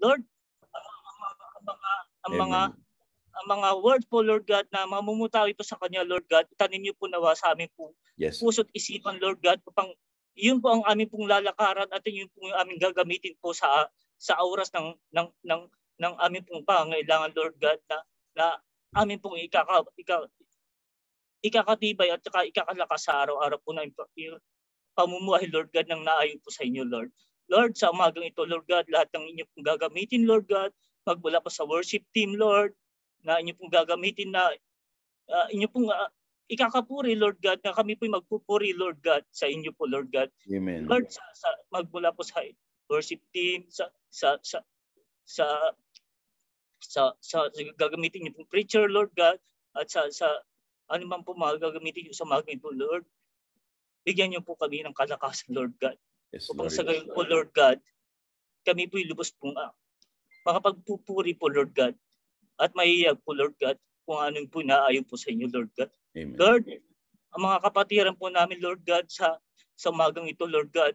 Lord, ang mga ang mga ang mga words po Lord God na mamumutawi po sa kanya Lord God, tanin niyo po nawa sa amin po. Yes. Puso't isipan Lord God upang yun po ang aming pong lalakaran at yun po yung aming gagamitin po sa sa oras ng ng ng ng aming pong pangailangan Lord God na na amin pong ikaka, ika, ikakatibay at saka ikakalakas sa araw-araw po na yung pamumuhay Lord God ng naayon po sa inyo Lord. Lord, sa umagang ito Lord God, lahat ng inyo pong gagamitin Lord God, magmula pa sa worship team Lord, na inyo pong gagamitin na uh, inyo pong uh, ikakapuri Lord God na kami po magpupuri Lord God sa inyo po Lord God. Amen. Lord sa, sa magmula po sa worship team sa sa sa sa sa, sa, sa gagamitin niyo pong preacher Lord God at sa sa ano man po mga gagamitin niyo sa mga ito Lord. Bigyan niyo po kami ng kalakasan Lord God. Yes, Upang Lord. sa gayon po Lord God, kami po lubos pong uh, makapagpupuri po Lord God at maiyag po Lord God kung anong po naayon po sa inyo Lord God. Amen. Lord, ang mga kapatiran po namin Lord God sa sa umagang ito Lord God,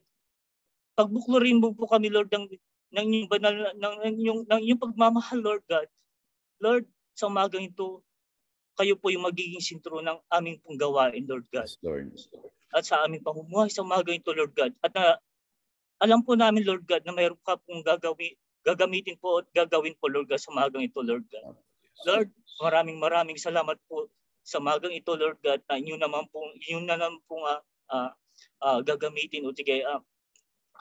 pagbuklurin mo po kami Lord ng ng inyong banal ng, ng inyong ng inyong pagmamahal Lord God. Lord, sa umagang ito, kayo po yung magiging sintro ng aming pong gawain, Lord God. Yes, Lord. At sa aming pamumuhay sa umagang ito, Lord God. At na, alam po namin, Lord God, na mayroon ka pong gagawin, gagamitin po at gagawin po, Lord God, sa umagang ito, Lord God. Lord, maraming maraming salamat po sa umagang ito, Lord God, na inyo naman pong, inyo na naman pong uh, uh, uh, gagamitin o tigay, uh,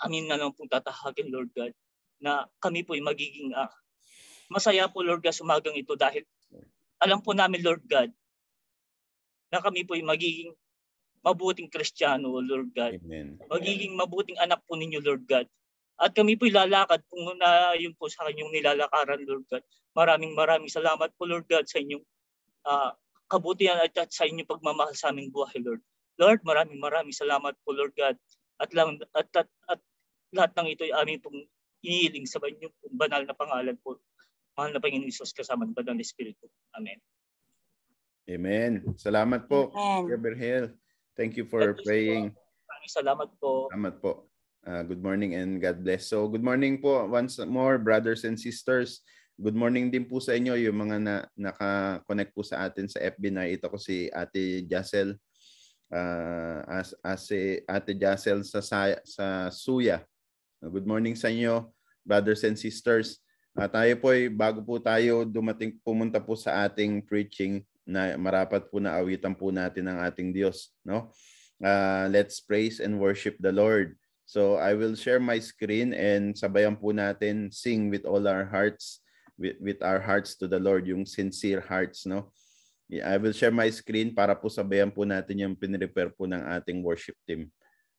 amin na naman pong tatahagin, Lord God, na kami po ay magiging uh, masaya po, Lord God, sa umagang ito dahil alam po namin, Lord God, na kami po ay magiging mabuting Kristiyano, Lord God. Amen. Magiging mabuting anak po ninyo, Lord God. At kami po lalakad kung na yun po sa kanyang nilalakaran, Lord God. Maraming maraming salamat po, Lord God, sa inyong uh, kabutihan at, at sa inyong pagmamahal sa aming buhay, Lord. Lord, maraming maraming salamat po, Lord God. At, lang, at, at, at lahat ng ito ay aming pong inihiling sa inyong banal na pangalan po. Mahal na Panginoon Isus kasama ng Banal na Espiritu. Amen. Amen. Salamat po, Amen. Kuya Berhel. Thank you for you praying. Maraming salamat po. Salamat po. Uh, good morning and God bless. So good morning po once more brothers and sisters. Good morning din po sa inyo yung mga na, naka-connect po sa atin sa FB na ito ko si Ate Jacel uh, as as si Ate Jacel sa sa, sa Suya. Good morning sa inyo brothers and sisters. Uh, tayo po ay bago po tayo dumating pumunta po sa ating preaching na marapat po na awitan po natin ang ating Diyos, no? Uh, let's praise and worship the Lord. So I will share my screen and sabayan po natin sing with all our hearts with, with our hearts to the Lord, yung sincere hearts, no? I will share my screen para po sabayan po natin yung pinrepair po ng ating worship team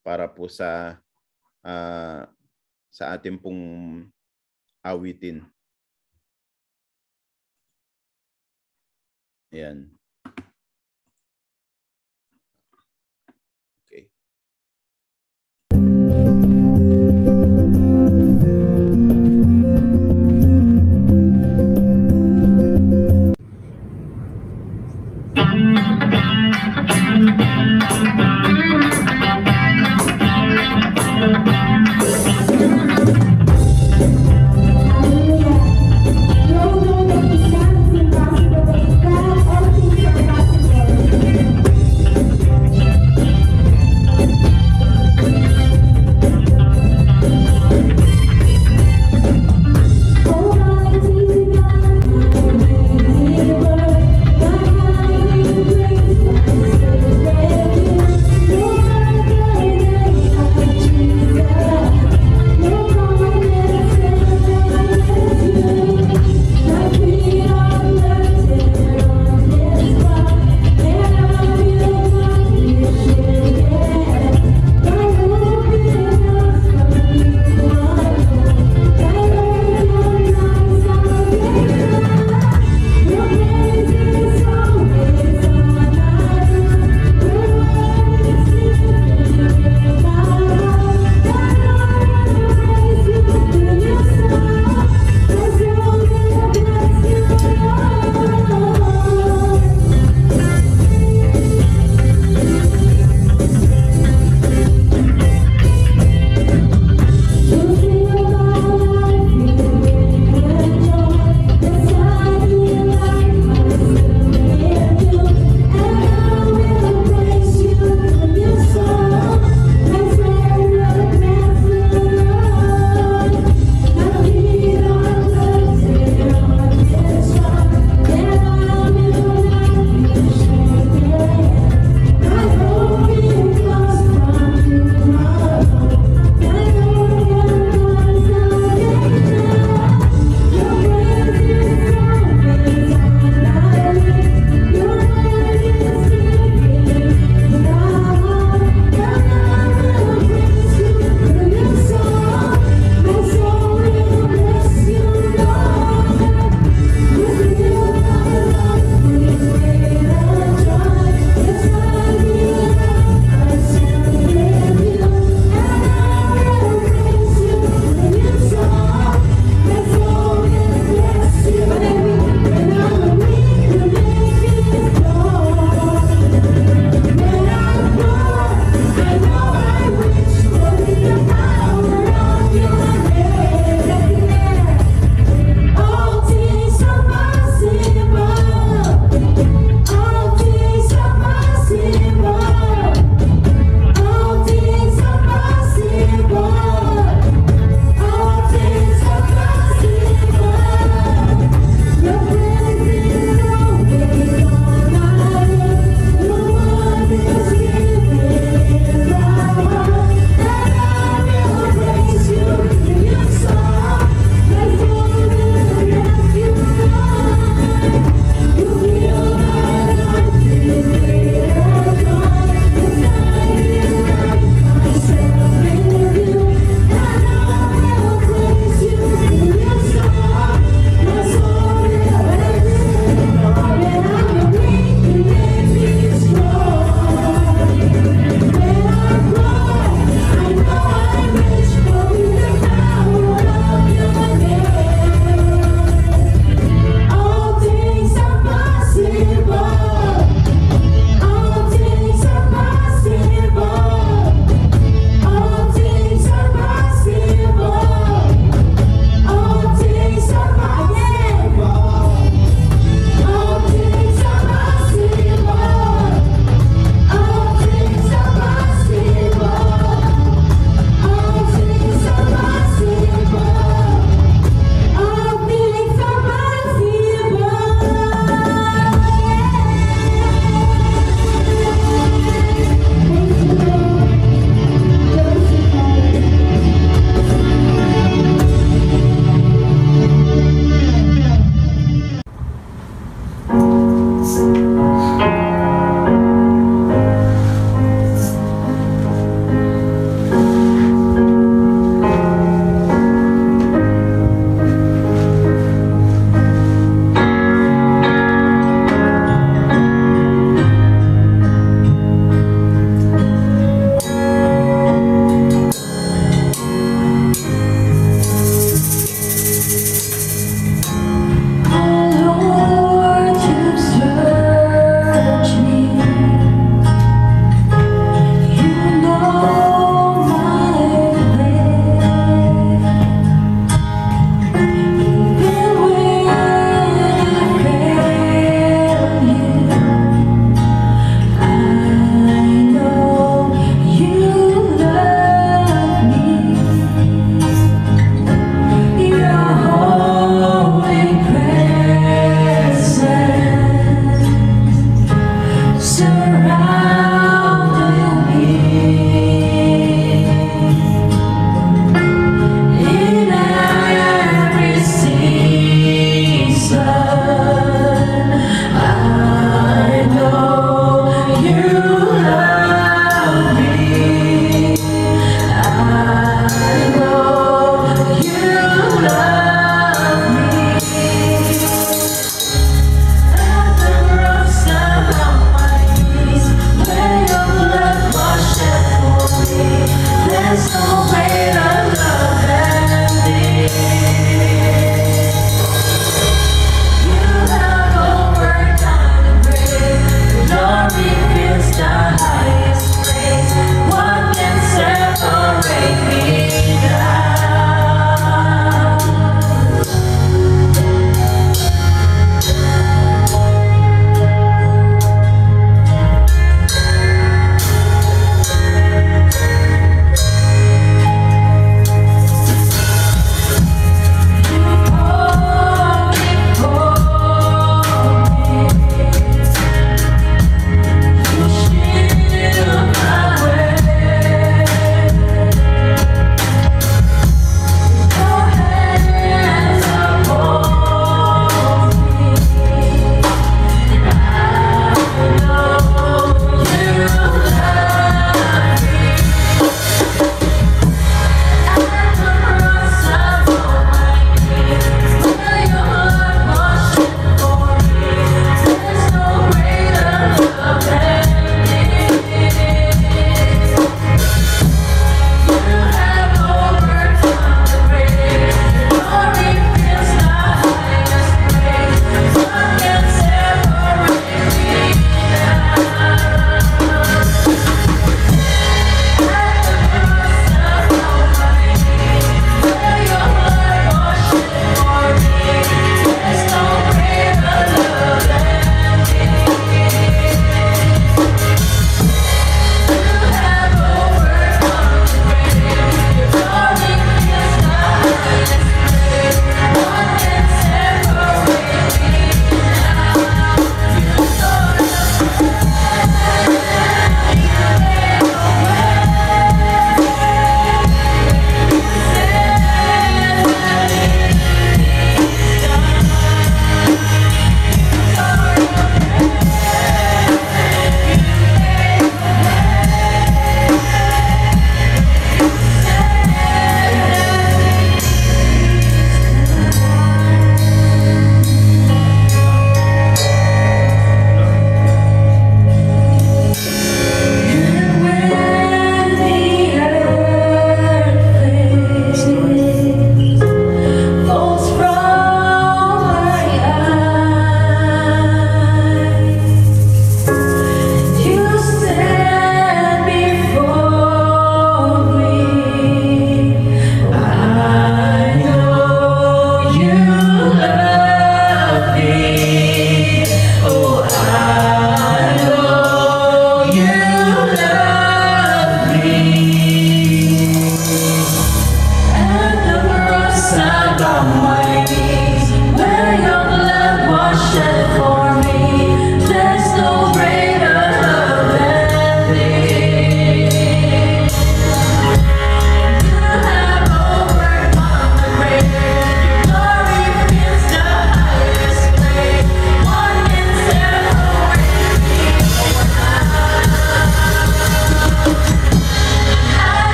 para po sa uh, sa ating pong awitin. Ayan.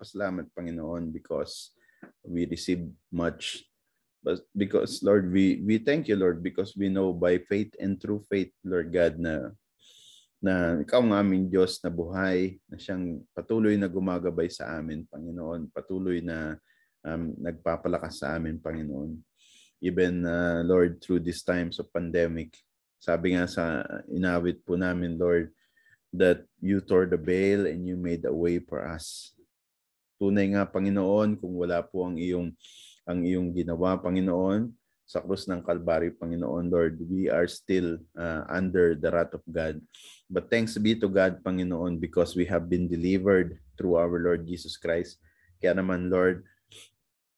Nagpapasalamat, Panginoon, because we receive much. But because, Lord, we, we thank you, Lord, because we know by faith and through faith, Lord God, na na ikaw ang aming Diyos na buhay, na siyang patuloy na gumagabay sa amin, Panginoon, patuloy na um, nagpapalakas sa amin, Panginoon. Even, uh, Lord, through these times of pandemic, sabi nga sa inawit po namin, Lord, that you tore the veil and you made a way for us. Tunay nga, Panginoon, kung wala po ang iyong ang iyong ginawa, Panginoon, sa krus ng Calvary, Panginoon, Lord, we are still uh, under the wrath of God. But thanks be to God, Panginoon, because we have been delivered through our Lord Jesus Christ. Kaya naman, Lord,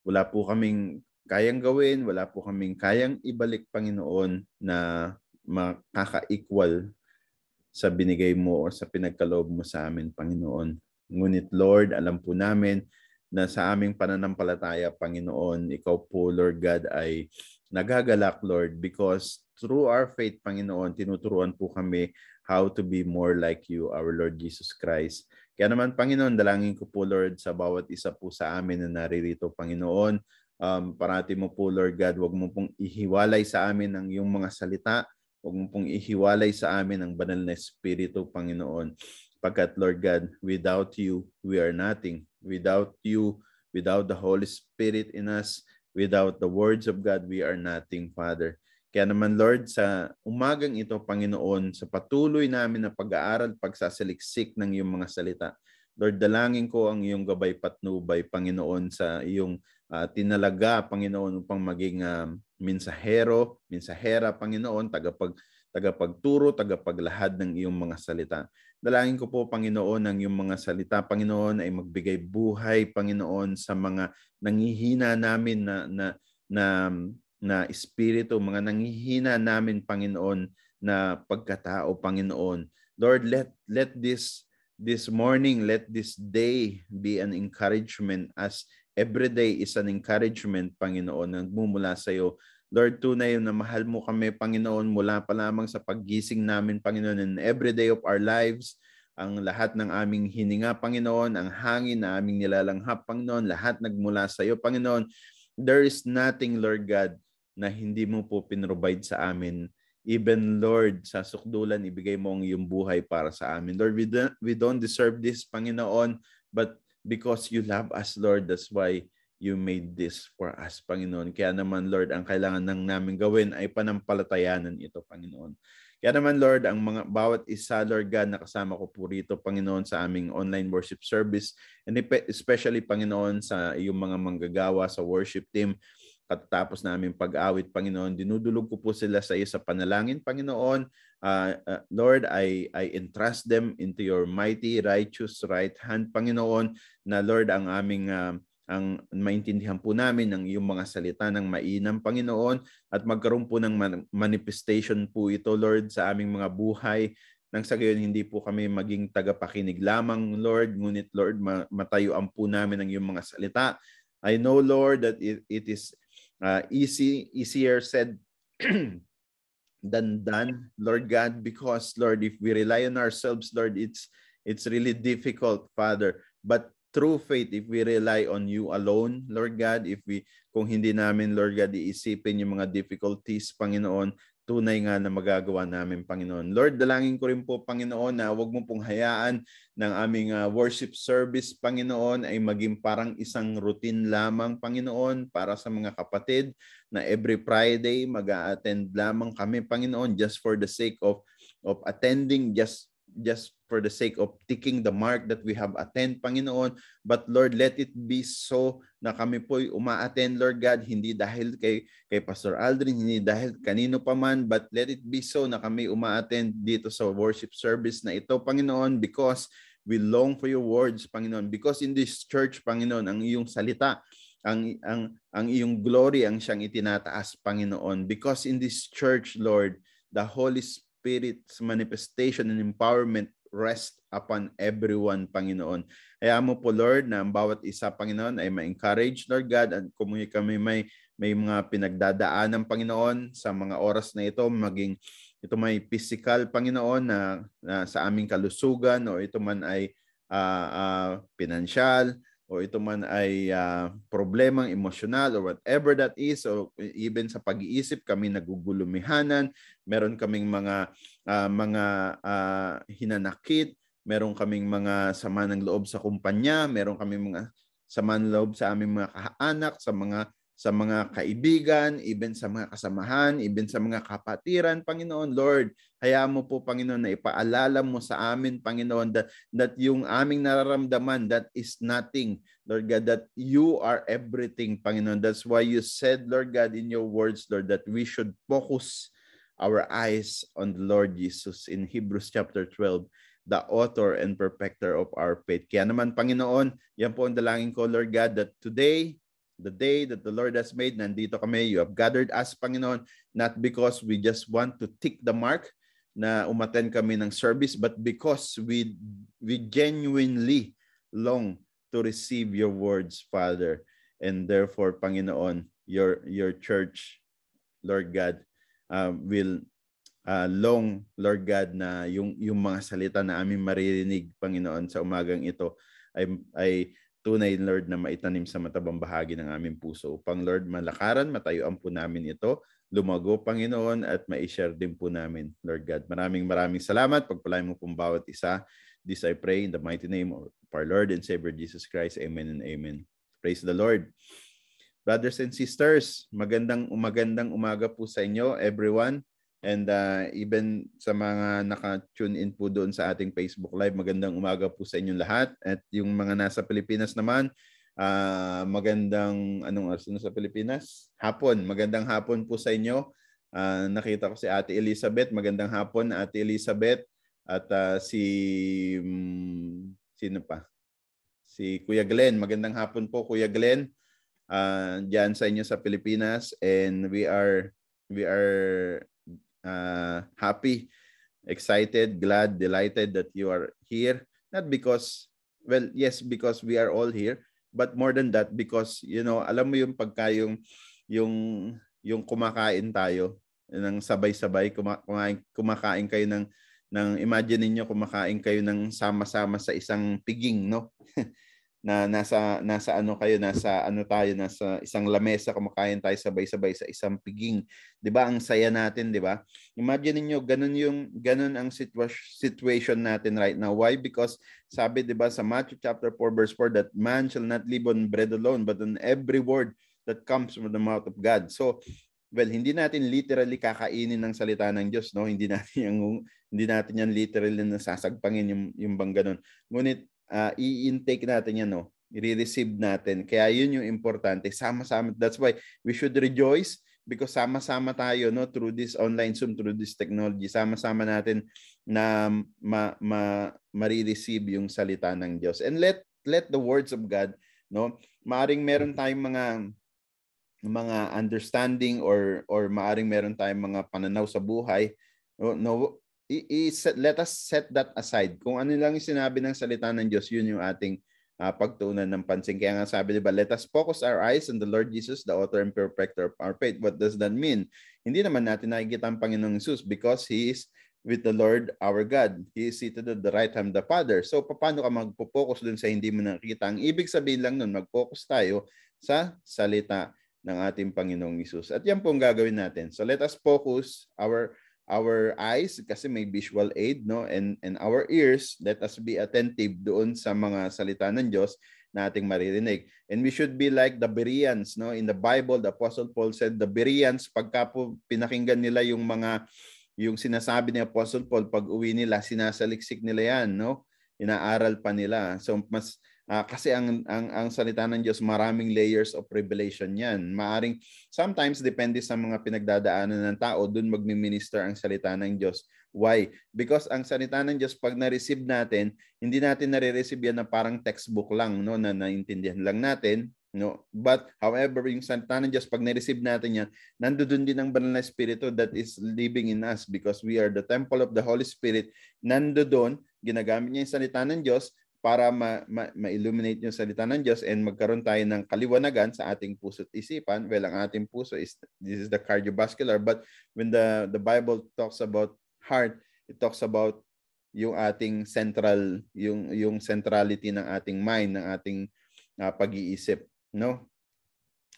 wala po kaming kayang gawin, wala po kaming kayang ibalik, Panginoon, na makaka-equal sa binigay mo o sa pinagkaloob mo sa amin, Panginoon. Ngunit, Lord, alam po namin na sa aming pananampalataya, Panginoon, ikaw po, Lord God, ay nagagalak, Lord, because through our faith, Panginoon, tinuturuan po kami how to be more like you, our Lord Jesus Christ. Kaya naman, Panginoon, dalangin ko po, Lord, sa bawat isa po sa amin na naririto, Panginoon. Um, parati mo po, Lord God, wag mo pong ihiwalay sa amin ang iyong mga salita. Wag mo pong ihiwalay sa amin ang banal na Espiritu, Panginoon. Pagkat, Lord God, without you, we are nothing. Without you, without the Holy Spirit in us, Without the words of God, we are nothing, Father. Kaya naman, Lord, sa umagang ito, Panginoon, sa patuloy namin na pag-aaral, pagsasaliksik ng iyong mga salita, Lord, dalangin ko ang iyong gabay patnubay, Panginoon, sa iyong uh, tinalaga, Panginoon, upang maging uh, minsahero, minsahera, Panginoon, tagapag, tagapagturo, tagapaglahad ng iyong mga salita. Dalangin ko po, Panginoon, ang iyong mga salita, Panginoon, ay magbigay buhay, Panginoon, sa mga nangihina namin na, na, na, na espiritu, mga nangihina namin, Panginoon, na pagkatao, Panginoon. Lord, let, let this, this morning, let this day be an encouragement as every day is an encouragement, Panginoon, na nagmumula sa iyo Lord, tunay na mahal mo kami, Panginoon, mula pa lamang sa paggising namin, Panginoon, in every day of our lives, ang lahat ng aming hininga, Panginoon, ang hangin na aming nilalanghap, Panginoon, lahat nagmula sa iyo, Panginoon. There is nothing, Lord God, na hindi mo po pinrovide sa amin. Even, Lord, sa sukdulan, ibigay mo ang iyong buhay para sa amin. Lord, we don't, we don't deserve this, Panginoon, but because you love us, Lord, that's why you made this for us, Panginoon. Kaya naman, Lord, ang kailangan nang namin gawin ay panampalatayanan ito, Panginoon. Kaya naman, Lord, ang mga bawat isa, Lord God, na kasama ko po rito, Panginoon, sa aming online worship service, and especially, Panginoon, sa iyong mga manggagawa sa worship team, katatapos namin pag-awit, Panginoon, dinudulog ko po sila sa iyo sa panalangin, Panginoon. Uh, uh, Lord, I, I entrust them into your mighty, righteous right hand, Panginoon, na Lord, ang aming uh, ang maintindihan po namin ng iyong mga salita ng mainam, Panginoon, at magkaroon po ng manifestation po ito, Lord, sa aming mga buhay. Nang sa gayon, hindi po kami maging tagapakinig lamang, Lord, ngunit, Lord, matayuan po namin ang iyong mga salita. I know, Lord, that it, it is uh, easy, easier said than done, Lord God, because, Lord, if we rely on ourselves, Lord, it's it's really difficult, Father. But true faith if we rely on you alone, Lord God, if we kung hindi namin Lord God iisipin yung mga difficulties, Panginoon, tunay nga na magagawa namin, Panginoon. Lord, dalangin ko rin po, Panginoon, na wag mo pong hayaan ng aming uh, worship service, Panginoon, ay maging parang isang routine lamang, Panginoon, para sa mga kapatid na every Friday mag attend lamang kami, Panginoon, just for the sake of of attending, just just for the sake of ticking the mark that we have attend, Panginoon. But Lord, let it be so na kami po uma-attend, Lord God, hindi dahil kay, kay Pastor Aldrin, hindi dahil kanino pa man, but let it be so na kami uma-attend dito sa worship service na ito, Panginoon, because we long for your words, Panginoon. Because in this church, Panginoon, ang iyong salita, ang ang ang iyong glory ang siyang itinataas Panginoon because in this church Lord the Holy Spirit Spirit's manifestation and empowerment rest upon everyone, Panginoon. Kaya mo po, Lord, na ang bawat isa, Panginoon, ay ma-encourage, Lord God, at kung kami may, may mga pinagdadaanan, Panginoon, sa mga oras na ito, maging ito may physical, Panginoon, na, na sa aming kalusugan o ito man ay uh, uh, pinansyal o ito man ay uh, problemang emosyonal or whatever that is o even sa pag-iisip kami nagugulumihanan, meron kaming mga uh, mga uh, hinanakit, meron kaming mga sama ng loob sa kumpanya, meron kaming mga sama ng loob sa aming mga kaanak, sa mga sa mga kaibigan, even sa mga kasamahan, even sa mga kapatiran, Panginoon, Lord, hayaan mo po, Panginoon, na ipaalala mo sa amin, Panginoon, that, that yung aming nararamdaman, that is nothing, Lord God, that you are everything, Panginoon. That's why you said, Lord God, in your words, Lord, that we should focus our eyes on the Lord Jesus in Hebrews chapter 12 the author and perfecter of our faith. Kaya naman, Panginoon, yan po ang dalangin ko, Lord God, that today, the day that the Lord has made, nandito kami. You have gathered us, Panginoon, not because we just want to tick the mark na umaten kami ng service, but because we, we genuinely long to receive your words, Father. And therefore, Panginoon, your, your church, Lord God, uh, will uh, long, Lord God, na yung, yung mga salita na aming maririnig, Panginoon, sa umagang ito ay, ay tunay, Lord, na maitanim sa matabang bahagi ng aming puso. Upang, Lord, malakaran, matayuan po namin ito. Lumago, Panginoon, at ma-share din po namin, Lord God. Maraming maraming salamat. Pagpalain mo pong bawat isa. This I pray in the mighty name of our Lord and Savior Jesus Christ. Amen and amen. Praise the Lord. Brothers and sisters, magandang umagandang umaga po sa inyo, everyone. And uh, even sa mga naka-tune in po doon sa ating Facebook Live, magandang umaga po sa inyong lahat. At yung mga nasa Pilipinas naman, uh, magandang, anong oras na sa Pilipinas? Hapon. Magandang hapon po sa inyo. Uh, nakita ko si Ate Elizabeth. Magandang hapon, Ate Elizabeth. At uh, si, um, sino pa? Si Kuya Glenn. Magandang hapon po, Kuya Glenn. Uh, diyan sa inyo sa Pilipinas. And we are, we are uh, happy, excited, glad, delighted that you are here. Not because, well, yes, because we are all here, but more than that, because, you know, alam mo yung pagka yung, yung, yung kumakain tayo, ng sabay-sabay, kumakain, kumakain kayo ng, ng imagine niyo kumakain kayo ng sama-sama sa isang piging, no? na nasa nasa ano kayo nasa ano tayo nasa isang lamesa kumakain tayo sabay-sabay sa isang piging. 'di ba? Ang saya natin 'di ba? Imagine niyo ganun yung ganun ang situation natin right now. Why? Because sabi 'di ba sa Matthew chapter 4 verse 4 that man shall not live on bread alone but on every word that comes from the mouth of God. So well hindi natin literally kakainin ng salita ng Diyos no? Hindi natin yung hindi natin yan literally nasasagpangin yung yung bang ganun. Ngunit uh, i-intake natin yan, no? I-receive natin. Kaya yun yung importante. Sama-sama. That's why we should rejoice because sama-sama tayo no through this online Zoom, through this technology. Sama-sama natin na ma, ma, ma-receive yung salita ng Diyos. And let let the words of God, no? Maaring meron tayong mga mga understanding or or maaring meron tayong mga pananaw sa buhay no, no i- i- let us set that aside. Kung ano lang yung sinabi ng salita ng Diyos, yun yung ating uh, pagtuunan ng pansin. Kaya nga sabi, di ba, let us focus our eyes on the Lord Jesus, the author and perfecter of our faith. What does that mean? Hindi naman natin nakikita ang Panginoong Jesus because He is with the Lord our God. He is seated at the right hand of the Father. So, paano ka magpo-focus dun sa hindi mo nakikita? Ang ibig sabihin lang nun, mag-focus tayo sa salita ng ating Panginoong Jesus. At yan po gagawin natin. So, let us focus our our eyes kasi may visual aid no? And and our ears let us be attentive doon sa mga salita ng Diyos na ating maririnig. And we should be like the Bereans no? In the Bible the apostle Paul said the Bereans pagka po pinakinggan nila yung mga yung sinasabi ni apostle Paul pag uwi nila sinasaliksik nila yan no? Inaaral pa nila. So mas Uh, kasi ang, ang, ang salita ng Diyos, maraming layers of revelation yan. Maaring, sometimes, depende sa mga pinagdadaanan ng tao, dun magmi-minister ang salita ng Diyos. Why? Because ang salita ng Diyos, pag na-receive natin, hindi natin nare-receive yan na parang textbook lang, no, na naintindihan lang natin. No? But, however, yung salita ng Diyos, pag na-receive natin yan, nandoon din ang banal na Espiritu that is living in us because we are the temple of the Holy Spirit. Nandoon, ginagamit niya yung salita ng Diyos para ma, ma, ma-illuminate yung salita ng Diyos and magkaroon tayo ng kaliwanagan sa ating puso at isipan. Well, ang ating puso is this is the cardiovascular but when the the Bible talks about heart, it talks about yung ating central yung yung centrality ng ating mind, ng ating uh, pag-iisip, no?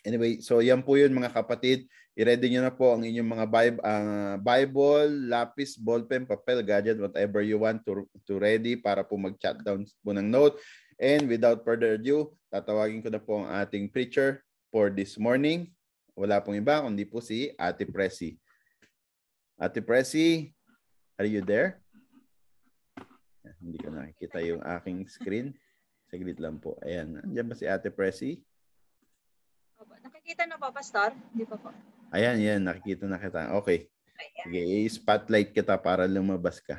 Anyway, so yan po yun mga kapatid. I-ready nyo na po ang inyong mga Bible, uh, Bible, lapis, ballpen, papel, gadget, whatever you want to, to ready para po mag-chat down po ng note. And without further ado, tatawagin ko na po ang ating preacher for this morning. Wala pong iba, kundi po si Ate Presi. Ate Presi, are you there? Hindi ko nakikita yung aking screen. Saglit lang po. Ayan. Andiyan ba si Ate Presi? Nakikita na po, Pastor? Hindi pa po. Ayan, yan. Nakikita na kita. Okay. Sige, spotlight kita para lumabas ka.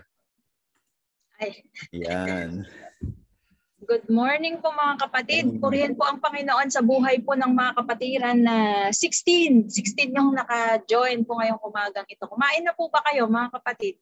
Ay. Yan. Good morning po mga kapatid. Purihin po ang Panginoon sa buhay po ng mga kapatiran na 16. 16 yung naka-join po ngayong umagang ito. Kumain na po ba kayo mga kapatid?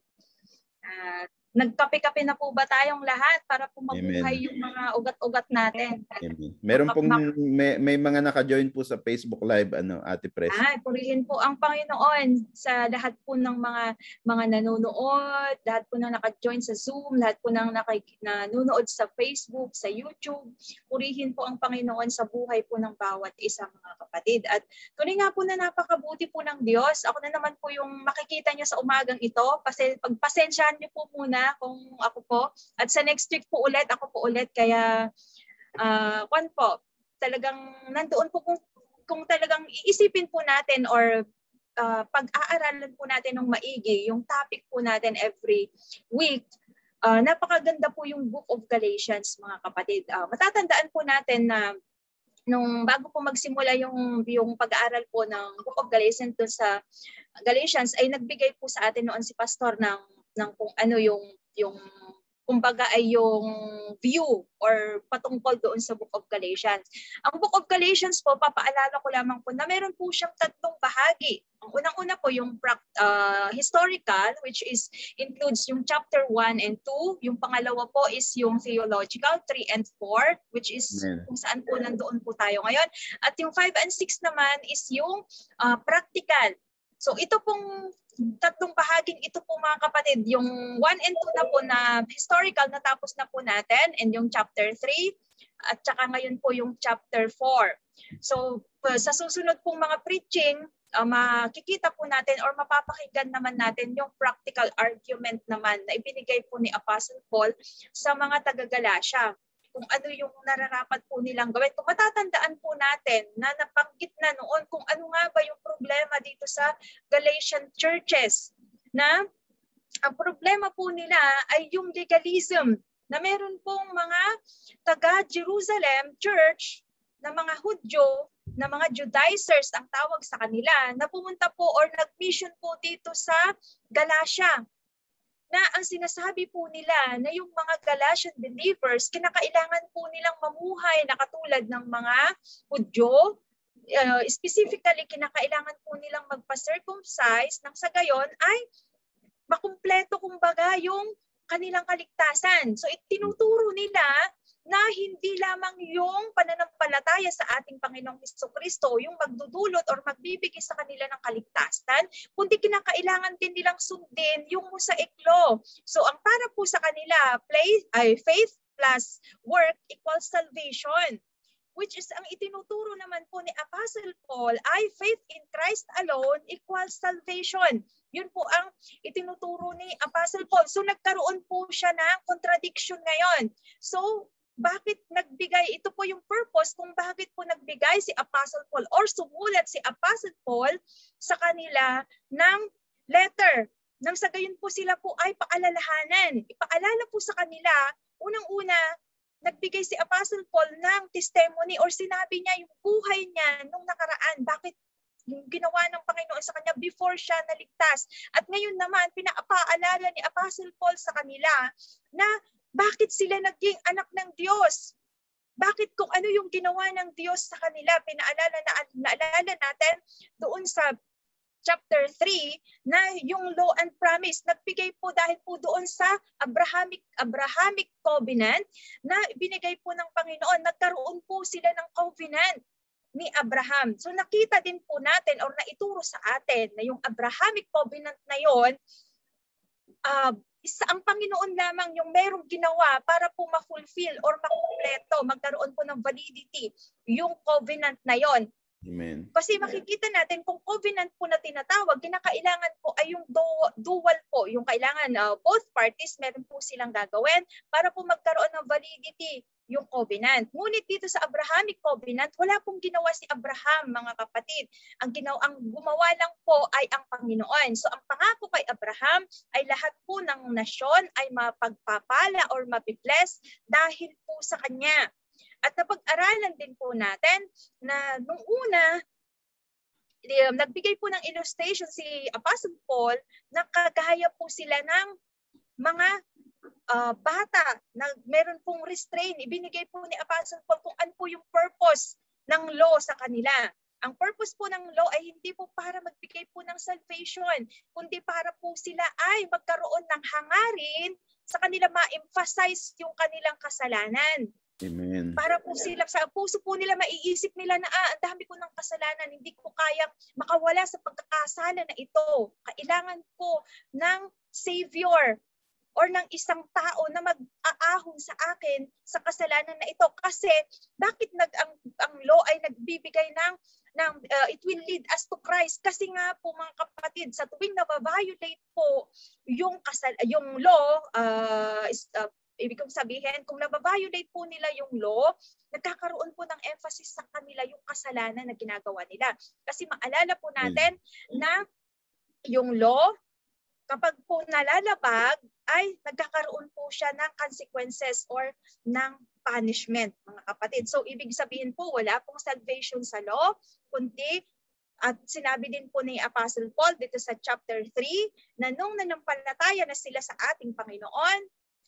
At uh, nagkape-kape na po ba tayong lahat para po mabuhay yung mga ugat-ugat natin? Amen. Meron pong may, may mga naka-join po sa Facebook Live ano Ate Pres. Ay, purihin po ang Panginoon sa lahat po ng mga mga nanonood, lahat po ng naka-join sa Zoom, lahat po ng nanonood sa Facebook, sa YouTube. Purihin po ang Panginoon sa buhay po ng bawat isang mga kapatid. At tuloy nga po na napakabuti po ng Diyos. Ako na naman po yung makikita niyo sa umagang ito. Kasi pagpasensyahan niyo po muna kung ako po. At sa next week po ulit, ako po ulit. Kaya, uh, one po, talagang nandoon po kung, kung talagang iisipin po natin or uh, pag-aaralan po natin ng maigi, yung topic po natin every week, uh, napakaganda po yung Book of Galatians, mga kapatid. Uh, matatandaan po natin na nung bago po magsimula yung yung pag-aaral po ng Book of Galatians doon sa Galatians ay nagbigay po sa atin noon si pastor ng ng kung ano yung yung kumbaga ay yung view or patungkol doon sa Book of Galatians. Ang Book of Galatians po, papaalala ko lamang po na meron po siyang tatlong bahagi. Ang unang-una po yung uh, historical, which is includes yung chapter 1 and 2. Yung pangalawa po is yung theological, 3 and 4, which is kung saan po nandoon po tayo ngayon. At yung 5 and 6 naman is yung uh, practical. So ito pong tatlong bahaging ito po mga kapatid, yung 1 and 2 na po na historical natapos na po natin and yung chapter 3 at saka ngayon po yung chapter 4. So sa susunod pong mga preaching, uh, makikita po natin or mapapakinggan naman natin yung practical argument naman na ibinigay po ni Apostle Paul sa mga taga-Galacia kung ano yung nararapat po nilang gawin. Kung matatandaan po natin na napanggit na noon kung ano nga ba yung problema dito sa Galatian churches na ang problema po nila ay yung legalism na meron pong mga taga Jerusalem church na mga Hudyo na mga Judaizers ang tawag sa kanila na pumunta po or nag-mission po dito sa Galatia na ang sinasabi po nila na yung mga Galatian believers, kinakailangan po nilang mamuhay na katulad ng mga Hudyo, uh, specifically kinakailangan po nilang magpa-circumcise nang sa gayon ay makumpleto kumbaga yung kanilang kaligtasan. So itinuturo nila na hindi lamang yung pananampalataya sa ating Panginoong Heso Kristo yung magdudulot or magbibigay sa kanila ng kaligtasan, kundi kinakailangan din nilang sundin yung mosaic law. So ang para po sa kanila, play, ay, faith plus work equals salvation which is ang itinuturo naman po ni Apostle Paul ay faith in Christ alone equals salvation. Yun po ang itinuturo ni Apostle Paul. So nagkaroon po siya ng contradiction ngayon. So bakit nagbigay, ito po yung purpose kung bakit po nagbigay si Apostle Paul or sumulat si Apostle Paul sa kanila ng letter. Nang sa gayon po sila po ay paalalahanan. Ipaalala po sa kanila, unang-una, nagbigay si Apostle Paul ng testimony or sinabi niya yung buhay niya nung nakaraan. Bakit yung ginawa ng Panginoon sa kanya before siya naligtas. At ngayon naman, pinapaalala ni Apostle Paul sa kanila na bakit sila naging anak ng Diyos? Bakit kung ano yung ginawa ng Diyos sa kanila, pinaalala na naalala natin doon sa chapter 3 na yung law and promise nagbigay po dahil po doon sa Abrahamic Abrahamic covenant na binigay po ng Panginoon nagkaroon po sila ng covenant ni Abraham. So nakita din po natin or naituro sa atin na yung Abrahamic covenant na yon uh, isa ang Panginoon lamang yung merong ginawa para po ma-fulfill or makumpleto, magkaroon po ng validity yung covenant na yon. Amen. Kasi makikita natin kung covenant po na tinatawag, kinakailangan po ay yung dual po, yung kailangan uh, both parties meron po silang gagawin para po magkaroon ng validity yung covenant. Ngunit dito sa Abrahamic covenant, wala pong ginawa si Abraham, mga kapatid. Ang ginawa ang gumawa lang po ay ang Panginoon. So ang pangako kay Abraham ay lahat po ng nasyon ay mapagpapala or mapibless dahil po sa kanya. At napag-aralan din po natin na nung una, um, nagbigay po ng illustration si Apostle Paul na kagaya po sila ng mga uh, bata na meron pong restraint. Ibinigay po ni Apostle Paul kung ano po yung purpose ng law sa kanila. Ang purpose po ng law ay hindi po para magbigay po ng salvation, kundi para po sila ay magkaroon ng hangarin sa kanila ma-emphasize yung kanilang kasalanan. Amen. Para po sila, sa puso po nila, maiisip nila na, ah, ang dami ko ng kasalanan, hindi ko kayang makawala sa pagkakasala na ito. Kailangan ko ng Savior or ng isang tao na mag-aahon sa akin sa kasalanan na ito. Kasi bakit nag ang, ang law ay nagbibigay ng ng uh, it will lead us to Christ? Kasi nga po mga kapatid sa tuwing na-violate po yung kasal yung law uh, is, uh, ibig kong sabihin kung na-violate po nila yung law nagkakaroon po ng emphasis sa kanila yung kasalanan na ginagawa nila. Kasi maalala po natin hmm. na yung law kapag po nalalabag, ay nagkakaroon po siya ng consequences or ng punishment, mga kapatid. So, ibig sabihin po, wala pong salvation sa law, kundi at sinabi din po ni Apostle Paul dito sa chapter 3 na nung nanampalataya na sila sa ating Panginoon,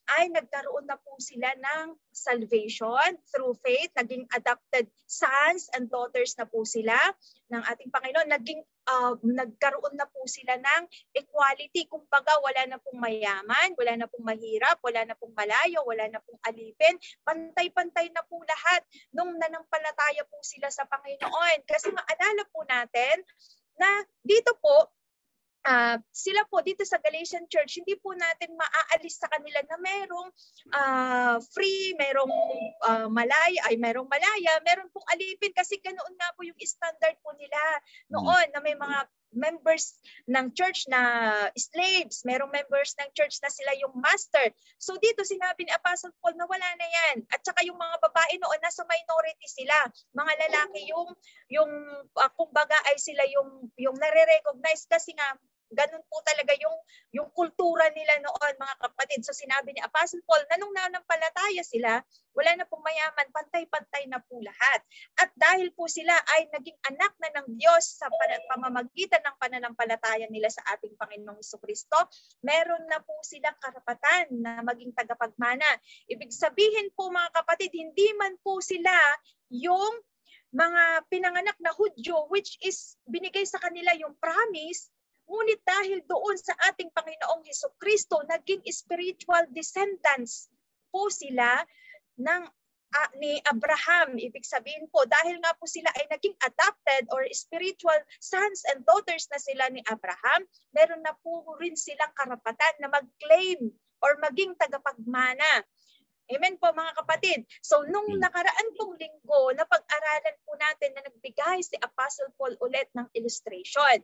ay nagkaroon na po sila ng salvation through faith. Naging adopted sons and daughters na po sila ng ating Panginoon. Naging uh, nagkaroon na po sila ng equality. Kumbaga wala na pong mayaman, wala na pong mahirap, wala na pong malayo, wala na pong alipin. Pantay-pantay na po lahat nung nanampalataya po sila sa Panginoon. Kasi maalala po natin na dito po uh, sila po dito sa Galatian Church, hindi po natin maaalis sa kanila na merong uh, free, merong uh, malaya, ay merong malaya, meron pong alipin kasi ganoon nga po yung standard po nila noon na may mga members ng church na slaves, merong members ng church na sila yung master. So dito sinabi ni Apostle Paul na wala na yan. At saka yung mga babae noon nasa minority sila. Mga lalaki yung yung uh, kumbaga ay sila yung yung nare-recognize kasi nga Ganun po talaga yung yung kultura nila noon mga kapatid. So sinabi ni Apostle Paul na nung nanampalataya sila, wala na pong mayaman, pantay-pantay na po lahat. At dahil po sila ay naging anak na ng Diyos sa pamamagitan ng pananampalataya nila sa ating Panginoong Kristo, meron na po silang karapatan na maging tagapagmana. Ibig sabihin po mga kapatid, hindi man po sila yung mga pinanganak na Hudyo which is binigay sa kanila yung promise Ngunit dahil doon sa ating Panginoong Heso Kristo, naging spiritual descendants po sila ng uh, ni Abraham. Ibig sabihin po, dahil nga po sila ay naging adopted or spiritual sons and daughters na sila ni Abraham, meron na po rin silang karapatan na mag-claim or maging tagapagmana. Amen po mga kapatid. So nung hmm. nakaraan pong linggo, napag-aralan po natin na nagbigay si Apostle Paul ulit ng illustration.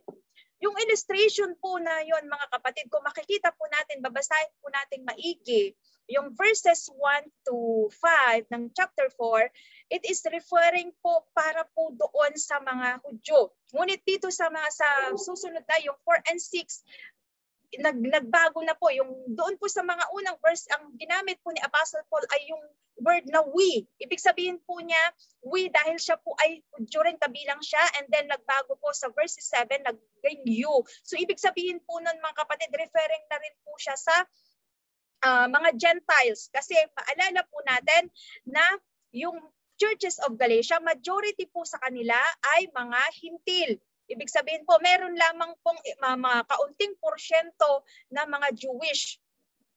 Yung illustration po na yon mga kapatid, kung makikita po natin, babasahin po natin maigi, yung verses 1 to 5 ng chapter 4, it is referring po para po doon sa mga Hudyo. Ngunit dito sa mga sa susunod na yung 4 and 6, nag, nagbago na po. Yung doon po sa mga unang verse, ang ginamit po ni Apostle Paul ay yung word na we. Ibig sabihin po niya, we dahil siya po ay during kabilang siya and then nagbago po sa verse 7, naging you. So ibig sabihin po nun mga kapatid, referring na rin po siya sa uh, mga Gentiles. Kasi paalala po natin na yung churches of Galatia, majority po sa kanila ay mga hintil. Ibig sabihin po, meron lamang pong mga kaunting porsyento na mga Jewish.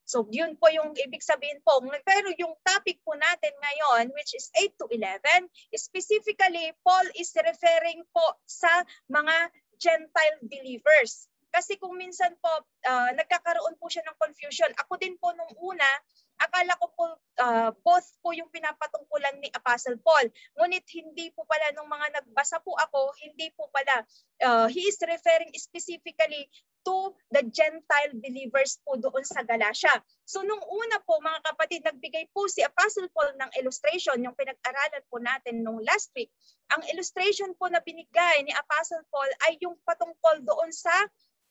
So yun po yung ibig sabihin po. Pero yung topic po natin ngayon, which is 8 to 11, specifically, Paul is referring po sa mga Gentile believers. Kasi kung minsan po, uh, nagkakaroon po siya ng confusion. Ako din po nung una, akala ko po uh, both po yung pinapatungkulan ni Apostle Paul. Ngunit hindi po pala nung mga nagbasa po ako, hindi po pala. Uh, he is referring specifically to the Gentile believers po doon sa Galatia. So nung una po mga kapatid, nagbigay po si Apostle Paul ng illustration, yung pinag-aralan po natin nung last week. Ang illustration po na binigay ni Apostle Paul ay yung patungkol doon sa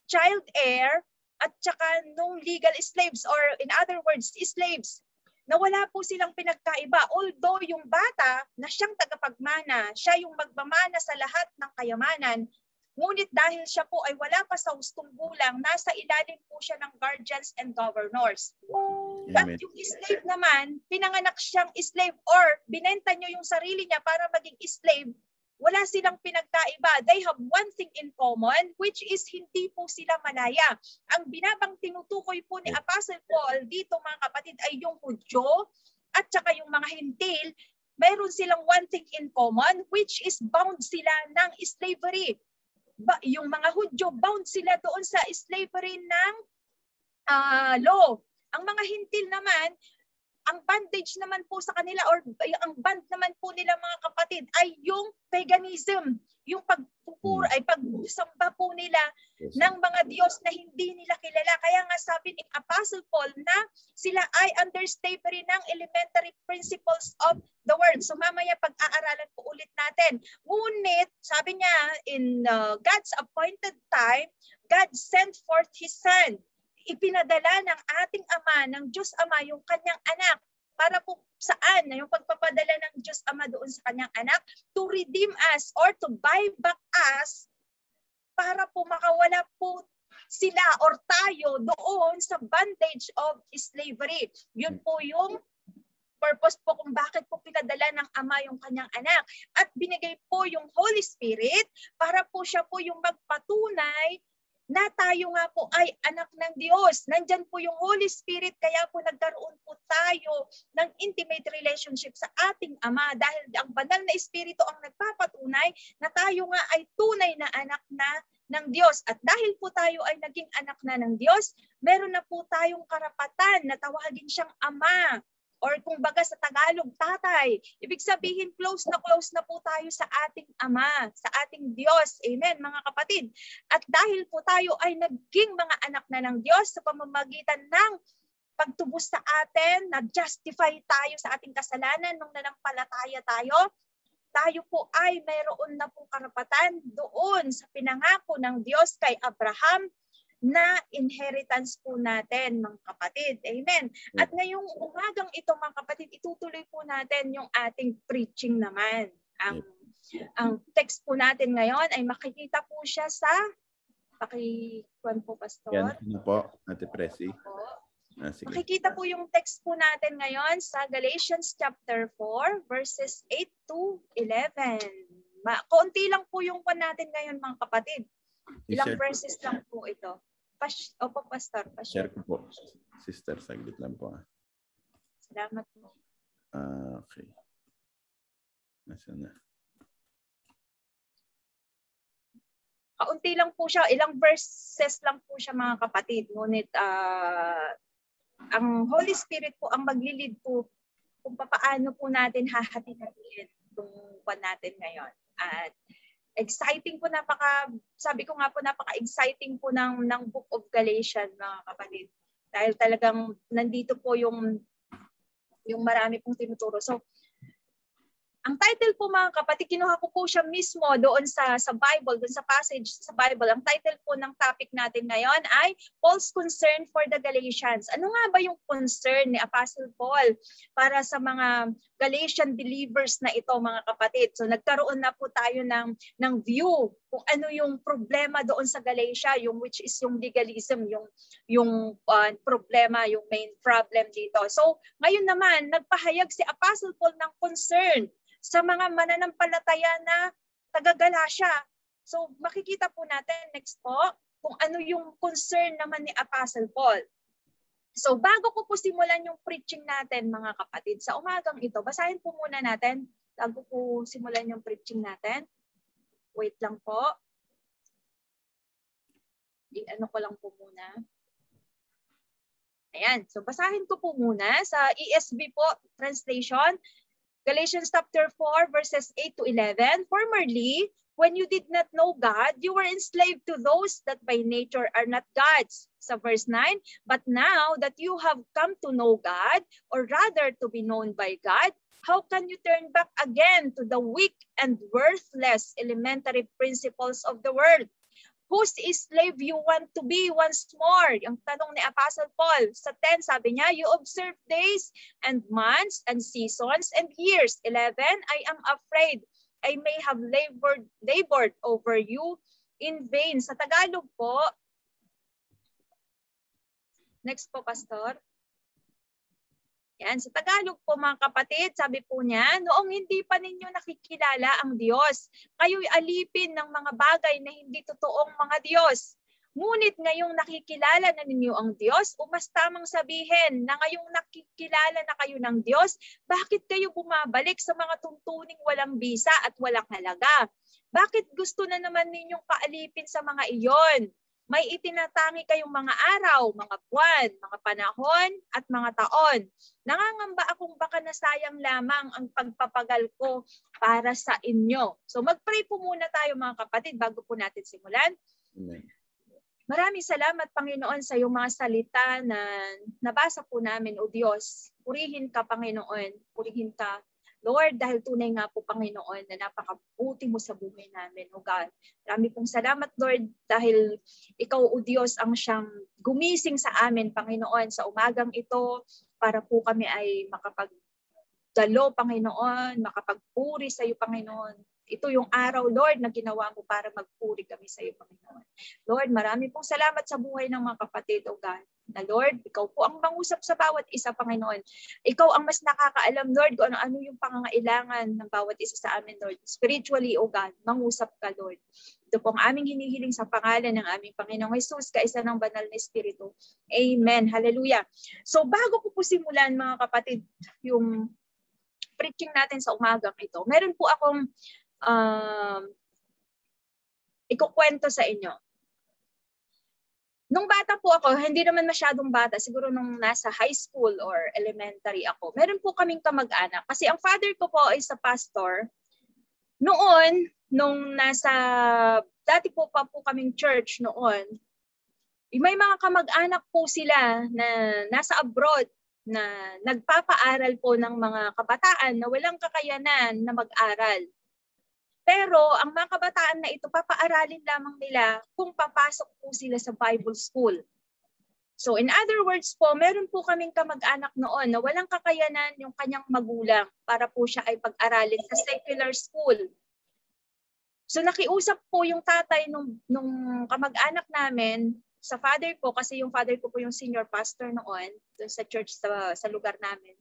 child heir at saka nung legal slaves or in other words, slaves na wala po silang pinagkaiba. Although yung bata na siyang tagapagmana, siya yung magmamana sa lahat ng kayamanan, ngunit dahil siya po ay wala pa sa hustong gulang, nasa ilalim po siya ng guardians and governors. At yung slave naman, pinanganak siyang slave or binenta niyo yung sarili niya para maging slave wala silang pinagkaiba. They have one thing in common, which is hindi po sila malaya. Ang binabang tinutukoy po ni Apostle Paul dito mga kapatid ay yung Hudyo at saka yung mga hintil, mayroon silang one thing in common, which is bound sila ng slavery. Ba, yung mga Hudyo, bound sila doon sa slavery ng uh, law. Ang mga hintil naman, ang bandage naman po sa kanila or ang band naman po nila mga kapatid ay yung paganism, yung pagpupura hmm. ay pagsamba po nila yes. ng mga Diyos na hindi nila kilala. Kaya nga sabi ni Apostle Paul na sila ay under slavery ng elementary principles of the word. So mamaya pag-aaralan po ulit natin. Ngunit, sabi niya, in uh, God's appointed time, God sent forth His Son ipinadala ng ating Ama, ng Diyos Ama, yung kanyang anak para po saan na yung pagpapadala ng Diyos Ama doon sa kanyang anak to redeem us or to buy back us para po makawala po sila or tayo doon sa bondage of slavery. Yun po yung purpose po kung bakit po pinadala ng Ama yung kanyang anak. At binigay po yung Holy Spirit para po siya po yung magpatunay na tayo nga po ay anak ng Diyos. Nandyan po yung Holy Spirit, kaya po nagkaroon po tayo ng intimate relationship sa ating Ama dahil ang banal na Espiritu ang nagpapatunay na tayo nga ay tunay na anak na ng Diyos. At dahil po tayo ay naging anak na ng Diyos, meron na po tayong karapatan na tawagin siyang Ama or kung baga sa Tagalog, tatay. Ibig sabihin, close na close na po tayo sa ating Ama, sa ating Diyos. Amen, mga kapatid. At dahil po tayo ay naging mga anak na ng Diyos sa pamamagitan ng pagtubos sa atin, nag-justify tayo sa ating kasalanan nung nanampalataya tayo, tayo po ay mayroon na po karapatan doon sa pinangako ng Diyos kay Abraham na inheritance po natin, mga kapatid. Amen. At ngayong umagang ito, mga kapatid, itutuloy po natin yung ating preaching naman. Ang ang text po natin ngayon ay makikita po siya sa pakikuan po, Pastor. Yan ano po, Ate Presi. Ah, sige. Makikita po yung text po natin ngayon sa Galatians chapter 4 verses 8 to 11. Ma konti lang po yung pan natin ngayon mga kapatid. Ilang verses lang po ito. Pas Opo, Pastor. Share ko po. Sister, saglit lang po. Ah. Salamat po. Ah, okay. Nasaan na? Kaunti lang po siya. Ilang verses lang po siya mga kapatid. Ngunit uh, ang Holy Spirit po ang maglilid po kung paano po natin hahati-hatiin itong natin ngayon. At exciting po napaka sabi ko nga po napaka-exciting po ng ng Book of Galatians mga kapatid dahil talagang nandito po yung yung marami pong tinuturo. So ang title po mga kapatid, kinuha ko po siya mismo doon sa sa Bible, doon sa passage sa Bible. Ang title po ng topic natin ngayon ay Paul's concern for the Galatians. Ano nga ba yung concern ni Apostle Paul para sa mga Galatian believers na ito mga kapatid? So nagkaroon na po tayo ng ng view kung ano yung problema doon sa Galatia, yung which is yung legalism, yung yung uh, problema, yung main problem dito. So ngayon naman nagpahayag si Apostle Paul ng concern sa mga mananampalataya na taga-Galasya So makikita po natin next po kung ano yung concern naman ni Apostle Paul. So bago ko po simulan yung preaching natin mga kapatid, sa umagang ito, basahin po muna natin bago po simulan yung preaching natin. Wait lang po. I-ano ko lang po muna. Ayan, so basahin ko po muna sa ESV po translation. Galatians chapter 4 verses 8 to 11. Formerly, when you did not know God, you were enslaved to those that by nature are not God's. Sa verse 9, but now that you have come to know God, or rather to be known by God, how can you turn back again to the weak and worthless elementary principles of the world? Whose slave you want to be once more? Yung tanong ni Apostle Paul. Sa 10, sabi niya, you observe days and months and seasons and years. 11, I am afraid I may have labored, labored over you in vain. Sa Tagalog po, next po, Pastor. Yan, sa Tagalog po mga kapatid, sabi po niya, noong hindi pa ninyo nakikilala ang Diyos, kayo'y alipin ng mga bagay na hindi totoong mga Diyos. Ngunit ngayong nakikilala na ninyo ang Diyos, o mas tamang sabihin na ngayong nakikilala na kayo ng Diyos, bakit kayo bumabalik sa mga tuntuning walang bisa at walang halaga? Bakit gusto na naman ninyong kaalipin sa mga iyon? May itinatangi kayong mga araw, mga buwan, mga panahon, at mga taon. Nangangamba akong baka nasayang lamang ang pagpapagal ko para sa inyo. So mag-pray po muna tayo mga kapatid bago po natin simulan. Amen. Maraming salamat, Panginoon, sa iyong mga salita na nabasa po namin, O Diyos. Purihin ka, Panginoon. Purihin ka, Lord, dahil tunay nga po, Panginoon, na napakabuti mo sa buhay namin, O God. Marami pong salamat, Lord, dahil ikaw, O Diyos, ang siyang gumising sa amin, Panginoon, sa umagang ito, para po kami ay makapag dalo, Panginoon, makapagpuri sa iyo, Panginoon, ito yung araw, Lord, na ginawa mo para magpuri kami sa iyo, Panginoon. Lord, marami pong salamat sa buhay ng mga kapatid, O God. Na Lord, ikaw po ang mangusap sa bawat isa, Panginoon. Ikaw ang mas nakakaalam, Lord, kung ano-ano yung pangangailangan ng bawat isa sa amin, Lord. Spiritually, O God, mangusap ka, Lord. Ito po ang aming hinihiling sa pangalan ng aming Panginoong Jesus, kaisa ng banal na Espiritu. Amen. Hallelujah. So bago ko po simulan, mga kapatid, yung preaching natin sa umagang ito, meron po akong um, ikukwento sa inyo. Nung bata po ako, hindi naman masyadong bata, siguro nung nasa high school or elementary ako, meron po kaming kamag-anak. Kasi ang father ko po ay sa pastor. Noon, nung nasa, dati po pa po kaming church noon, may mga kamag-anak po sila na nasa abroad na nagpapaaral po ng mga kabataan na walang kakayanan na mag-aral. Pero ang mga kabataan na ito, papaaralin lamang nila kung papasok po sila sa Bible School. So in other words po, meron po kaming kamag-anak noon na walang kakayanan yung kanyang magulang para po siya ay pag-aralin sa secular school. So nakiusap po yung tatay nung, nung kamag-anak namin sa father ko kasi yung father ko po yung senior pastor noon sa church sa, sa lugar namin.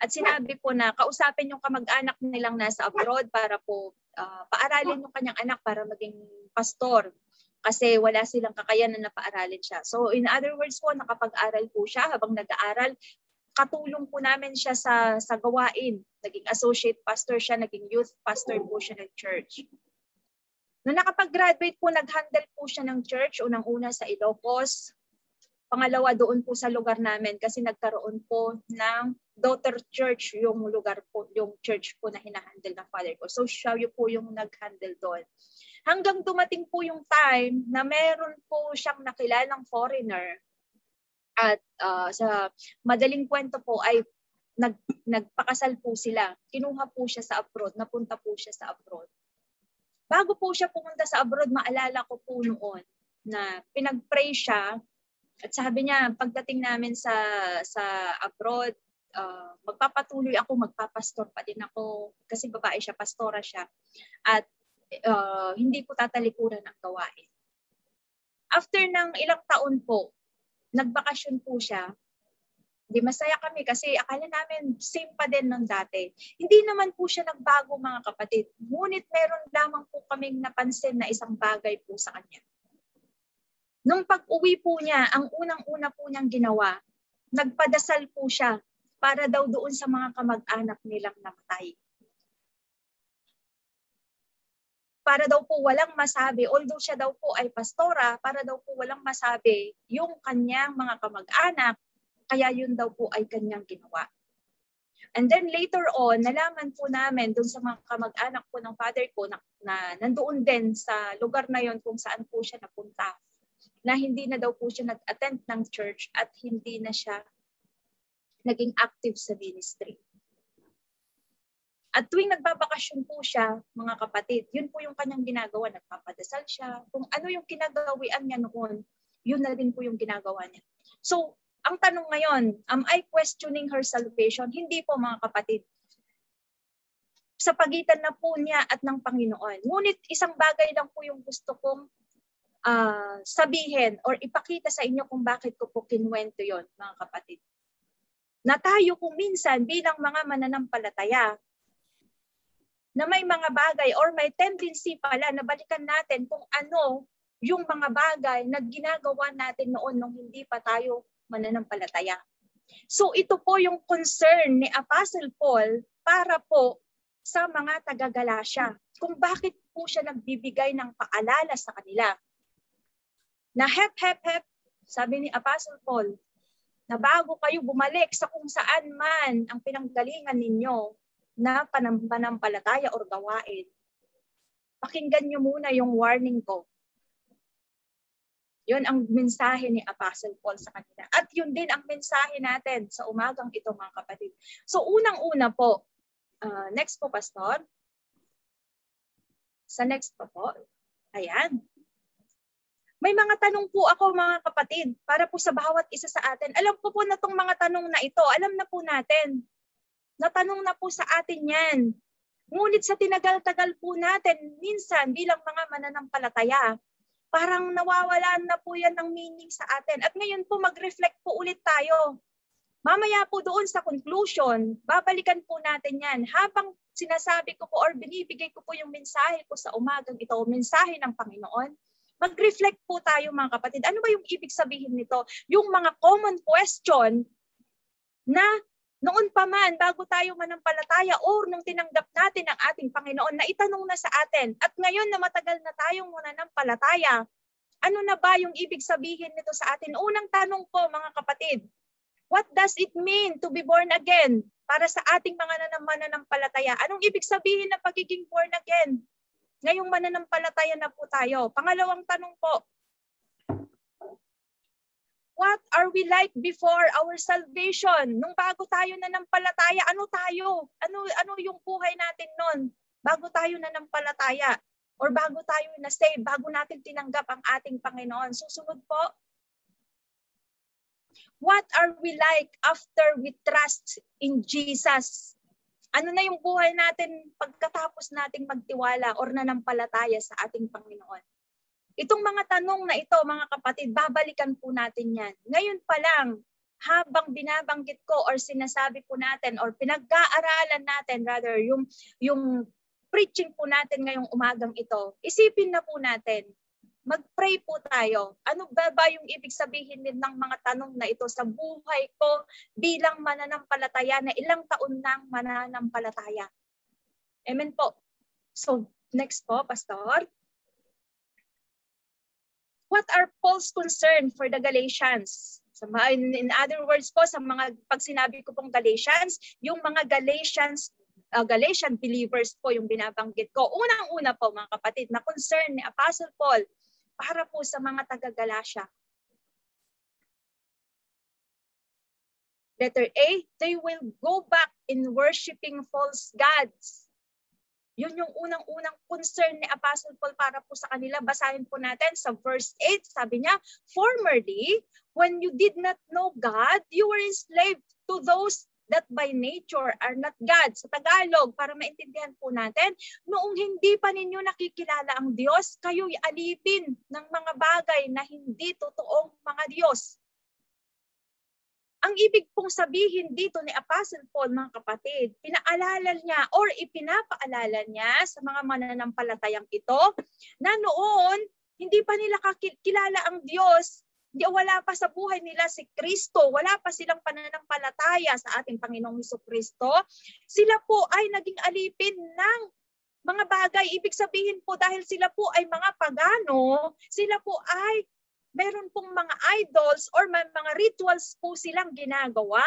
At sinabi po na kausapin yung kamag-anak nilang nasa abroad para po uh, paaralin yung kanyang anak para maging pastor kasi wala silang kakayanan na paaralin siya. So in other words po, nakapag-aral po siya habang nag-aaral. Katulong po namin siya sa, sa gawain. Naging associate pastor siya, naging youth pastor po siya ng church. Nung nakapag-graduate po, nag-handle po siya ng church, unang-una sa Ilocos, Pangalawa doon po sa lugar namin kasi nagkaroon po ng daughter church yung lugar po, yung church po na hinahandle ng father ko. So siya po yung nag-handle doon. Hanggang dumating po yung time na meron po siyang nakilalang foreigner at uh, sa madaling kwento po ay nag, nagpakasal po sila. Kinuha po siya sa abroad, napunta po siya sa abroad. Bago po siya pumunta sa abroad, maalala ko po noon na pinag-pray siya at sabi niya, pagdating namin sa sa abroad, uh, magpapatuloy ako, magpapastor pa din ako kasi babae siya, pastora siya. At uh, hindi ko tatalikuran ang gawain. After ng ilang taon po, nagbakasyon po siya. Di masaya kami kasi akala namin same pa din ng dati. Hindi naman po siya nagbago mga kapatid. Ngunit meron lamang po kaming napansin na isang bagay po sa kanya. Nung pag-uwi po niya, ang unang-una po niyang ginawa, nagpadasal po siya para daw doon sa mga kamag-anak nilang namatay. Para daw po walang masabi, although siya daw po ay pastora, para daw po walang masabi yung kanyang mga kamag-anak kaya yun daw po ay kanyang ginawa. And then later on, nalaman po namin doon sa mga kamag-anak po ng father ko na, na nandoon din sa lugar na yon kung saan po siya napunta. Na hindi na daw po siya nag-attend ng church at hindi na siya naging active sa ministry. At tuwing nagbabakasyon po siya, mga kapatid, yun po yung kanyang ginagawa. Nagpapadasal siya. Kung ano yung kinagawian niya noon, yun na rin po yung ginagawa niya. So, ang tanong ngayon, am I questioning her salvation? Hindi po mga kapatid. Sa pagitan na po niya at ng Panginoon. Ngunit isang bagay lang po yung gusto kong uh, sabihin or ipakita sa inyo kung bakit ko po kinwento yon mga kapatid. Na tayo kung minsan bilang mga mananampalataya, na may mga bagay or may tendency pala na balikan natin kung ano yung mga bagay na ginagawa natin noon nung hindi pa tayo mananampalataya. So ito po yung concern ni Apostle Paul para po sa mga taga-Galasya kung bakit po siya nagbibigay ng paalala sa kanila. Na hep, hep, hep, sabi ni Apostle Paul, na bago kayo bumalik sa kung saan man ang pinanggalingan ninyo na pananampalataya or gawain, pakinggan nyo muna yung warning ko yun ang mensahe ni Apostle Paul sa kanila. At yun din ang mensahe natin sa umagang ito mga kapatid. So unang-una po, uh, next po Pastor. Sa next po po. Ayan. May mga tanong po ako mga kapatid para po sa bawat isa sa atin. Alam ko po na itong mga tanong na ito, alam na po natin. Natanong na po sa atin yan. Ngunit sa tinagal-tagal po natin, minsan bilang mga mananampalataya, parang nawawalan na po yan ng meaning sa atin. At ngayon po mag-reflect po ulit tayo. Mamaya po doon sa conclusion, babalikan po natin yan. Habang sinasabi ko po or binibigay ko po yung mensahe ko sa umagang ito, mensahe ng Panginoon, mag-reflect po tayo mga kapatid. Ano ba yung ibig sabihin nito? Yung mga common question na noon pa man, bago tayo manampalataya or nung tinanggap natin ang ating Panginoon na itanong na sa atin. At ngayon na matagal na tayong mananampalataya, ano na ba yung ibig sabihin nito sa atin? Unang tanong po mga kapatid, what does it mean to be born again para sa ating mga mananampalataya? Anong ibig sabihin ng pagiging born again? Ngayong mananampalataya na po tayo. Pangalawang tanong po, what are we like before our salvation? Nung bago tayo na nampalataya, ano tayo? Ano ano yung buhay natin noon? Bago tayo na nampalataya or bago tayo na save, bago natin tinanggap ang ating Panginoon. Susunod po, what are we like after we trust in Jesus? Ano na yung buhay natin pagkatapos nating magtiwala or nanampalataya sa ating Panginoon? Itong mga tanong na ito, mga kapatid, babalikan po natin yan. Ngayon pa lang, habang binabanggit ko or sinasabi po natin or pinag-aaralan natin rather yung yung preaching po natin ngayong umagang ito, isipin na po natin, mag-pray po tayo. Ano ba ba yung ibig sabihin ng mga tanong na ito sa buhay ko bilang mananampalataya na ilang taon nang mananampalataya? Amen po. So, next po, Pastor. What are Paul's concern for the Galatians? In other words po, sa mga pag ko pong Galatians, yung mga Galatians uh, Galatian believers po yung binabanggit ko. Unang-una po mga kapatid na concern ni Apostle Paul para po sa mga taga-Galatia. Letter A, they will go back in worshiping false gods. Yun yung unang-unang concern ni Apostle Paul para po sa kanila. Basahin po natin sa verse 8. Sabi niya, Formerly, when you did not know God, you were enslaved to those that by nature are not God. Sa Tagalog, para maintindihan po natin, noong hindi pa ninyo nakikilala ang Diyos, kayo'y alipin ng mga bagay na hindi totoong mga Diyos. Ang ibig pong sabihin dito ni Apostle Paul, mga kapatid, pinaalala niya or ipinapaalala niya sa mga mananampalatayang ito na noon, hindi pa nila kilala ang Diyos, hindi wala pa sa buhay nila si Kristo, wala pa silang pananampalataya sa ating Panginoong Heso Kristo, sila po ay naging alipin ng mga bagay. Ibig sabihin po dahil sila po ay mga pagano, sila po ay meron pong mga idols or may mga rituals po silang ginagawa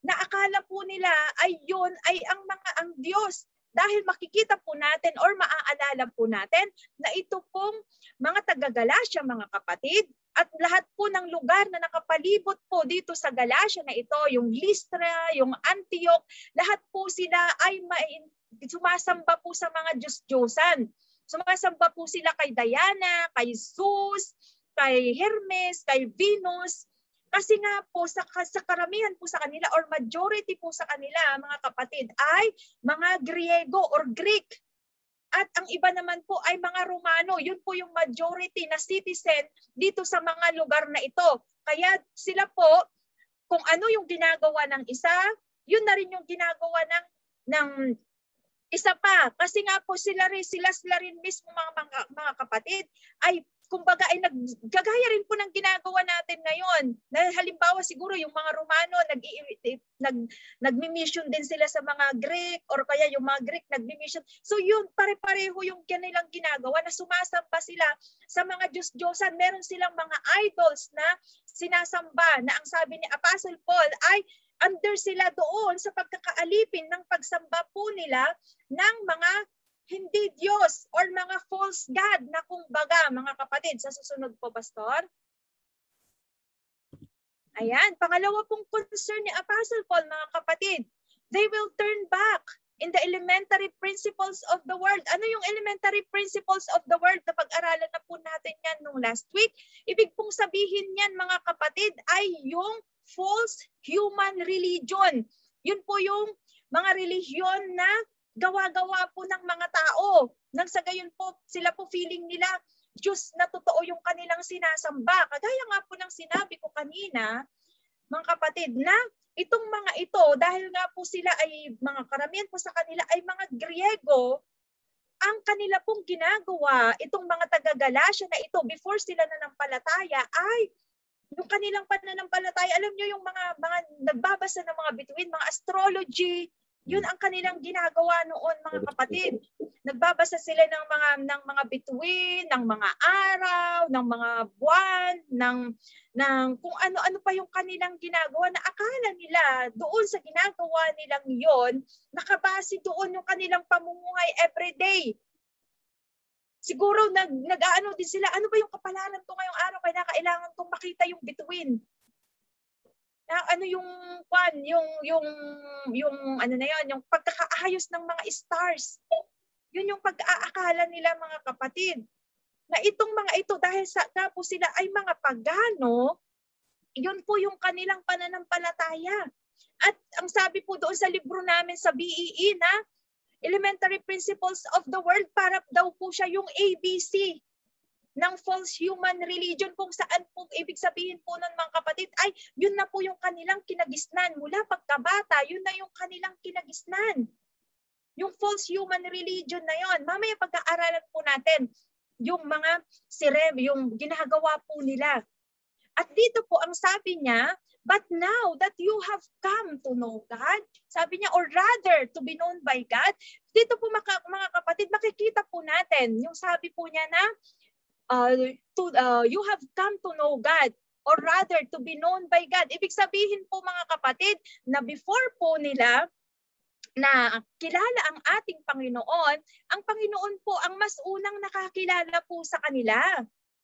na akala po nila ay yun ay ang mga ang Diyos dahil makikita po natin or maaalala po natin na ito pong mga taga-Galasya mga kapatid at lahat po ng lugar na nakapalibot po dito sa Galasya na ito, yung Lystra, yung Antioch, lahat po sila ay sumasamba po sa mga Diyos-Diyosan. Sumasamba po sila kay Diana, kay Zeus, kay Hermes, kay Venus, kasi nga po sa, sa karamihan po sa kanila or majority po sa kanila mga kapatid ay mga Griego or Greek. At ang iba naman po ay mga Romano. Yun po yung majority na citizen dito sa mga lugar na ito. Kaya sila po, kung ano yung ginagawa ng isa, yun na rin yung ginagawa ng ng isa pa. Kasi nga po sila rin sila sila rin mismo mga mga, mga kapatid ay kumbaga ay naggagaya rin po ng ginagawa natin ngayon. Na halimbawa siguro yung mga Romano nag nag nagmi-mission din sila sa mga Greek or kaya yung mga Greek nagmi-mission. So yun pare-pareho yung kanilang ginagawa na sumasamba sila sa mga Diyos-Diyosan. Meron silang mga idols na sinasamba na ang sabi ni Apostle Paul ay under sila doon sa pagkakaalipin ng pagsamba po nila ng mga hindi Diyos or mga false God na kumbaga mga kapatid sa susunod po pastor. Ayan, pangalawa pong concern ni Apostle Paul mga kapatid, they will turn back in the elementary principles of the world. Ano yung elementary principles of the world na pag-aralan na po natin yan nung last week? Ibig pong sabihin yan mga kapatid ay yung false human religion. Yun po yung mga relihiyon na gawa-gawa po ng mga tao. Nang sa gayon po, sila po feeling nila, Diyos na totoo yung kanilang sinasamba. Kagaya nga po ng sinabi ko kanina, mga kapatid, na itong mga ito, dahil nga po sila ay mga karamihan po sa kanila ay mga Griego, ang kanila pong ginagawa, itong mga taga-Galasya na ito, before sila na ng palataya, ay yung kanilang pananampalataya, alam nyo yung mga, mga nagbabasa ng mga bituin, mga astrology, yun ang kanilang ginagawa noon mga kapatid. Nagbabasa sila ng mga ng mga bituin, ng mga araw, ng mga buwan, ng ng kung ano-ano pa yung kanilang ginagawa na akala nila doon sa ginagawa nilang yon nakabase doon yung kanilang pamumuhay everyday. Siguro nag nag-aano din sila, ano ba yung kapalaran ko ngayong araw kaya kailangan kong makita yung bituin na ano yung kwan, yung yung yung ano na yon, yung pagkakaayos ng mga stars. Yun yung pag-aakala nila mga kapatid. Na itong mga ito dahil sa po sila ay mga pagano, yun po yung kanilang pananampalataya. At ang sabi po doon sa libro namin sa BEE e na Elementary Principles of the World, para daw po siya yung ABC ng false human religion kung saan po ibig sabihin po ng mga kapatid ay yun na po yung kanilang kinagisnan mula pagkabata. Yun na yung kanilang kinagisnan. Yung false human religion na yon mamaya pag-aaralan po natin yung mga sirem yung ginagawa po nila. At dito po ang sabi niya But now that you have come to know God, sabi niya, or rather to be known by God, dito po mga kapatid, makikita po natin yung sabi po niya na uh, to, uh, you have come to know God or rather to be known by God. Ibig sabihin po mga kapatid na before po nila na kilala ang ating Panginoon, ang Panginoon po ang mas unang nakakilala po sa kanila.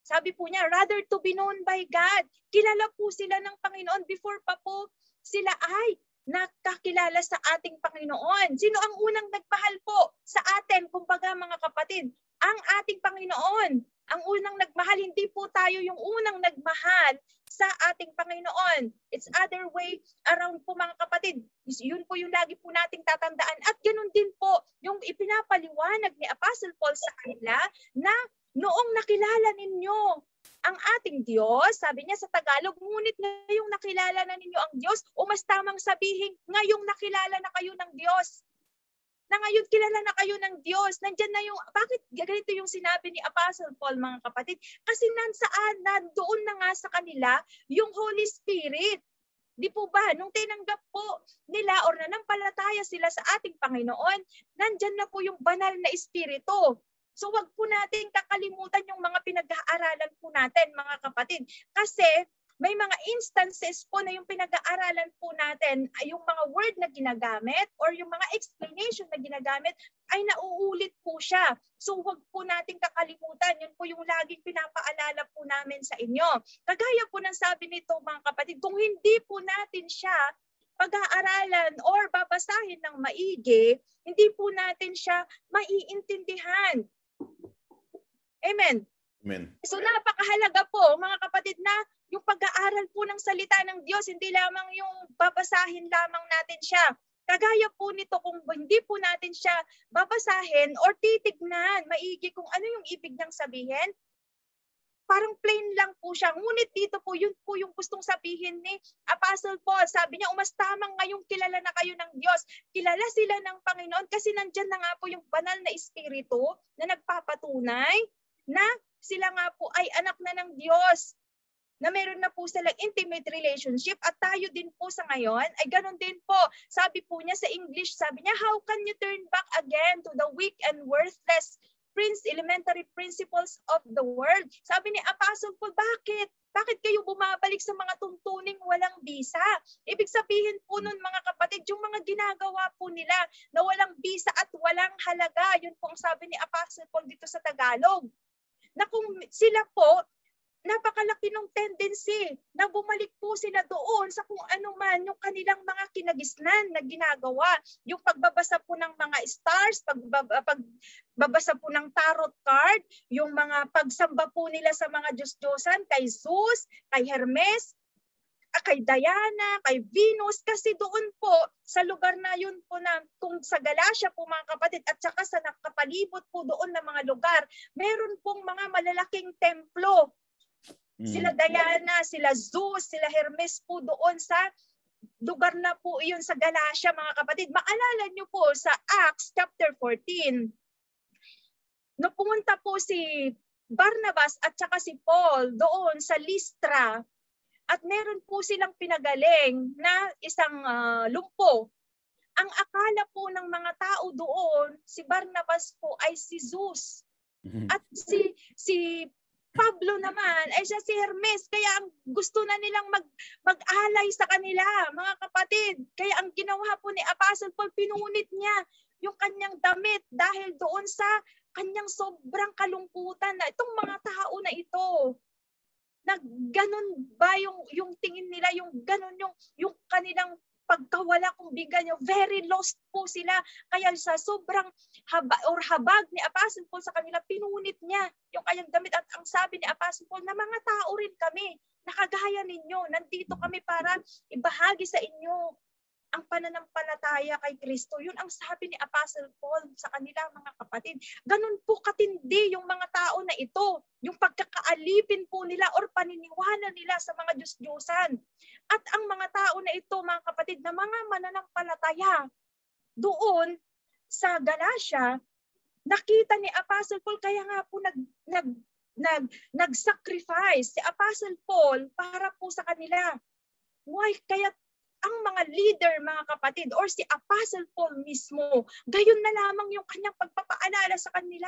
Sabi po niya, rather to be known by God. Kilala po sila ng Panginoon before pa po sila ay nakakilala sa ating Panginoon. Sino ang unang nagmahal po sa atin, kumbaga mga kapatid? Ang ating Panginoon. Ang unang nagmahal, hindi po tayo yung unang nagmahal sa ating Panginoon. It's other way around po mga kapatid. Yun po yung lagi po nating tatandaan. At ganun din po yung ipinapaliwanag ni Apostle Paul sa kanila na noong nakilala ninyo ang ating Diyos, sabi niya sa Tagalog, ngunit ngayong nakilala na ninyo ang Diyos, o mas tamang sabihin, ngayong nakilala na kayo ng Diyos. Na ngayon kilala na kayo ng Diyos. Nandyan na yung, bakit ganito yung sinabi ni Apostle Paul mga kapatid? Kasi nansaan, nandoon na nga sa kanila yung Holy Spirit. Di po ba, nung tinanggap po nila or nanampalataya sila sa ating Panginoon, nandyan na po yung banal na Espiritu. So wag po nating kakalimutan yung mga pinag-aaralan po natin mga kapatid. Kasi may mga instances po na yung pinag-aaralan po natin ay yung mga word na ginagamit or yung mga explanation na ginagamit ay nauulit po siya. So huwag po nating kakalimutan. Yun po yung laging pinapaalala po namin sa inyo. Kagaya po ng sabi nito mga kapatid, kung hindi po natin siya pag-aaralan or babasahin ng maigi, hindi po natin siya maiintindihan. Amen. Amen. So napakahalaga po mga kapatid na yung pag-aaral po ng salita ng Diyos, hindi lamang yung babasahin lamang natin siya. Kagaya po nito kung hindi po natin siya babasahin or titignan maigi kung ano yung ibig niyang sabihin, parang plain lang po siya. Ngunit dito po, yun po yung gustong sabihin ni Apostle Paul. Sabi niya, umastamang ngayong kilala na kayo ng Diyos. Kilala sila ng Panginoon kasi nandyan na nga po yung banal na espiritu na nagpapatunay na sila nga po ay anak na ng Diyos na meron na po silang intimate relationship at tayo din po sa ngayon ay ganun din po. Sabi po niya sa English, sabi niya, how can you turn back again to the weak and worthless prince elementary principles of the world? Sabi ni Apostle Paul, bakit? Bakit kayo bumabalik sa mga tuntuning walang bisa? Ibig sabihin po nun mga kapatid, yung mga ginagawa po nila na walang bisa at walang halaga, yun po ang sabi ni Apostle Paul dito sa Tagalog na kung sila po napakalaki ng tendency na bumalik po sila doon sa kung ano man yung kanilang mga kinagisnan na ginagawa. Yung pagbabasa po ng mga stars, pagbabasa po ng tarot card, yung mga pagsamba po nila sa mga Diyos-Diyosan, kay Zeus, kay Hermes, ah, kay Diana, kay Venus, kasi doon po sa lugar na yun po na kung sa Galacia po mga kapatid at saka sa nakapalibot po doon na mga lugar, meron pong mga malalaking templo Mm. Sila Diana, sila Zeus, sila Hermes po doon sa lugar na po iyon sa Galacia mga kapatid. Maalala niyo po sa Acts chapter 14. No pumunta po si Barnabas at saka si Paul doon sa Listra at meron po silang pinagaling na isang uh, lumpo. Ang akala po ng mga tao doon, si Barnabas po ay si Zeus. Mm-hmm. At si si Pablo naman, ay siya si Hermes, kaya ang gusto na nilang mag, mag-alay sa kanila, mga kapatid. Kaya ang ginawa po ni Apostle Paul, pinunit niya yung kanyang damit dahil doon sa kanyang sobrang kalungkutan na itong mga tao na ito na ganun ba yung yung tingin nila yung ganun yung yung kanilang pagkawala kung bigyan niyo, very lost po sila. Kaya sa sobrang haba, or habag ni Apostle Paul sa kanila, pinunit niya yung kanyang damit. At ang sabi ni Apostle Paul, na mga tao rin kami, nakagaya ninyo, nandito kami para ibahagi sa inyo ang pananampalataya kay Kristo. Yun ang sabi ni Apostle Paul sa kanila mga kapatid. Ganun po katindi yung mga tao na ito, yung pagkakaalipin po nila or paniniwala nila sa mga Diyos-Diyosan. At ang mga tao na ito mga kapatid na mga mananampalataya doon sa Galacia, nakita ni Apostle Paul kaya nga po nag, nag nag nag-sacrifice si Apostle Paul para po sa kanila. Why? Kaya ang mga leader, mga kapatid, or si Apostle Paul mismo, gayon na lamang yung kanyang pagpapaalala sa kanila.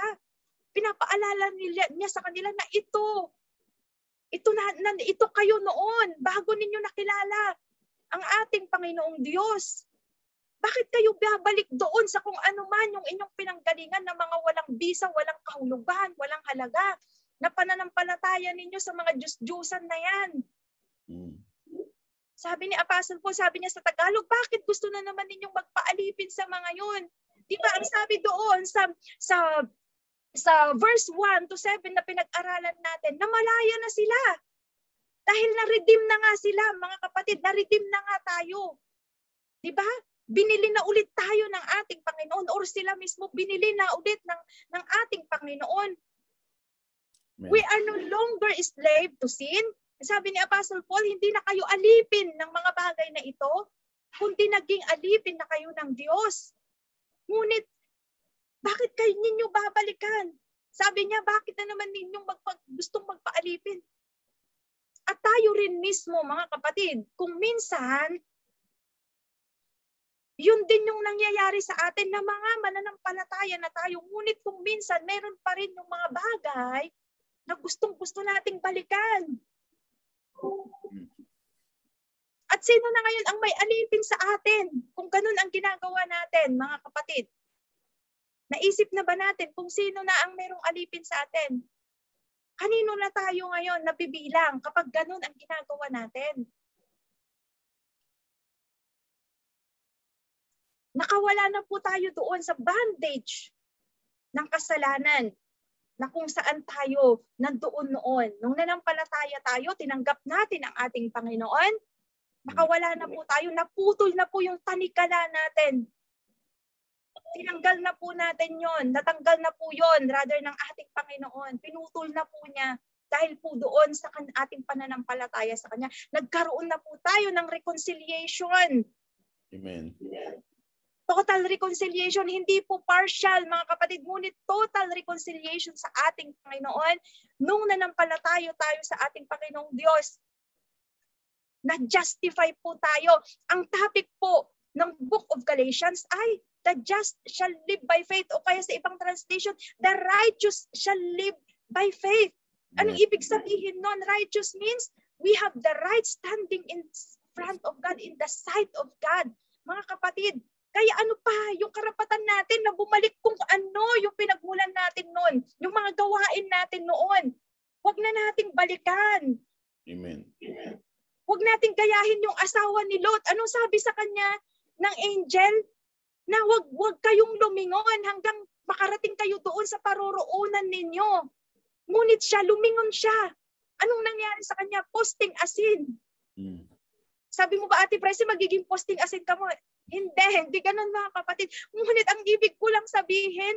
Pinapaalala nila, niya sa kanila na ito, ito na, na ito kayo noon bago ninyo nakilala ang ating Panginoong Diyos. Bakit kayo babalik doon sa kung ano man yung inyong pinanggalingan ng mga walang bisa, walang kahulugan, walang halaga na pananampalataya ninyo sa mga Diyos-Diyosan na yan? Mm. Sabi ni Apostle po, sabi niya sa Tagalog, bakit gusto na naman ninyong magpaalipin sa mga yun? Di ba ang sabi doon sa sa sa verse 1 to 7 na pinag-aralan natin, na malaya na sila. Dahil na-redeem na nga sila, mga kapatid, na-redeem na nga tayo. Di ba? Binili na ulit tayo ng ating Panginoon or sila mismo binili na ulit ng, ng ating Panginoon. Amen. We are no longer slave to sin. Sabi ni Apostle Paul, hindi na kayo alipin ng mga bagay na ito, kundi naging alipin na kayo ng Diyos. Ngunit, bakit kayo ninyo babalikan? Sabi niya, bakit na naman ninyong magpag, gustong magpaalipin? At tayo rin mismo, mga kapatid, kung minsan, yun din yung nangyayari sa atin na mga mananampalataya na tayo. Ngunit kung minsan, meron pa rin yung mga bagay na gustong gusto nating balikan. At sino na ngayon ang may alipin sa atin kung ganun ang ginagawa natin, mga kapatid? Naisip na ba natin kung sino na ang merong alipin sa atin? Kanino na tayo ngayon nabibilang kapag ganun ang ginagawa natin? Nakawala na po tayo doon sa bandage ng kasalanan na kung saan tayo nandoon noon. Nung nanampalataya tayo, tinanggap natin ang ating Panginoon, makawala na po tayo, naputol na po yung tanikala natin. Tinanggal na po natin yon, natanggal na po yon rather ng ating Panginoon. Pinutol na po niya dahil po doon sa ating pananampalataya sa Kanya. Nagkaroon na po tayo ng reconciliation. Amen total reconciliation, hindi po partial mga kapatid, ngunit total reconciliation sa ating Panginoon nung nanampalataya tayo sa ating Panginoong Diyos. Na-justify po tayo. Ang topic po ng Book of Galatians ay the just shall live by faith o kaya sa ibang translation, the righteous shall live by faith. Anong ibig sabihin nun? Righteous means we have the right standing in front of God, in the sight of God. Mga kapatid, kaya ano pa, yung karapatan natin na bumalik kung ano yung pinagmulan natin noon, yung mga gawain natin noon. Huwag na nating balikan. Amen. Amen. Huwag nating gayahin yung asawa ni Lot. Anong sabi sa kanya ng angel? Na wag wag kayong lumingon hanggang makarating kayo doon sa paroroonan ninyo. Ngunit siya, lumingon siya. Anong nangyari sa kanya? Posting asin. Mm. Sabi mo ba, Ate Presi, magiging posting asin ka mo? Hindi, hindi ganun mga kapatid. Ngunit ang ibig ko lang sabihin,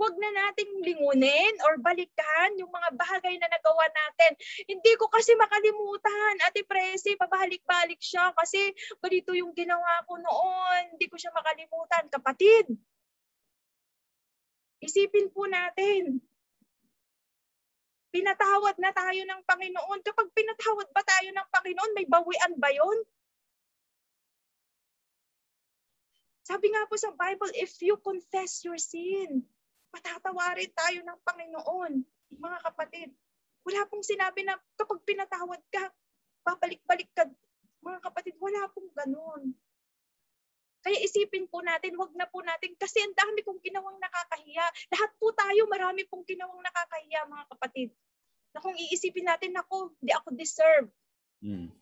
huwag na nating lingunin or balikan yung mga bagay na nagawa natin. Hindi ko kasi makalimutan, Ate Presi, pabalik-balik siya kasi ganito yung ginawa ko noon. Hindi ko siya makalimutan. Kapatid, isipin po natin, pinatawad na tayo ng Panginoon. Kapag pinatawad ba tayo ng Panginoon, may bawian ba yun? Sabi nga po sa Bible, if you confess your sin, patatawarin tayo ng Panginoon. Mga kapatid, wala pong sinabi na kapag pinatawad ka, babalik-balik ka. Mga kapatid, wala pong ganun. Kaya isipin po natin, wag na po natin, kasi ang dami kong ginawang nakakahiya. Lahat po tayo, marami pong ginawang nakakahiya, mga kapatid. Na kung iisipin natin, ako, hindi ako deserve. Mm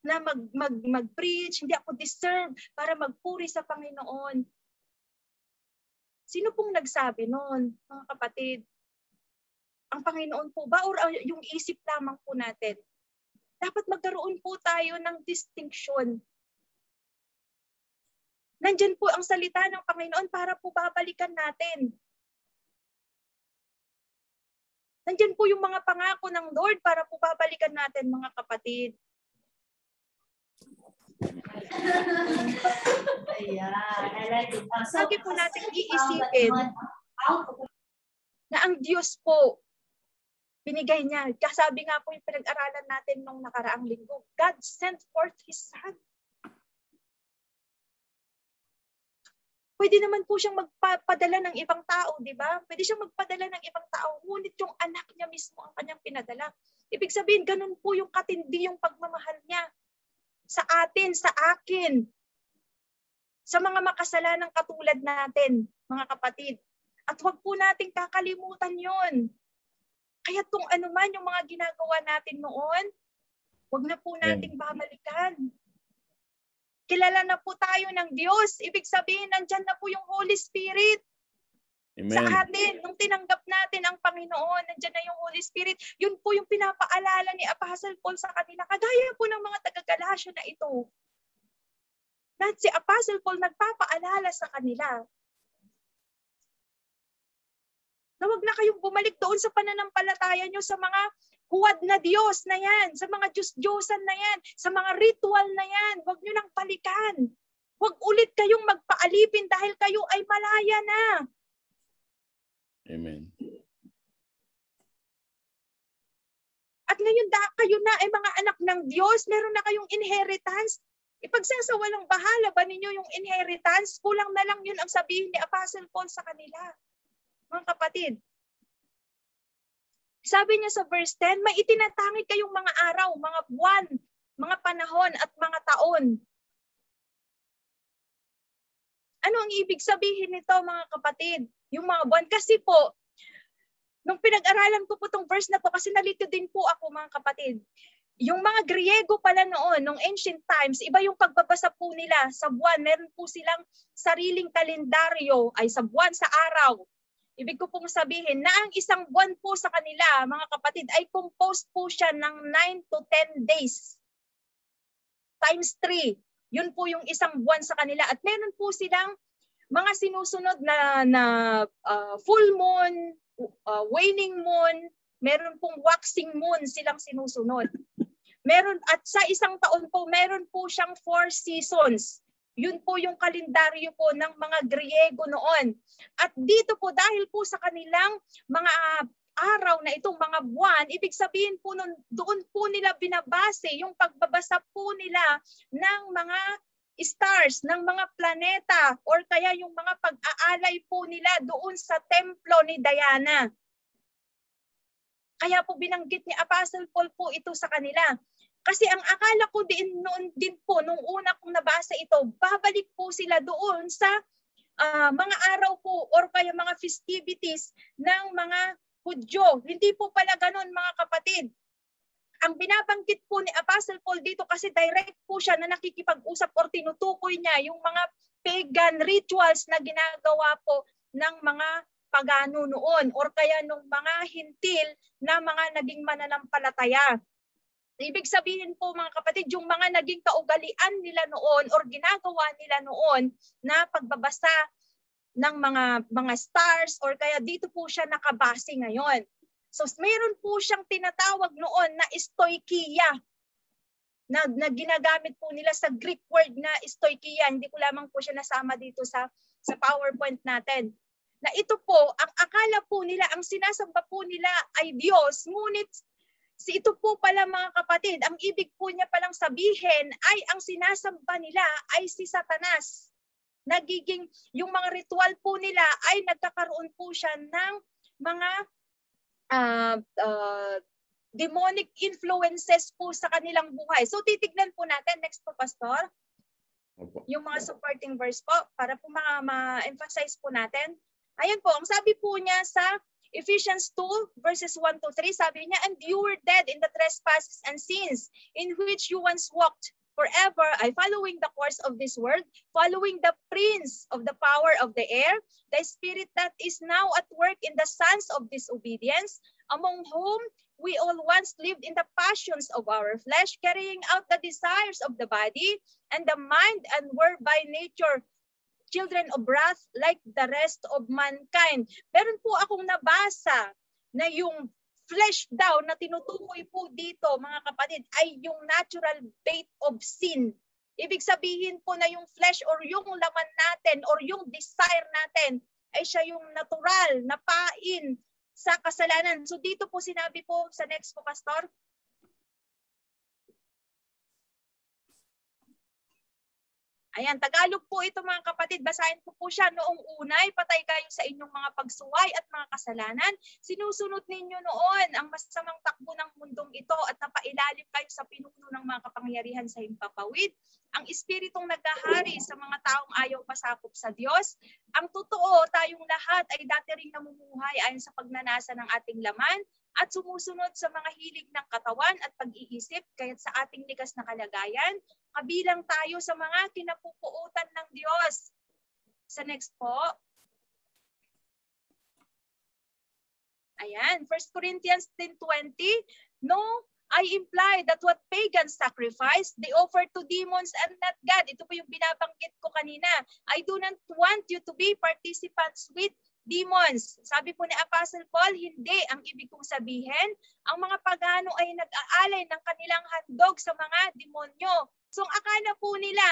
na mag, mag, mag-preach, hindi ako deserve para magpuri sa Panginoon. Sino pong nagsabi noon, mga kapatid? Ang Panginoon po ba or yung isip lamang po natin? Dapat magkaroon po tayo ng distinction. Nandyan po ang salita ng Panginoon para po babalikan natin. Nandyan po yung mga pangako ng Lord para po babalikan natin mga kapatid. Sabi po natin iisipin na ang Diyos po, binigay niya. Kasabi nga po yung pinag-aralan natin nung nakaraang linggo, God sent forth His Son. Pwede naman po siyang magpadala ng ibang tao, di ba? Pwede siyang magpadala ng ibang tao, ngunit yung anak niya mismo ang kanyang pinadala. Ibig sabihin, ganun po yung katindi yung pagmamahal niya sa atin, sa akin, sa mga makasalanang katulad natin, mga kapatid. At huwag po nating kakalimutan yon. Kaya kung ano man yung mga ginagawa natin noon, huwag na po nating babalikan. Kilala na po tayo ng Diyos. Ibig sabihin, nandyan na po yung Holy Spirit. Amen. Sa atin, nung tinanggap natin ang Panginoon, nandiyan na yung Holy Spirit, yun po yung pinapaalala ni Apostle Paul sa kanila. Kagaya po ng mga taga-Galasya na ito. Na si Apostle Paul nagpapaalala sa kanila Na wag na kayong bumalik doon sa pananampalataya nyo sa mga huwad na Diyos na yan, sa mga Diyos-Diyosan na yan, sa mga ritual na yan. Huwag nyo nang balikan. Huwag ulit kayong magpaalipin dahil kayo ay malaya na. Amen. At ngayon da, kayo na ay mga anak ng Diyos, meron na kayong inheritance. Ipagsasawalang bahala ba ninyo yung inheritance? Kulang na lang yun ang sabihin ni Apostle Paul sa kanila. Mga kapatid, sabi niya sa verse 10, may itinatangit kayong mga araw, mga buwan, mga panahon at mga taon. Ano ang ibig sabihin nito mga kapatid? Yung mga buwan. Kasi po, nung pinag-aralan ko po itong verse na to, kasi nalito din po ako mga kapatid, yung mga Griego pala noon, nung ancient times, iba yung pagbabasa po nila sa buwan. Meron po silang sariling kalendaryo ay sa buwan, sa araw. Ibig ko pong sabihin na ang isang buwan po sa kanila, mga kapatid, ay composed po siya ng 9 to 10 days. Times 3. Yun po yung isang buwan sa kanila. At meron po silang mga sinusunod na, na uh, full moon, uh, waning moon, meron pong waxing moon silang sinusunod. Meron at sa isang taon po meron po siyang four seasons. Yun po yung kalendaryo po ng mga Griego noon. At dito po dahil po sa kanilang mga araw na itong mga buwan, ibig sabihin po nun, doon po nila binabase yung pagbabasa po nila ng mga stars, ng mga planeta, or kaya yung mga pag-aalay po nila doon sa templo ni Diana. Kaya po binanggit ni Apostle Paul po ito sa kanila. Kasi ang akala ko din noon din po, nung una kong nabasa ito, babalik po sila doon sa uh, mga araw po or kaya mga festivities ng mga Hudyo. Hindi po pala ganun mga kapatid. Ang binabanggit po ni Apostle Paul dito kasi direct po siya na nakikipag-usap or tinutukoy niya yung mga pagan rituals na ginagawa po ng mga pagano noon or kaya nung mga hintil na mga naging mananampalataya. Ibig sabihin po mga kapatid, yung mga naging kaugalian nila noon or ginagawa nila noon na pagbabasa ng mga mga stars or kaya dito po siya nakabase ngayon. So mayroon po siyang tinatawag noon na stoikia na, na ginagamit po nila sa Greek word na stoikia. Hindi ko lamang po siya nasama dito sa sa PowerPoint natin. Na ito po, ang akala po nila, ang sinasamba po nila ay Diyos, ngunit Si ito po pala mga kapatid, ang ibig po niya palang sabihin ay ang sinasamba nila ay si Satanas. Nagiging, yung mga ritual po nila ay nagkakaroon po siya ng mga uh, uh, demonic influences po sa kanilang buhay. So titignan po natin, next po Pastor, yung mga supporting verse po para po ma-emphasize po natin. Ayan po, ang sabi po niya sa Ephesians 2 verses 1 to 3, sabi niya, And you were dead in the trespasses and sins in which you once walked forever, I following the course of this world, following the prince of the power of the air, the spirit that is now at work in the sons of disobedience, among whom we all once lived in the passions of our flesh, carrying out the desires of the body and the mind, and were by nature children of wrath like the rest of mankind. Meron po akong nabasa na yung flesh daw na tinutukoy po dito mga kapatid ay yung natural bait of sin. Ibig sabihin po na yung flesh or yung laman natin or yung desire natin ay siya yung natural na pain sa kasalanan. So dito po sinabi po sa next po pastor, Ayan, Tagalog po ito mga kapatid. Basahin ko po siya. Noong unay, patay kayo sa inyong mga pagsuway at mga kasalanan. Sinusunod ninyo noon ang masamang takbo ng mundong ito at napailalim kayo sa pinuno ng mga kapangyarihan sa himpapawid. Ang espiritong nagahari sa mga taong ayaw pasakop sa Diyos. Ang totoo, tayong lahat ay dati ring namumuhay ayon sa pagnanasa ng ating laman at sumusunod sa mga hilig ng katawan at pag-iisip kaya't sa ating likas na kalagayan, kabilang tayo sa mga kinapupuutan ng Diyos. Sa next po. Ayan, 1 Corinthians 10.20, No, I imply that what pagans sacrifice, they offer to demons and not God. Ito po yung binabanggit ko kanina. I do not want you to be participants with demons. Sabi po ni Apostle Paul, hindi ang ibig kong sabihin. Ang mga pagano ay nag-aalay ng kanilang handog sa mga demonyo. So ang akala po nila,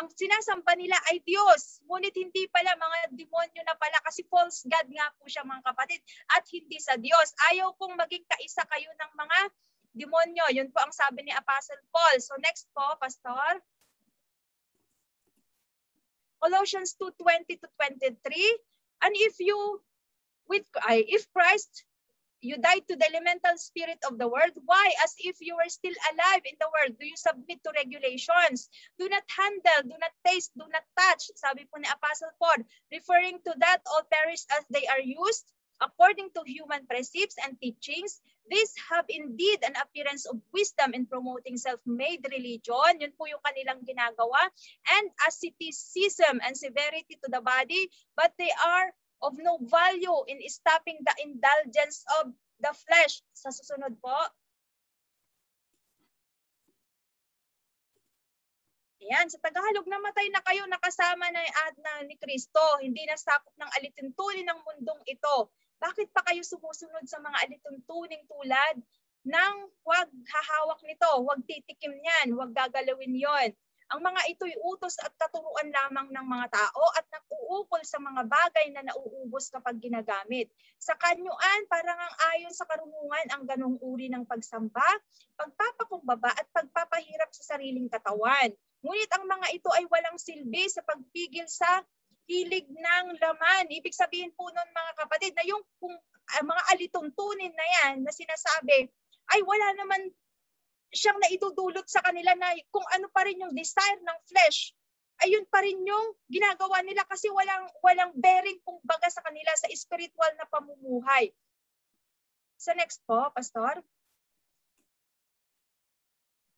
ang sinasamba nila ay Diyos. Ngunit hindi pala mga demonyo na pala kasi false God nga po siya mga kapatid at hindi sa Diyos. Ayaw pong maging kaisa kayo ng mga demonyo. Yun po ang sabi ni Apostle Paul. So next po, Pastor. Colossians 2:20 to 23. And if you with if Christ you died to the elemental spirit of the world. Why? As if you were still alive in the world. Do you submit to regulations? Do not handle, do not taste, do not touch. Sabi po ni Apostle Paul, referring to that all perish as they are used according to human precepts and teachings. These have indeed an appearance of wisdom in promoting self-made religion. Yun po yung kanilang ginagawa. And asceticism and severity to the body, but they are of no value in stopping the indulgence of the flesh. Sa susunod po. Ayan, sa Tagalog, namatay na kayo nakasama na, na ni Kristo. Hindi na sakop ng alituntunin ng mundong ito. Bakit pa kayo sumusunod sa mga alituntuning tulad ng huwag hahawak nito, huwag titikim niyan, huwag gagalawin yon ang mga ito'y utos at katuruan lamang ng mga tao at nag-uukol sa mga bagay na nauubos kapag ginagamit. Sa kanyuan, parang ang ayon sa karunungan ang ganong uri ng pagsamba, pagpapakumbaba at pagpapahirap sa sariling katawan. Ngunit ang mga ito ay walang silbi sa pagpigil sa hilig ng laman. Ibig sabihin po nun mga kapatid na yung kung, uh, mga alituntunin na yan na sinasabi ay wala naman siyang naitudulot sa kanila na kung ano pa rin yung desire ng flesh, ayun pa rin yung ginagawa nila kasi walang walang bearing kung baga sa kanila sa spiritual na pamumuhay. Sa next po, pastor.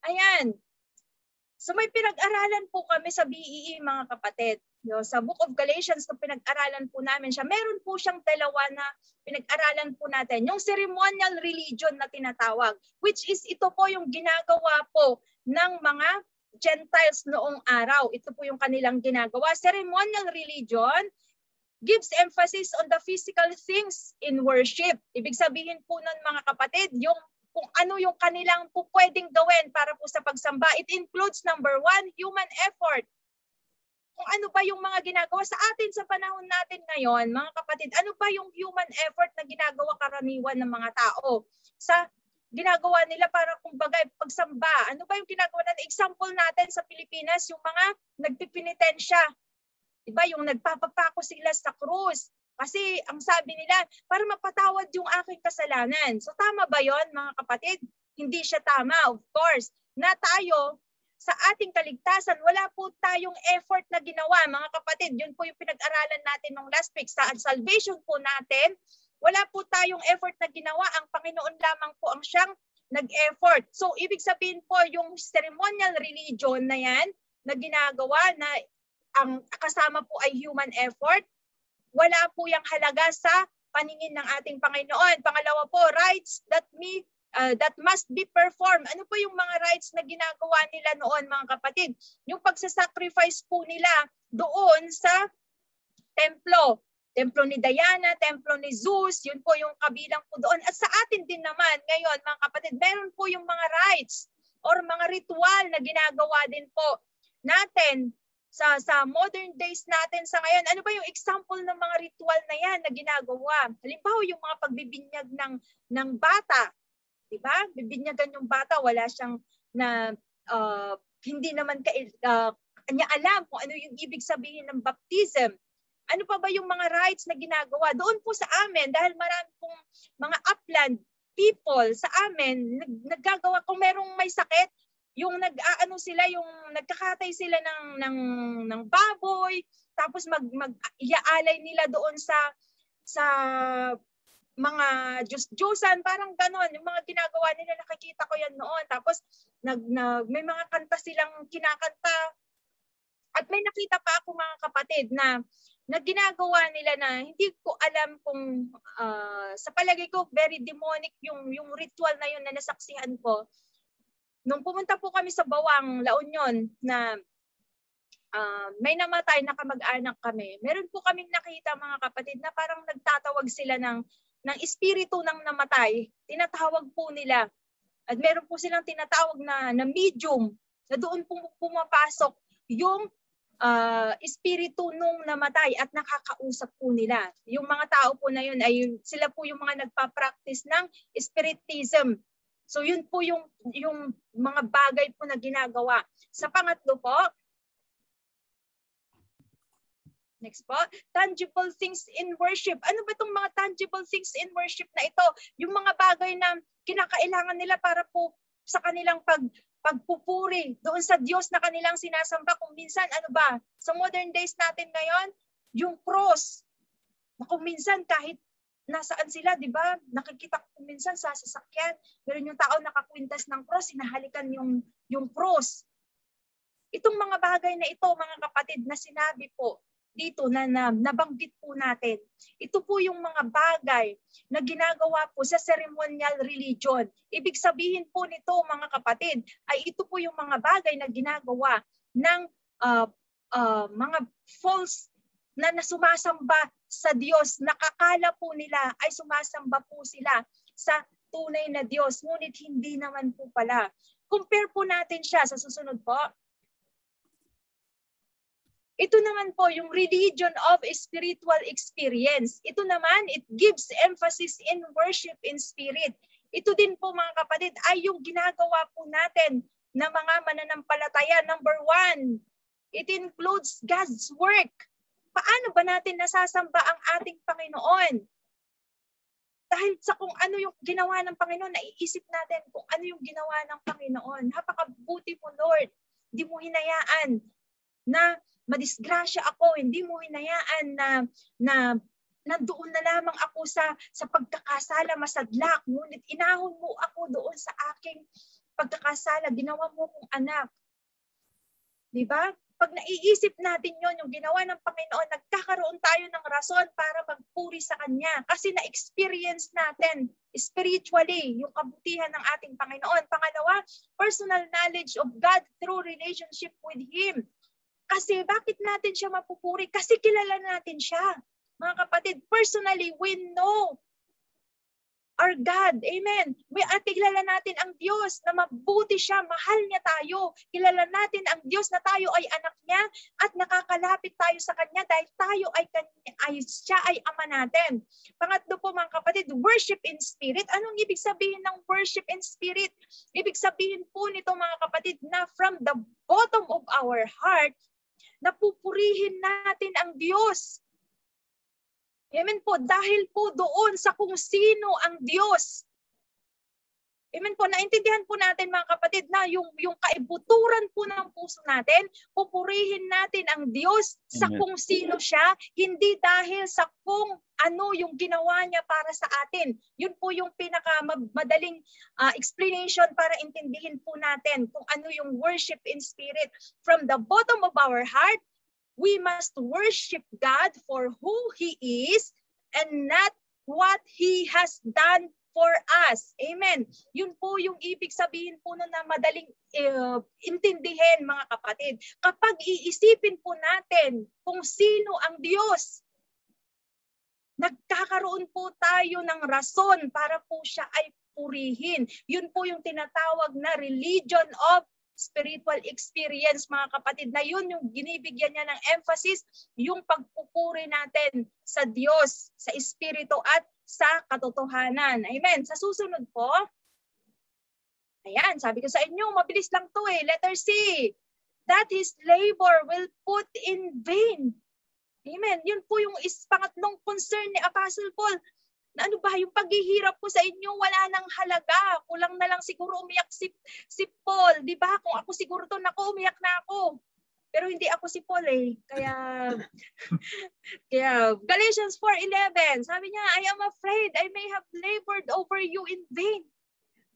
Ayan. So may pinag-aralan po kami sa BEE e, mga kapatid. No, sa Book of Galatians, kung pinag-aralan po namin siya, meron po siyang dalawa na pinag-aralan po natin. Yung ceremonial religion na tinatawag, which is ito po yung ginagawa po ng mga Gentiles noong araw. Ito po yung kanilang ginagawa. Ceremonial religion gives emphasis on the physical things in worship. Ibig sabihin po nun mga kapatid, yung kung ano yung kanilang po pwedeng gawin para po sa pagsamba. It includes number one, human effort kung ano ba yung mga ginagawa sa atin sa panahon natin ngayon, mga kapatid, ano ba yung human effort na ginagawa karaniwan ng mga tao sa ginagawa nila para kumbaga pagsamba. Ano ba yung ginagawa natin? Example natin sa Pilipinas, yung mga nagpipinitensya. Diba? Yung nagpapapako sila sa krus. Kasi ang sabi nila, para mapatawad yung aking kasalanan. So tama ba yon mga kapatid? Hindi siya tama, of course. Na tayo, sa ating kaligtasan, wala po tayong effort na ginawa, mga kapatid. Yun po yung pinag-aralan natin nung last week. Sa salvation po natin, wala po tayong effort na ginawa. Ang Panginoon lamang po ang siyang nag-effort. So, ibig sabihin po, yung ceremonial religion na yan, na ginagawa na ang kasama po ay human effort, wala po yung halaga sa paningin ng ating Panginoon. Pangalawa po, rights that me uh, that must be performed. Ano po yung mga rights na ginagawa nila noon mga kapatid? Yung pagsasacrifice po nila doon sa templo. Templo ni Diana, templo ni Zeus, yun po yung kabilang po doon. At sa atin din naman ngayon mga kapatid, meron po yung mga rights or mga ritual na ginagawa din po natin sa sa modern days natin sa ngayon, ano ba yung example ng mga ritual na yan na ginagawa? Halimbawa yung mga pagbibinyag ng ng bata, 'di ba? Bibinyagan yung bata, wala siyang na uh, hindi naman ka uh, kanya alam kung ano yung ibig sabihin ng baptism. Ano pa ba yung mga rights na ginagawa? Doon po sa amin, dahil marami pong mga upland people sa amin, nag, naggagawa, kung merong may sakit, yung nag-aano sila, yung nagkakatay sila ng, ng, ng baboy, tapos mag, mag iaalay nila doon sa sa mga Diyos-Diyosan, parang ganon. Yung mga ginagawa nila, nakikita ko yan noon. Tapos nag, nag, may mga kanta silang kinakanta. At may nakita pa ako mga kapatid na na ginagawa nila na hindi ko alam kung uh, sa palagay ko very demonic yung yung ritual na yun na nasaksihan ko. Nung pumunta po kami sa Bawang, La Union na uh, may namatay na kamag-anak kami. Meron po kaming nakita mga kapatid na parang nagtatawag sila ng ng espiritu ng namatay. Tinatawag po nila. At meron po silang tinatawag na na medium na doon po pumapasok yung uh, espiritu nung namatay at nakakausap po nila. Yung mga tao po na yun ay sila po yung mga nagpa-practice ng spiritism. So yun po yung yung mga bagay po na ginagawa. Sa pangatlo po, Next po, tangible things in worship. Ano ba itong mga tangible things in worship na ito? Yung mga bagay na kinakailangan nila para po sa kanilang pag pagpupuri doon sa Diyos na kanilang sinasamba. Kung minsan, ano ba, sa modern days natin ngayon, yung cross. Kung minsan, kahit nasaan sila, di ba? Nakikita ko minsan sa sasakyan, meron yung tao nakakwintas ng cross, sinahalikan yung, yung cross. Itong mga bagay na ito, mga kapatid, na sinabi po dito na, na nabanggit po natin. Ito po yung mga bagay na ginagawa po sa ceremonial religion. Ibig sabihin po nito mga kapatid ay ito po yung mga bagay na ginagawa ng uh, uh, mga false na nasumasamba sa Diyos. Nakakala po nila ay sumasamba po sila sa tunay na Diyos. Ngunit hindi naman po pala. Compare po natin siya sa susunod po. Ito naman po yung religion of spiritual experience. Ito naman, it gives emphasis in worship in spirit. Ito din po mga kapatid ay yung ginagawa po natin na mga mananampalataya. Number one, it includes God's work. Paano ba natin nasasamba ang ating Panginoon? Dahil sa kung ano yung ginawa ng Panginoon, naiisip natin kung ano yung ginawa ng Panginoon. Napakabuti mo, Lord. Hindi mo hinayaan na madisgrasya ako, hindi mo hinayaan na, na nandoon na lamang ako sa, sa pagkakasala masadlak, ngunit inahon mo ako doon sa aking pagkakasala, ginawa mo kong anak. Di ba? Pag naiisip natin yon yung ginawa ng Panginoon, nagkakaroon tayo ng rason para magpuri sa Kanya. Kasi na-experience natin spiritually yung kabutihan ng ating Panginoon. Pangalawa, personal knowledge of God through relationship with Him. Kasi bakit natin siya mapupuri? Kasi kilala natin siya. Mga kapatid, personally, we know our God. Amen. We at kilala natin ang Diyos na mabuti siya, mahal niya tayo. Kilala natin ang Diyos na tayo ay anak niya at nakakalapit tayo sa Kanya dahil tayo ay, ay siya ay ama natin. Pangatlo po mga kapatid, worship in spirit. Anong ibig sabihin ng worship in spirit? Ibig sabihin po nito mga kapatid na from the bottom of our heart, napupurihin natin ang Diyos. Amen po, dahil po doon sa kung sino ang Diyos. Amen po, naintindihan po natin mga kapatid na yung, yung kaibuturan po ng puso natin, pupurihin natin ang Diyos sa kung sino siya, hindi dahil sa kung ano yung ginawa niya para sa atin. Yun po yung pinaka madaling uh, explanation para intindihin po natin kung ano yung worship in spirit. From the bottom of our heart, we must worship God for who He is and not what He has done for us. Amen. Yun po yung ibig sabihin po na madaling uh, intindihin mga kapatid. Kapag iisipin po natin kung sino ang Diyos, nagkakaroon po tayo ng rason para po siya ay purihin. Yun po yung tinatawag na religion of spiritual experience mga kapatid na yun yung ginibigyan niya ng emphasis yung pagpupuri natin sa Diyos, sa Espiritu at sa katotohanan. Amen. Sa susunod po, ayan, sabi ko sa inyo, mabilis lang to eh. Letter C, that his labor will put in vain. Amen. Yun po yung is, pangatlong concern ni Apostle Paul. Na ano ba, yung paghihirap ko sa inyo, wala nang halaga. Kulang na lang siguro umiyak si, si Paul. Di ba? Kung ako siguro to, naku, umiyak na ako. Pero hindi ako si Paul eh. Kaya, kaya Galatians 4.11, sabi niya, I am afraid I may have labored over you in vain.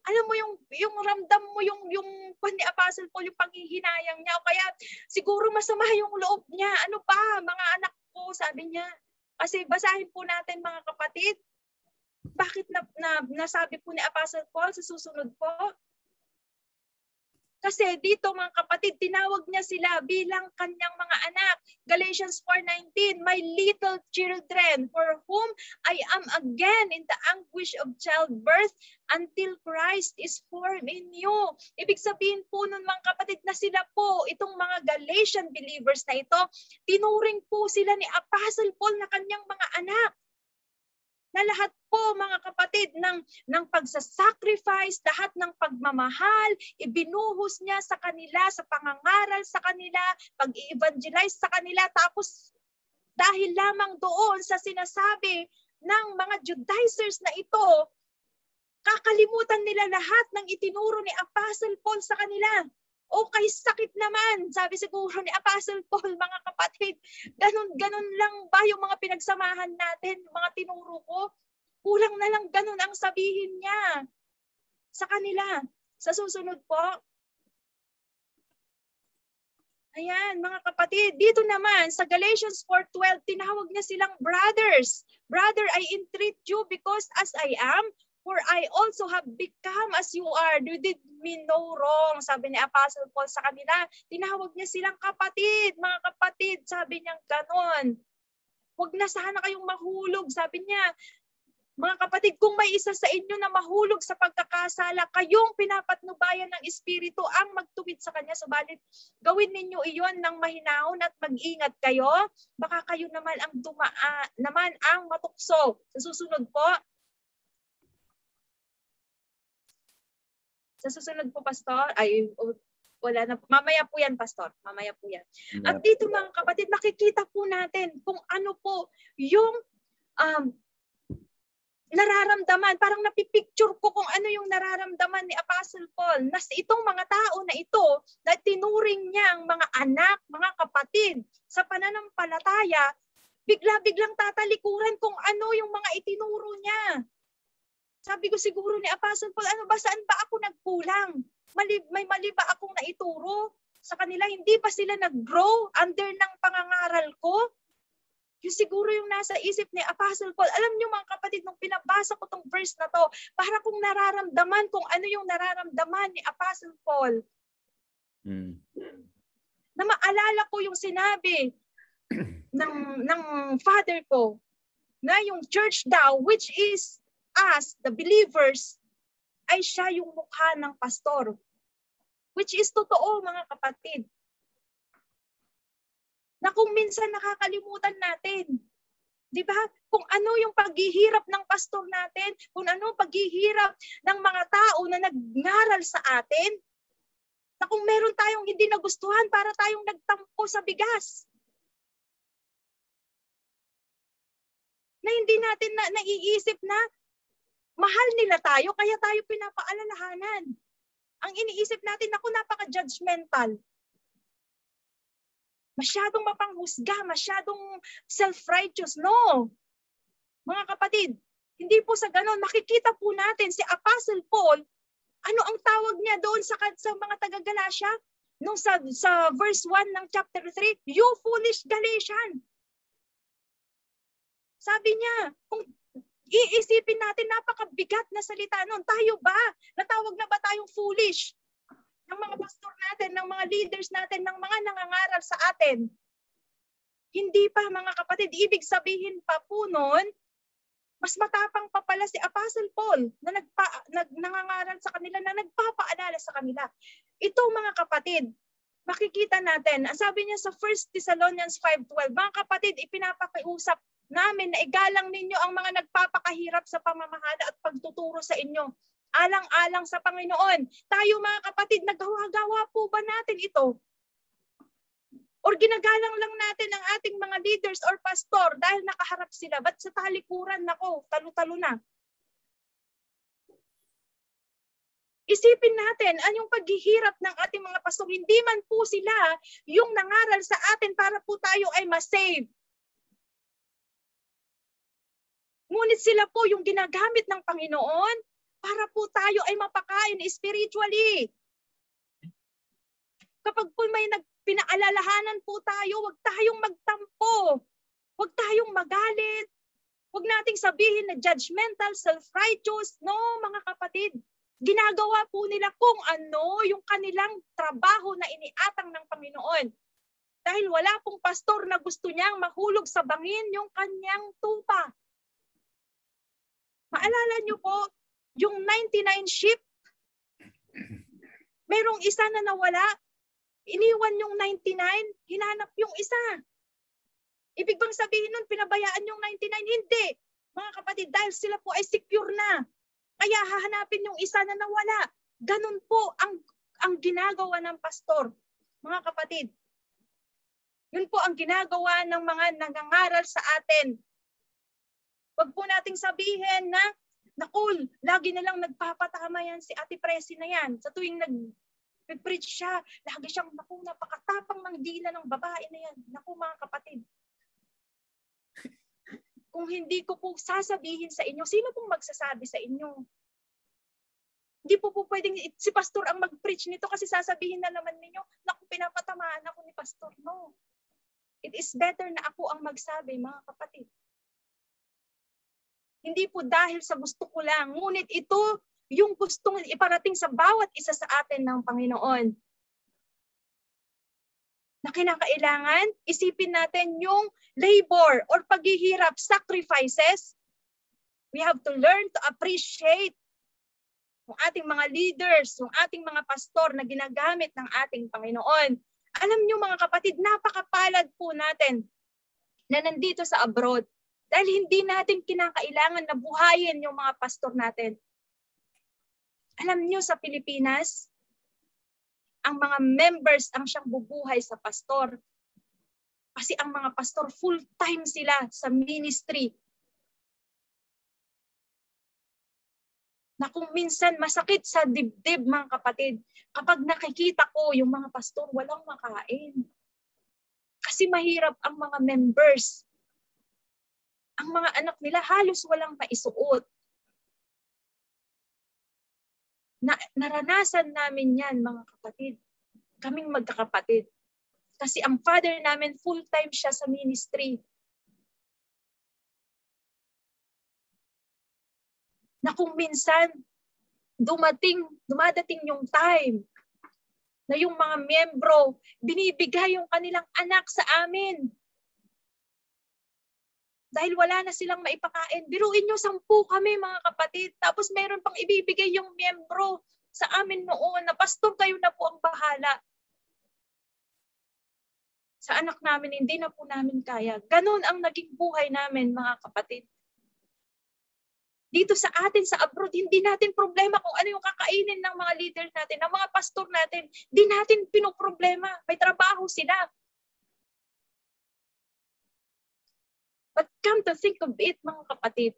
Alam mo yung yung ramdam mo yung yung pan ni Apostle Paul yung panghihinayang niya o kaya siguro masama yung loob niya. Ano pa mga anak ko sabi niya. Kasi basahin po natin mga kapatid. Bakit na, na nasabi po ni Apostle Paul sa susunod po? Kasi dito mga kapatid, tinawag niya sila bilang kanyang mga anak. Galatians 4.19, My little children, for whom I am again in the anguish of childbirth until Christ is formed in you. Ibig sabihin po nun mga kapatid na sila po, itong mga Galatian believers na ito, tinuring po sila ni Apostle Paul na kanyang mga anak na lahat po mga kapatid ng, ng pagsasacrifice, lahat ng pagmamahal, ibinuhos niya sa kanila, sa pangangaral sa kanila, pag-evangelize sa kanila, tapos dahil lamang doon sa sinasabi ng mga Judaizers na ito, kakalimutan nila lahat ng itinuro ni Apostle Paul sa kanila. O kay sakit naman, sabi siguro ni Apostle Paul, mga kapatid, ganun-ganun lang ba yung mga pinagsamahan natin, mga tinuro ko? Kulang na lang ganun ang sabihin niya sa kanila. Sa susunod po, Ayan, mga kapatid, dito naman sa Galatians 4.12, tinawag niya silang brothers. Brother, I entreat you because as I am, For I also have become as you are. You did me no wrong. Sabi ni Apostle Paul sa kanila. Tinawag niya silang kapatid. Mga kapatid, sabi niya ganon. Huwag na sana kayong mahulog. Sabi niya, mga kapatid, kung may isa sa inyo na mahulog sa pagkakasala, kayong pinapatnubayan ng Espiritu ang magtuwid sa Kanya. Subalit, gawin ninyo iyon ng mahinahon at mag-ingat kayo. Baka kayo naman ang dumaa, naman ang matukso. Sa susunod po, Sa susunod po, Pastor, ay wala na. Mamaya po yan, Pastor. Mamaya po yan. At dito mga kapatid, makikita po natin kung ano po yung um, nararamdaman. Parang napipicture ko kung ano yung nararamdaman ni Apostle Paul na itong mga tao na ito na tinuring niya ang mga anak, mga kapatid sa pananampalataya, bigla-biglang tatalikuran kung ano yung mga itinuro niya. Sabi ko siguro ni Apostle Paul, ano ba, saan ba ako nagkulang? Mali, may mali ba akong naituro sa kanila? Hindi ba sila nag-grow under ng pangangaral ko? Yung siguro yung nasa isip ni Apostle Paul. Alam niyo mga kapatid, nung pinabasa ko tong verse na to, para kung nararamdaman kung ano yung nararamdaman ni Apostle Paul. Mm. Na maalala ko yung sinabi ng, ng father ko na yung church daw, which is us, the believers, ay siya yung mukha ng pastor. Which is totoo mga kapatid. Na kung minsan nakakalimutan natin, di ba? Kung ano yung paghihirap ng pastor natin, kung ano paghihirap ng mga tao na nagngaral sa atin, na kung meron tayong hindi nagustuhan para tayong nagtampo sa bigas. Na hindi natin na naiisip na Mahal nila tayo, kaya tayo pinapaalalahanan. Ang iniisip natin, ako napaka-judgmental. Masyadong mapanghusga, masyadong self-righteous. No! Mga kapatid, hindi po sa ganon. Makikita po natin si Apostle Paul, ano ang tawag niya doon sa, sa mga taga-Galatia? Nung sa, sa verse 1 ng chapter 3, you foolish Galatian. Sabi niya, kung Iisipin natin, napakabigat na salita noon. Tayo ba? Natawag na ba tayong foolish? Ng mga pastor natin, ng mga leaders natin, ng mga nangangaral sa atin. Hindi pa mga kapatid, ibig sabihin pa po noon, mas matapang pa pala si Apostle Paul na nagpa, nag, nangangaral sa kanila, na nagpapaalala sa kanila. Ito mga kapatid, makikita natin, sabi niya sa 1 Thessalonians 5.12, mga kapatid, ipinapakiusap namin na igalang ninyo ang mga nagpapakahirap sa pamamahala at pagtuturo sa inyo. Alang-alang sa Panginoon. Tayo mga kapatid, nagawa-gawa po ba natin ito? Or ginagalang lang natin ang ating mga leaders or pastor dahil nakaharap sila. Ba't sa talikuran, nako, talo-talo na. Isipin natin, anong paghihirap ng ating mga pastor, hindi man po sila yung nangaral sa atin para po tayo ay masave. Ngunit sila po yung ginagamit ng Panginoon para po tayo ay mapakain spiritually. Kapag po may nagpinaalalahanan po tayo, huwag tayong magtampo. Huwag tayong magalit. Huwag nating sabihin na judgmental, self-righteous. No, mga kapatid. ginagawa po nila kung ano yung kanilang trabaho na iniatang ng Panginoon. Dahil wala pong pastor na gusto niyang mahulog sa bangin yung kanyang tupa. Maalala niyo po, yung 99 sheep, merong isa na nawala, iniwan yung 99, hinanap yung isa. Ibig bang sabihin nun, pinabayaan yung 99? Hindi. Mga kapatid, dahil sila po ay secure na. Kaya hahanapin yung isa na nawala. Ganun po ang, ang ginagawa ng pastor. Mga kapatid, yun po ang ginagawa ng mga nangangaral sa atin. Huwag po nating sabihin na, nakul, lagi na lang nagpapatama yan si Ate Presi na yan. Sa tuwing nag preach siya, lagi siyang, naku, napakatapang ng dila ng babae na yan. Naku mga kapatid, kung hindi ko po sasabihin sa inyo, sino pong magsasabi sa inyo? Hindi po po pwedeng si pastor ang mag-preach nito kasi sasabihin na naman ninyo, naku, pinapatamaan ako ni pastor. No. It is better na ako ang magsabi, mga kapatid. Hindi po dahil sa gusto ko lang, ngunit ito yung gustong iparating sa bawat isa sa atin ng Panginoon na kinakailangan, isipin natin yung labor or paghihirap, sacrifices. We have to learn to appreciate yung ating mga leaders, yung ating mga pastor na ginagamit ng ating Panginoon. Alam niyo mga kapatid, napakapalad po natin na nandito sa abroad dahil hindi natin kinakailangan na buhayin yung mga pastor natin. Alam niyo sa Pilipinas, ang mga members ang siyang bubuhay sa pastor. Kasi ang mga pastor full-time sila sa ministry. Na kung minsan masakit sa dibdib mga kapatid, kapag nakikita ko yung mga pastor walang makain. Kasi mahirap ang mga members. Ang mga anak nila halos walang maisuot. Na, naranasan namin yan, mga kapatid. Kaming magkakapatid. Kasi ang father namin, full-time siya sa ministry. Na kung minsan, dumating, dumadating yung time na yung mga miyembro, binibigay yung kanilang anak sa amin dahil wala na silang maipakain. Biruin nyo, sampu kami mga kapatid. Tapos meron pang ibibigay yung miyembro sa amin noon na pastor kayo na po ang bahala. Sa anak namin, hindi na po namin kaya. Ganon ang naging buhay namin mga kapatid. Dito sa atin, sa abroad, hindi natin problema kung ano yung kakainin ng mga leader natin, ng mga pastor natin. Hindi natin pinoproblema. May trabaho sila. But come to think of it, mga kapatid,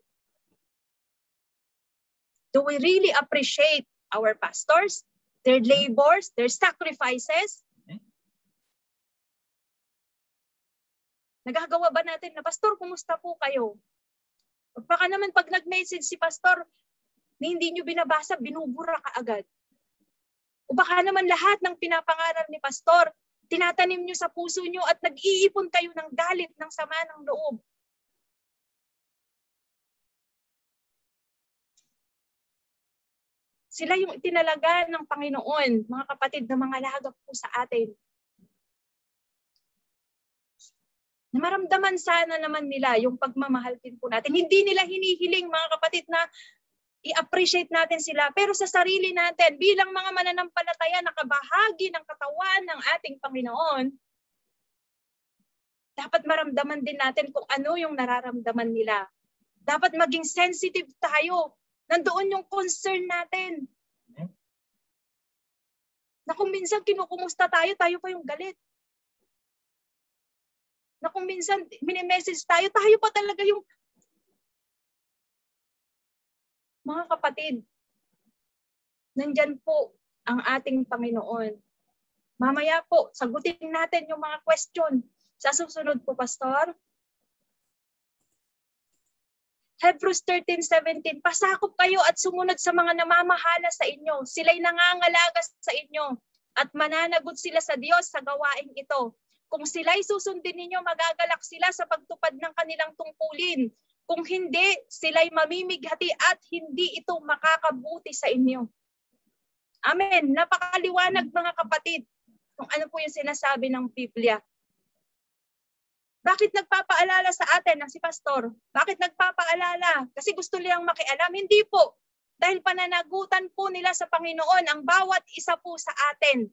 do we really appreciate our pastors, their labors, their sacrifices? Nagagawa ba natin na, Pastor, kumusta po kayo? Baka naman pag nag-message si Pastor, na hindi nyo binabasa, binubura ka agad. O baka naman lahat ng pinapangaral ni Pastor, tinatanim nyo sa puso nyo at nag-iipon kayo ng galit ng sama ng loob. Sila yung itinalaga ng Panginoon, mga kapatid na mga lahagap po sa atin. Na sana naman nila yung pagmamahal din po natin. Hindi nila hinihiling mga kapatid na i-appreciate natin sila. Pero sa sarili natin, bilang mga mananampalataya na kabahagi ng katawan ng ating Panginoon, dapat maramdaman din natin kung ano yung nararamdaman nila. Dapat maging sensitive tayo Nandoon yung concern natin. Na kung minsan kinukumusta tayo, tayo pa yung galit. Na kung minsan mini-message tayo, tayo pa talaga yung mga kapatid. Nandyan po ang ating Panginoon. Mamaya po, sagutin natin yung mga question. Sa susunod po, Pastor, Hebrews 13:17, pasakop kayo at sumunod sa mga namamahala sa inyo. Sila'y nangangalaga sa inyo at mananagot sila sa Diyos sa gawaing ito. Kung sila'y susundin ninyo, magagalak sila sa pagtupad ng kanilang tungkulin. Kung hindi, sila'y mamimighati at hindi ito makakabuti sa inyo. Amen. Napakaliwanag mga kapatid kung ano po yung sinasabi ng Biblia. Bakit nagpapaalala sa atin ng si pastor? Bakit nagpapaalala? Kasi gusto nilang makialam? Hindi po. Dahil pananagutan po nila sa Panginoon ang bawat isa po sa atin.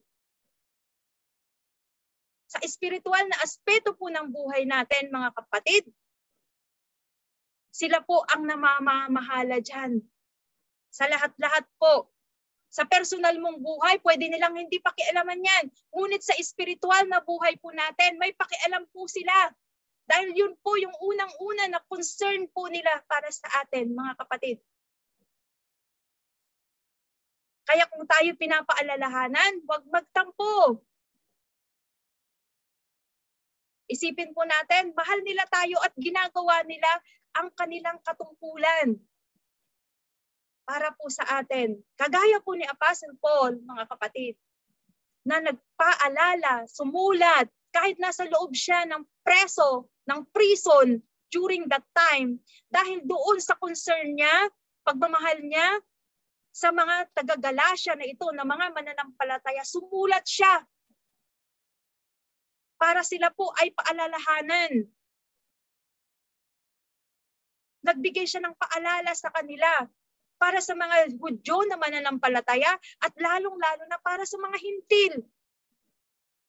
Sa espiritual na aspeto po ng buhay natin, mga kapatid, sila po ang namamahala dyan. Sa lahat-lahat po. Sa personal mong buhay, pwede nilang hindi pakialaman yan. Ngunit sa espiritual na buhay po natin, may pakialam po sila. Dahil yun po yung unang-una na concern po nila para sa atin, mga kapatid. Kaya kung tayo pinapaalalahanan, huwag magtampo. Isipin po natin, mahal nila tayo at ginagawa nila ang kanilang katungkulan para po sa atin. Kagaya po ni Apostle Paul, mga kapatid, na nagpaalala, sumulat, kahit nasa loob siya ng preso, ng prison during that time, dahil doon sa concern niya, pagmamahal niya sa mga taga-Galacia na ito, na mga mananampalataya, sumulat siya para sila po ay paalalahanan. Nagbigay siya ng paalala sa kanila para sa mga Hudyo na mananampalataya at lalong-lalo na para sa mga hintil.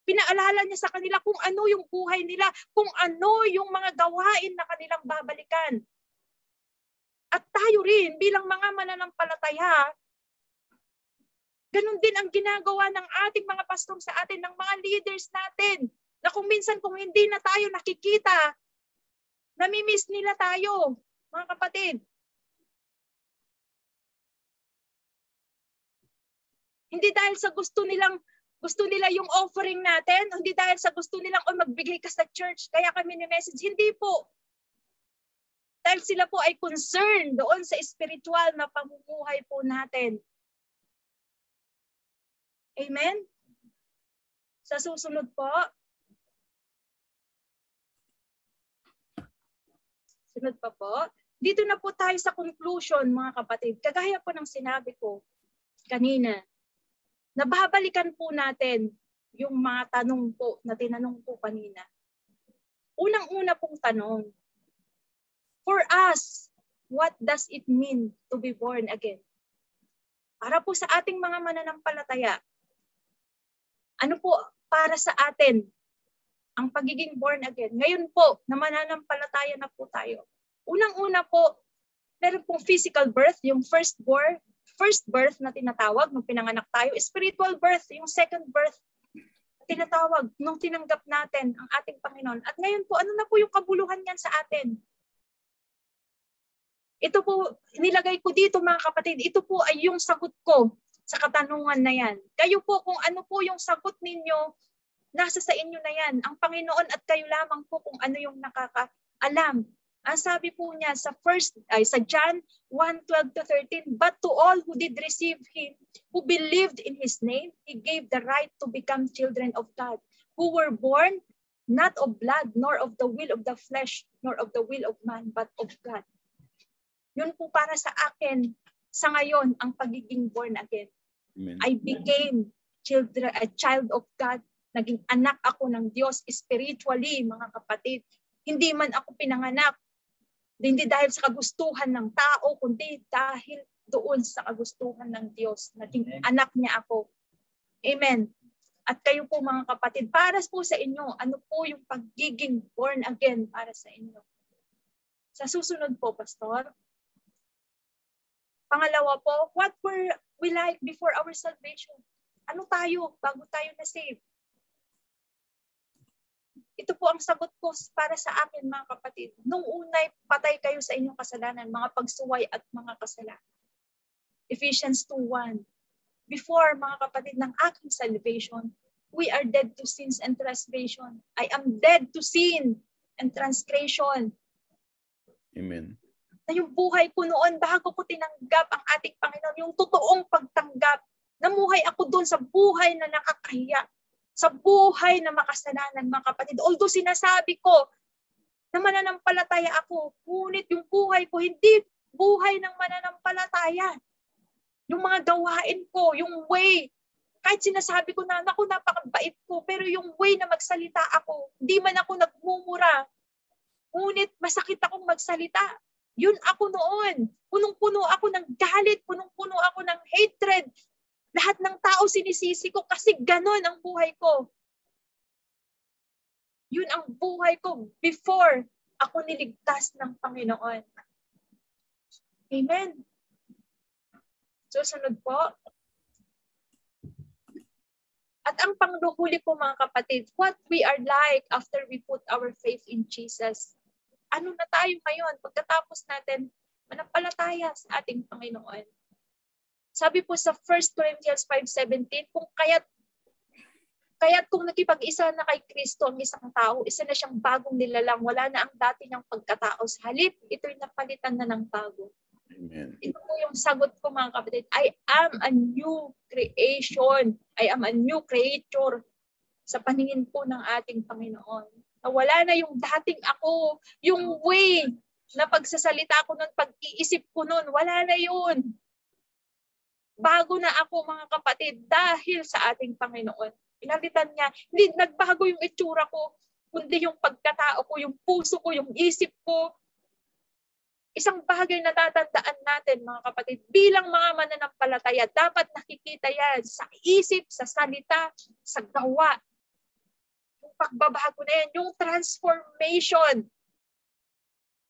Pinaalala niya sa kanila kung ano yung buhay nila, kung ano yung mga gawain na kanilang babalikan. At tayo rin bilang mga mananampalataya, ganun din ang ginagawa ng ating mga pastor sa atin, ng mga leaders natin na kung minsan kung hindi na tayo nakikita, namimiss nila tayo, mga kapatid. Hindi dahil sa gusto nilang gusto nila yung offering natin, hindi dahil sa gusto nilang oh, magbigay ka sa church, kaya kami ni message. Hindi po. Dahil sila po ay concerned doon sa spiritual na pamumuhay po natin. Amen? Sa susunod po, Sunod pa po. Dito na po tayo sa conclusion mga kapatid. Kagaya po ng sinabi ko kanina, nababalikan po natin yung mga tanong po na tinanong po kanina. Unang-una pong tanong, for us, what does it mean to be born again? Para po sa ating mga mananampalataya, ano po para sa atin ang pagiging born again. Ngayon po, na mananampalataya na po tayo. Unang-una po, meron pong physical birth, yung first born, first birth na tinatawag nung pinanganak tayo. Spiritual birth, yung second birth na tinatawag nung tinanggap natin ang ating Panginoon. At ngayon po, ano na po yung kabuluhan niyan sa atin? Ito po, nilagay ko dito mga kapatid, ito po ay yung sagot ko sa katanungan na yan. Kayo po kung ano po yung sagot ninyo Nasa sa inyo na yan. Ang Panginoon at kayo lamang po kung ano yung nakakaalam. Ang sabi po niya sa first ay sa John 1:12 to 13, but to all who did receive him, who believed in his name, he gave the right to become children of God, who were born not of blood, nor of the will of the flesh, nor of the will of man, but of God. Yun po para sa akin sa ngayon ang pagiging born again. Amen. I became children, a child of God Naging anak ako ng Diyos spiritually, mga kapatid. Hindi man ako pinanganak, hindi dahil sa kagustuhan ng tao, kundi dahil doon sa kagustuhan ng Diyos. Naging Amen. anak niya ako. Amen. At kayo po mga kapatid, para po sa inyo, ano po yung pagiging born again para sa inyo? Sa susunod po, Pastor. Pangalawa po, what were we like before our salvation? Ano tayo bago tayo na-save? Ito po ang sagot ko para sa akin mga kapatid. Nung unay patay kayo sa inyong kasalanan, mga pagsuway at mga kasalanan. Ephesians 2.1 Before mga kapatid ng aking salvation, we are dead to sins and transgression. I am dead to sin and transgression. Amen. Na yung buhay ko noon bago ko tinanggap ang ating Panginoon, yung totoong pagtanggap, namuhay ako doon sa buhay na nakakahiya, sa buhay na makasalanan, mga kapatid. Although sinasabi ko na mananampalataya ako, ngunit yung buhay ko hindi buhay ng mananampalataya. Yung mga gawain ko, yung way. Kahit sinasabi ko na, naku, napakabait ko, pero yung way na magsalita ako, hindi man ako nagmumura. Ngunit masakit akong magsalita. Yun ako noon. Punong-puno ako ng galit, punong-puno ako ng hatred. Lahat ng tao sinisisi ko kasi ganon ang buhay ko. Yun ang buhay ko before ako niligtas ng Panginoon. Amen. Susunod po. At ang pangluhuli po mga kapatid, what we are like after we put our faith in Jesus ano na tayo ngayon pagkatapos natin manampalataya sa ating Panginoon. Sabi po sa 1 Corinthians 5.17, kung kaya't kaya't kung nakipag-isa na kay Kristo ang isang tao, isa na siyang bagong nilalang, wala na ang dati niyang pagkatao sa halip, ito'y napalitan na ng bago. Amen. Ito po yung sagot ko mga kapatid. I am a new creation. I am a new creature sa paningin po ng ating Panginoon. Wala na yung dating ako, yung way na pagsasalita ko noon, pag-iisip ko noon, wala na yun. Bago na ako mga kapatid dahil sa ating Panginoon. Pinalitan niya, hindi nagbago yung itsura ko, kundi yung pagkatao ko, yung puso ko, yung isip ko. Isang bagay na tatandaan natin mga kapatid, bilang mga mananampalataya, dapat nakikita yan sa isip, sa salita, sa gawa pagbabago na yan, yung transformation.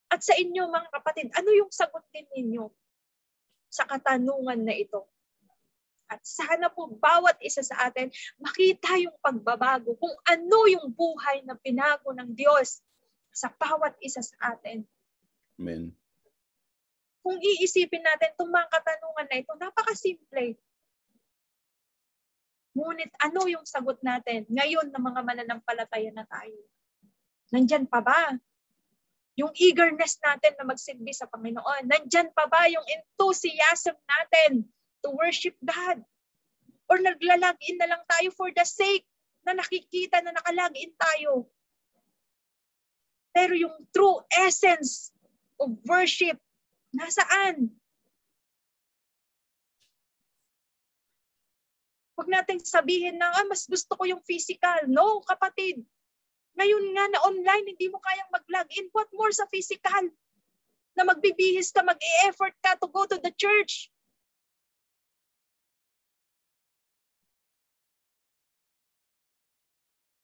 At sa inyo mga kapatid, ano yung sagot din ninyo sa katanungan na ito? At sana po bawat isa sa atin makita yung pagbabago, kung ano yung buhay na pinago ng Diyos sa bawat isa sa atin. Amen. Kung iisipin natin itong mga katanungan na ito, napakasimple. Ngunit ano yung sagot natin ngayon na mga mananampalataya na tayo? Nandyan pa ba? Yung eagerness natin na magsilbi sa Panginoon. Nandyan pa ba yung enthusiasm natin to worship God? Or naglalagin na lang tayo for the sake na nakikita na nakalagin tayo? Pero yung true essence of worship, nasaan? Huwag nating sabihin na, ah, mas gusto ko yung physical. No, kapatid. Ngayon nga na online, hindi mo kayang mag-login. What more sa physical? Na magbibihis ka, mag-e-effort ka to go to the church.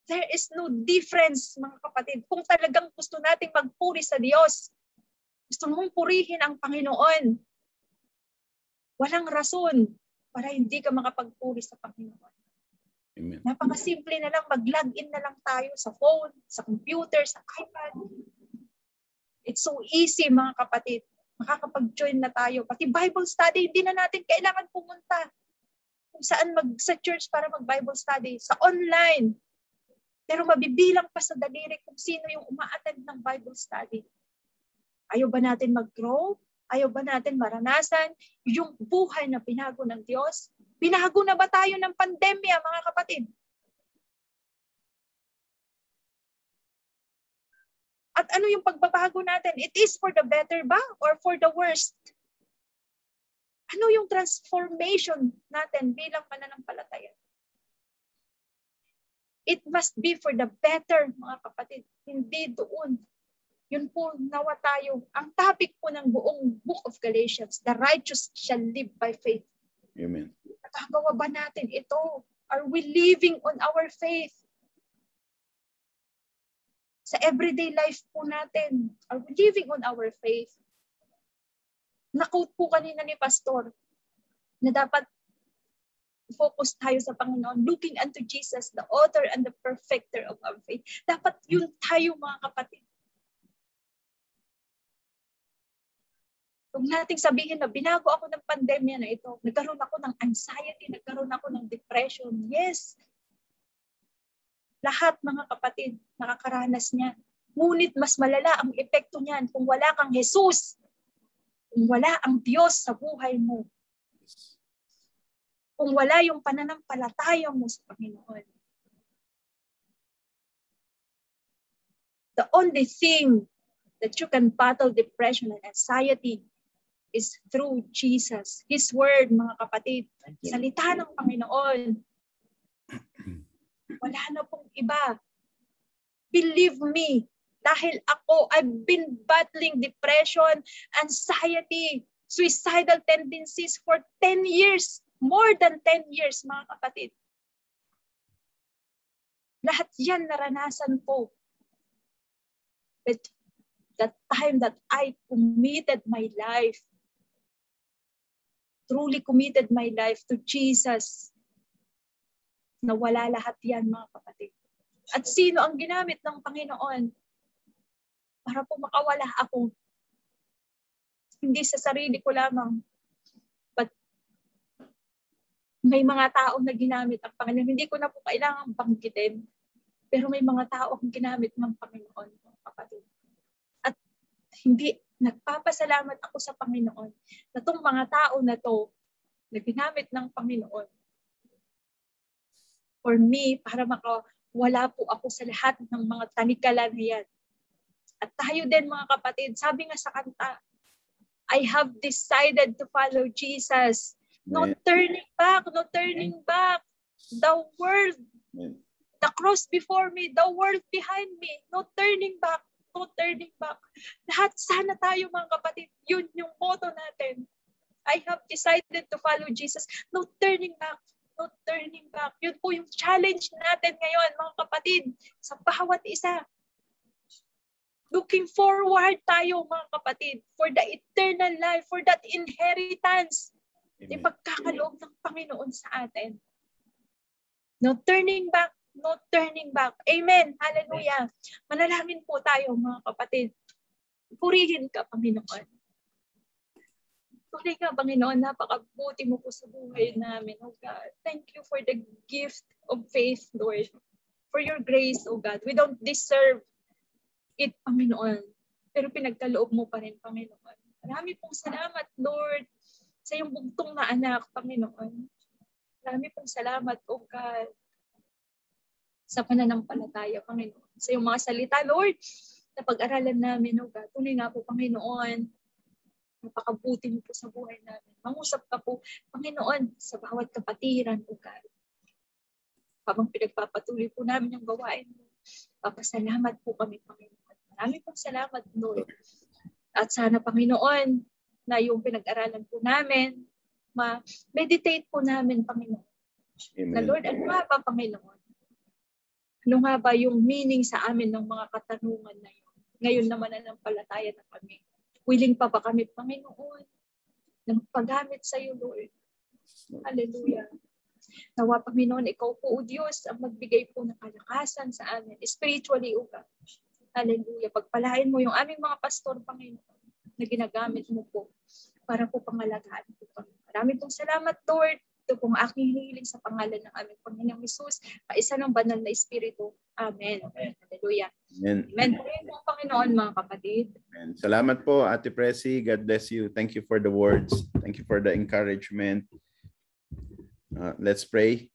There is no difference, mga kapatid. Kung talagang gusto nating magpuri sa Diyos, gusto mong purihin ang Panginoon, walang rason para hindi ka makapagpuri sa Panginoon. Amen. Napakasimple na lang, mag-login na lang tayo sa phone, sa computer, sa iPad. It's so easy mga kapatid. Makakapag-join na tayo. Pati Bible study, hindi na natin kailangan pumunta kung saan mag sa church para mag-Bible study. Sa online. Pero mabibilang pa sa daliri kung sino yung umaattend ng Bible study. Ayaw ba natin mag-grow? Ayaw ba natin maranasan yung buhay na pinago ng Diyos? Pinago na ba tayo ng pandemya, mga kapatid? At ano yung pagbabago natin? It is for the better ba or for the worst? Ano yung transformation natin bilang mananampalataya? It must be for the better, mga kapatid. Hindi doon yun po, nawa tayo. Ang topic po ng buong book of Galatians, the righteous shall live by faith. Amen. Nakagawa ba natin ito? Are we living on our faith? Sa everyday life po natin, are we living on our faith? Nakot po kanina ni Pastor na dapat focus tayo sa Panginoon, looking unto Jesus, the author and the perfecter of our faith. Dapat yun tayo mga kapatid. Huwag nating sabihin na binago ako ng pandemya na ito. Nagkaroon ako ng anxiety, nagkaroon ako ng depression. Yes. Lahat mga kapatid, nakakaranas niya. Ngunit mas malala ang epekto niyan kung wala kang Jesus. Kung wala ang Diyos sa buhay mo. Kung wala yung pananampalataya mo sa Panginoon. The only thing that you can battle depression and anxiety is through Jesus. His word, mga kapatid. Salita ng Panginoon. Wala na pong iba. Believe me, dahil ako, I've been battling depression, anxiety, suicidal tendencies for 10 years. More than 10 years, mga kapatid. Lahat yan naranasan ko. But the time that I committed my life, truly committed my life to Jesus, nawala lahat yan mga kapatid. At sino ang ginamit ng Panginoon para po makawala ako? Hindi sa sarili ko lamang, may mga tao na ginamit ang Panginoon. Hindi ko na po kailangan banggitin, pero may mga tao ang ginamit ng Panginoon, mga kapatid hindi nagpapasalamat ako sa Panginoon na itong mga tao na to na ginamit ng Panginoon for me para makawala po ako sa lahat ng mga tanikalan na yan. At tayo din mga kapatid, sabi nga sa kanta, I have decided to follow Jesus. No turning back, no turning back. The world, the cross before me, the world behind me, no turning back no turning back. Lahat sana tayo mga kapatid, yun yung motto natin. I have decided to follow Jesus. No turning back. No turning back. Yun po yung challenge natin ngayon mga kapatid sa bawat isa. Looking forward tayo mga kapatid for the eternal life, for that inheritance. Amen. Ipagkakaloob ng Panginoon sa atin. No turning back no turning back. Amen. Hallelujah. Manalangin po tayo mga kapatid. Purihin ka, Panginoon. Puri ka, Panginoon. Napakabuti mo po sa buhay namin, oh God. Thank you for the gift of faith, Lord. For your grace, oh God. We don't deserve it, Panginoon. Pero pinagkaloob mo pa rin, Panginoon. Marami pong salamat, Lord, sa iyong bugtong na anak, Panginoon. Marami pong salamat, oh God, sa pananampalataya, Panginoon. Sa iyong mga salita, Lord, na pag-aralan namin, O God. Tunay nga po, Panginoon, napakabuti mo po sa buhay namin. Mangusap ka po, Panginoon, sa bawat kapatiran, O God. Habang pinagpapatuloy po namin yung gawain mo, papasalamat po kami, Panginoon. Marami pong salamat, Lord. At sana, Panginoon, na yung pinag-aralan po namin, ma-meditate po namin, Panginoon. Amen. Na Lord, ano nga ba, Panginoon? Ano nga ba yung meaning sa amin ng mga katanungan na yun? Ngayon naman na ng palataya na kami. Willing pa ba kami, Panginoon, ng paggamit sa iyo, Lord? Hallelujah. Nawa, Panginoon, ikaw po, O Diyos, ang magbigay po ng kalakasan sa amin, spiritually, O God. Hallelujah. Pagpalain mo yung aming mga pastor, Panginoon, na ginagamit mo po para po pangalagaan po kami. Marami pong salamat, Lord. Ito pong aking hinihiling sa pangalan ng aming Panginoong Jesus, kaisa ng banal na Espiritu. Amen. Amen. Hallelujah. Amen. Amen. Amen. Panginoon, mga kapatid. Amen. Salamat po, Ate Presi. God bless you. Thank you for the words. Thank you for the encouragement. Uh, let's pray.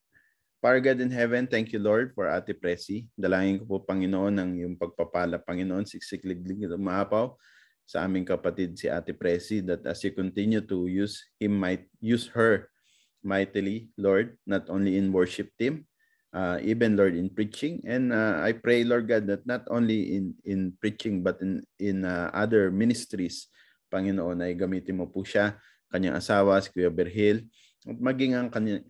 Para God in heaven, thank you Lord for Ate Presi. Dalangin ko po Panginoon ng iyong pagpapala, Panginoon, siksikliglig umapaw sa aming kapatid si Ate Presi that as you continue to use him might use her mightily, Lord, not only in worship team, uh, even Lord in preaching. And uh, I pray, Lord God, that not only in in preaching but in in uh, other ministries, Panginoon, ay gamitin mo po siya, kanyang asawa, si Kuya Berhil, at maging ang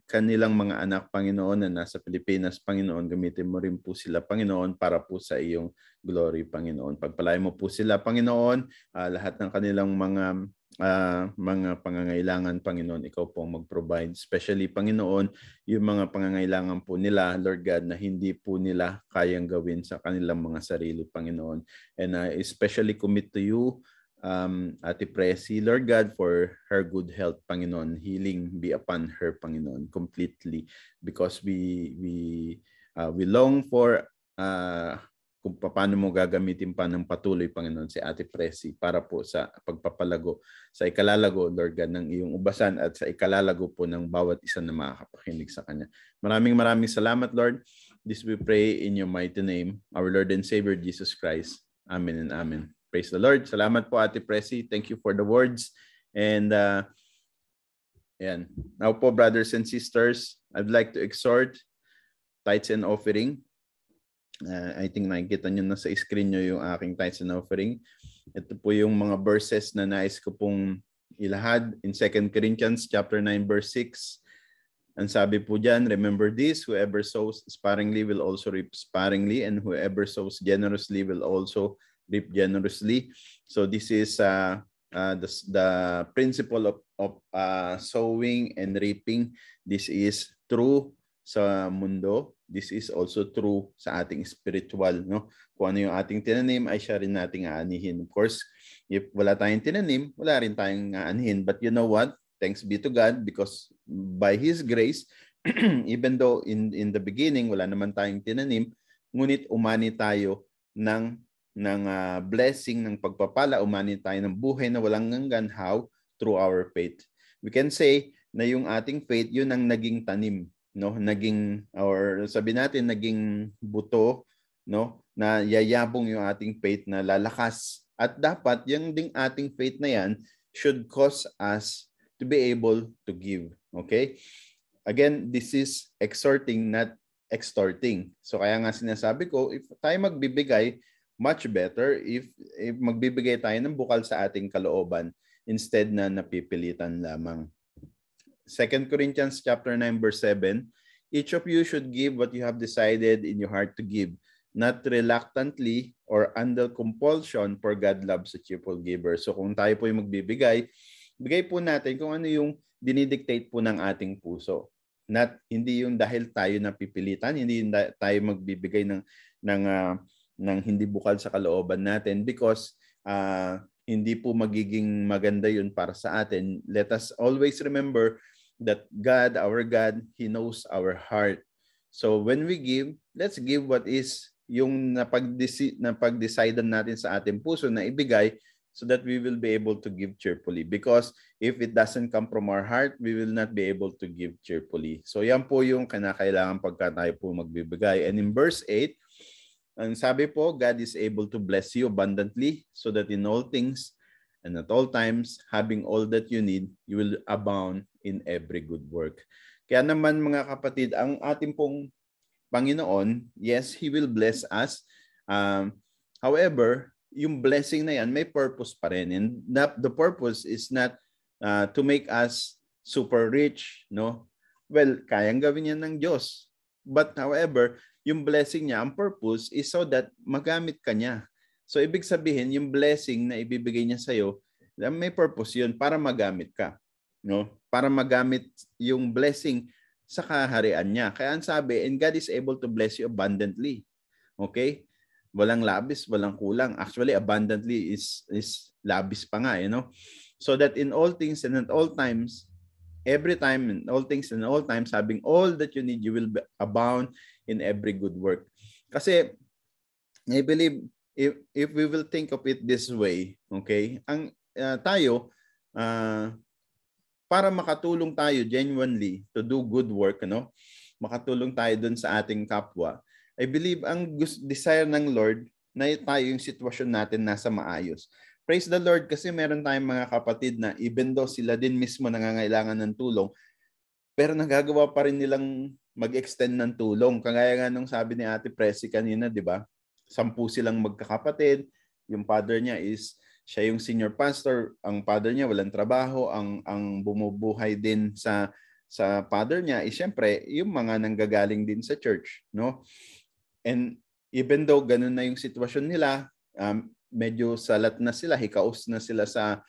kanilang mga anak, Panginoon, na nasa Pilipinas, Panginoon, gamitin mo rin po sila, Panginoon, para po sa iyong glory, Panginoon. Pagpalain mo po sila, Panginoon, uh, lahat ng kanilang mga uh, mga pangangailangan, Panginoon, ikaw po mag-provide. Especially, Panginoon, yung mga pangangailangan po nila, Lord God, na hindi po nila kayang gawin sa kanilang mga sarili, Panginoon. And I especially commit to you, um, Ate Presi, Lord God, for her good health, Panginoon. Healing be upon her, Panginoon, completely. Because we, we, uh, we long for uh, kung paano mo gagamitin pa ng patuloy, Panginoon, si Ate Presi para po sa pagpapalago, sa ikalalago, Lord God, ng iyong ubasan at sa ikalalago po ng bawat isa na makakapakinig sa Kanya. Maraming maraming salamat, Lord. This we pray in your mighty name, our Lord and Savior, Jesus Christ. Amen and Amen. Praise the Lord. Salamat po, Ate Presi. Thank you for the words. And uh, yan. Now po, brothers and sisters, I'd like to exhort tithes and offering. Uh, I think nakikita nyo na sa screen nyo yung aking tithes and offering. Ito po yung mga verses na nais ko pong ilahad in 2 Corinthians chapter 9 verse 6. Ang sabi po diyan, remember this, whoever sows sparingly will also reap sparingly and whoever sows generously will also reap generously. So this is uh, uh, the, the principle of, of uh, sowing and reaping. This is true sa mundo. This is also true sa ating spiritual. No? Kung ano yung ating tinanim, ay siya rin nating aanihin. Of course, if wala tayong tinanim, wala rin tayong aanihin. But you know what? Thanks be to God because by His grace, even though in, in the beginning, wala naman tayong tinanim, ngunit umani tayo ng ng uh, blessing ng pagpapala, umani tayo ng buhay na walang hanggan how through our faith. We can say na yung ating faith, yun ang naging tanim, no? Naging or sabi natin naging buto, no? Na yayabong yung ating faith na lalakas. At dapat yung ding ating faith na yan should cause us to be able to give. Okay? Again, this is exhorting, not extorting. So kaya nga sinasabi ko, if tayo magbibigay, much better if, if magbibigay tayo ng bukal sa ating kalooban instead na napipilitan lamang. 2 Corinthians chapter 9 verse 7, each of you should give what you have decided in your heart to give, not reluctantly or under compulsion, for God loves a cheerful giver. So kung tayo po yung magbibigay, bigay po natin kung ano yung dinidictate po ng ating puso. Not hindi yung dahil tayo napipilitan, hindi yung tayo magbibigay ng ng uh, ng hindi bukal sa kalooban natin because uh, hindi po magiging maganda yun para sa atin. Let us always remember that God, our God, He knows our heart. So when we give, let's give what is yung napag-decide natin sa ating puso na ibigay so that we will be able to give cheerfully. Because if it doesn't come from our heart, we will not be able to give cheerfully. So yan po yung kinakailangan pagka tayo po magbibigay. And in verse 8, ang sabi po, God is able to bless you abundantly so that in all things and at all times, having all that you need, you will abound in every good work. Kaya naman mga kapatid, ang ating pong Panginoon, yes, He will bless us. Um, however, yung blessing na yan, may purpose pa rin. And that, the purpose is not uh, to make us super rich, no? Well, kayang gawin yan ng Diyos. But however, yung blessing niya, ang purpose is so that magamit ka niya. So ibig sabihin, yung blessing na ibibigay niya sa'yo, may purpose yun para magamit ka. No? Para magamit yung blessing sa kaharian niya. Kaya ang sabi, and God is able to bless you abundantly. Okay? Walang labis, walang kulang. Actually, abundantly is is labis pa nga, you know? So that in all things and at all times, every time in all things and all times, having all that you need, you will abound in every good work. Kasi I believe if if we will think of it this way, okay? Ang uh, tayo uh, para makatulong tayo genuinely to do good work, no? Makatulong tayo dun sa ating kapwa. I believe ang desire ng Lord na tayo yung sitwasyon natin nasa maayos. Praise the Lord kasi meron tayong mga kapatid na even though sila din mismo nangangailangan ng tulong, pero nagagawa pa rin nilang mag-extend ng tulong. Kagaya nga nung sabi ni Ate Presi kanina, di ba? Sampu silang magkakapatid. Yung father niya is siya yung senior pastor. Ang father niya walang trabaho. Ang ang bumubuhay din sa sa father niya is syempre yung mga nanggagaling din sa church, no? And even though ganun na yung sitwasyon nila, um, medyo salat na sila, hikaos na sila sa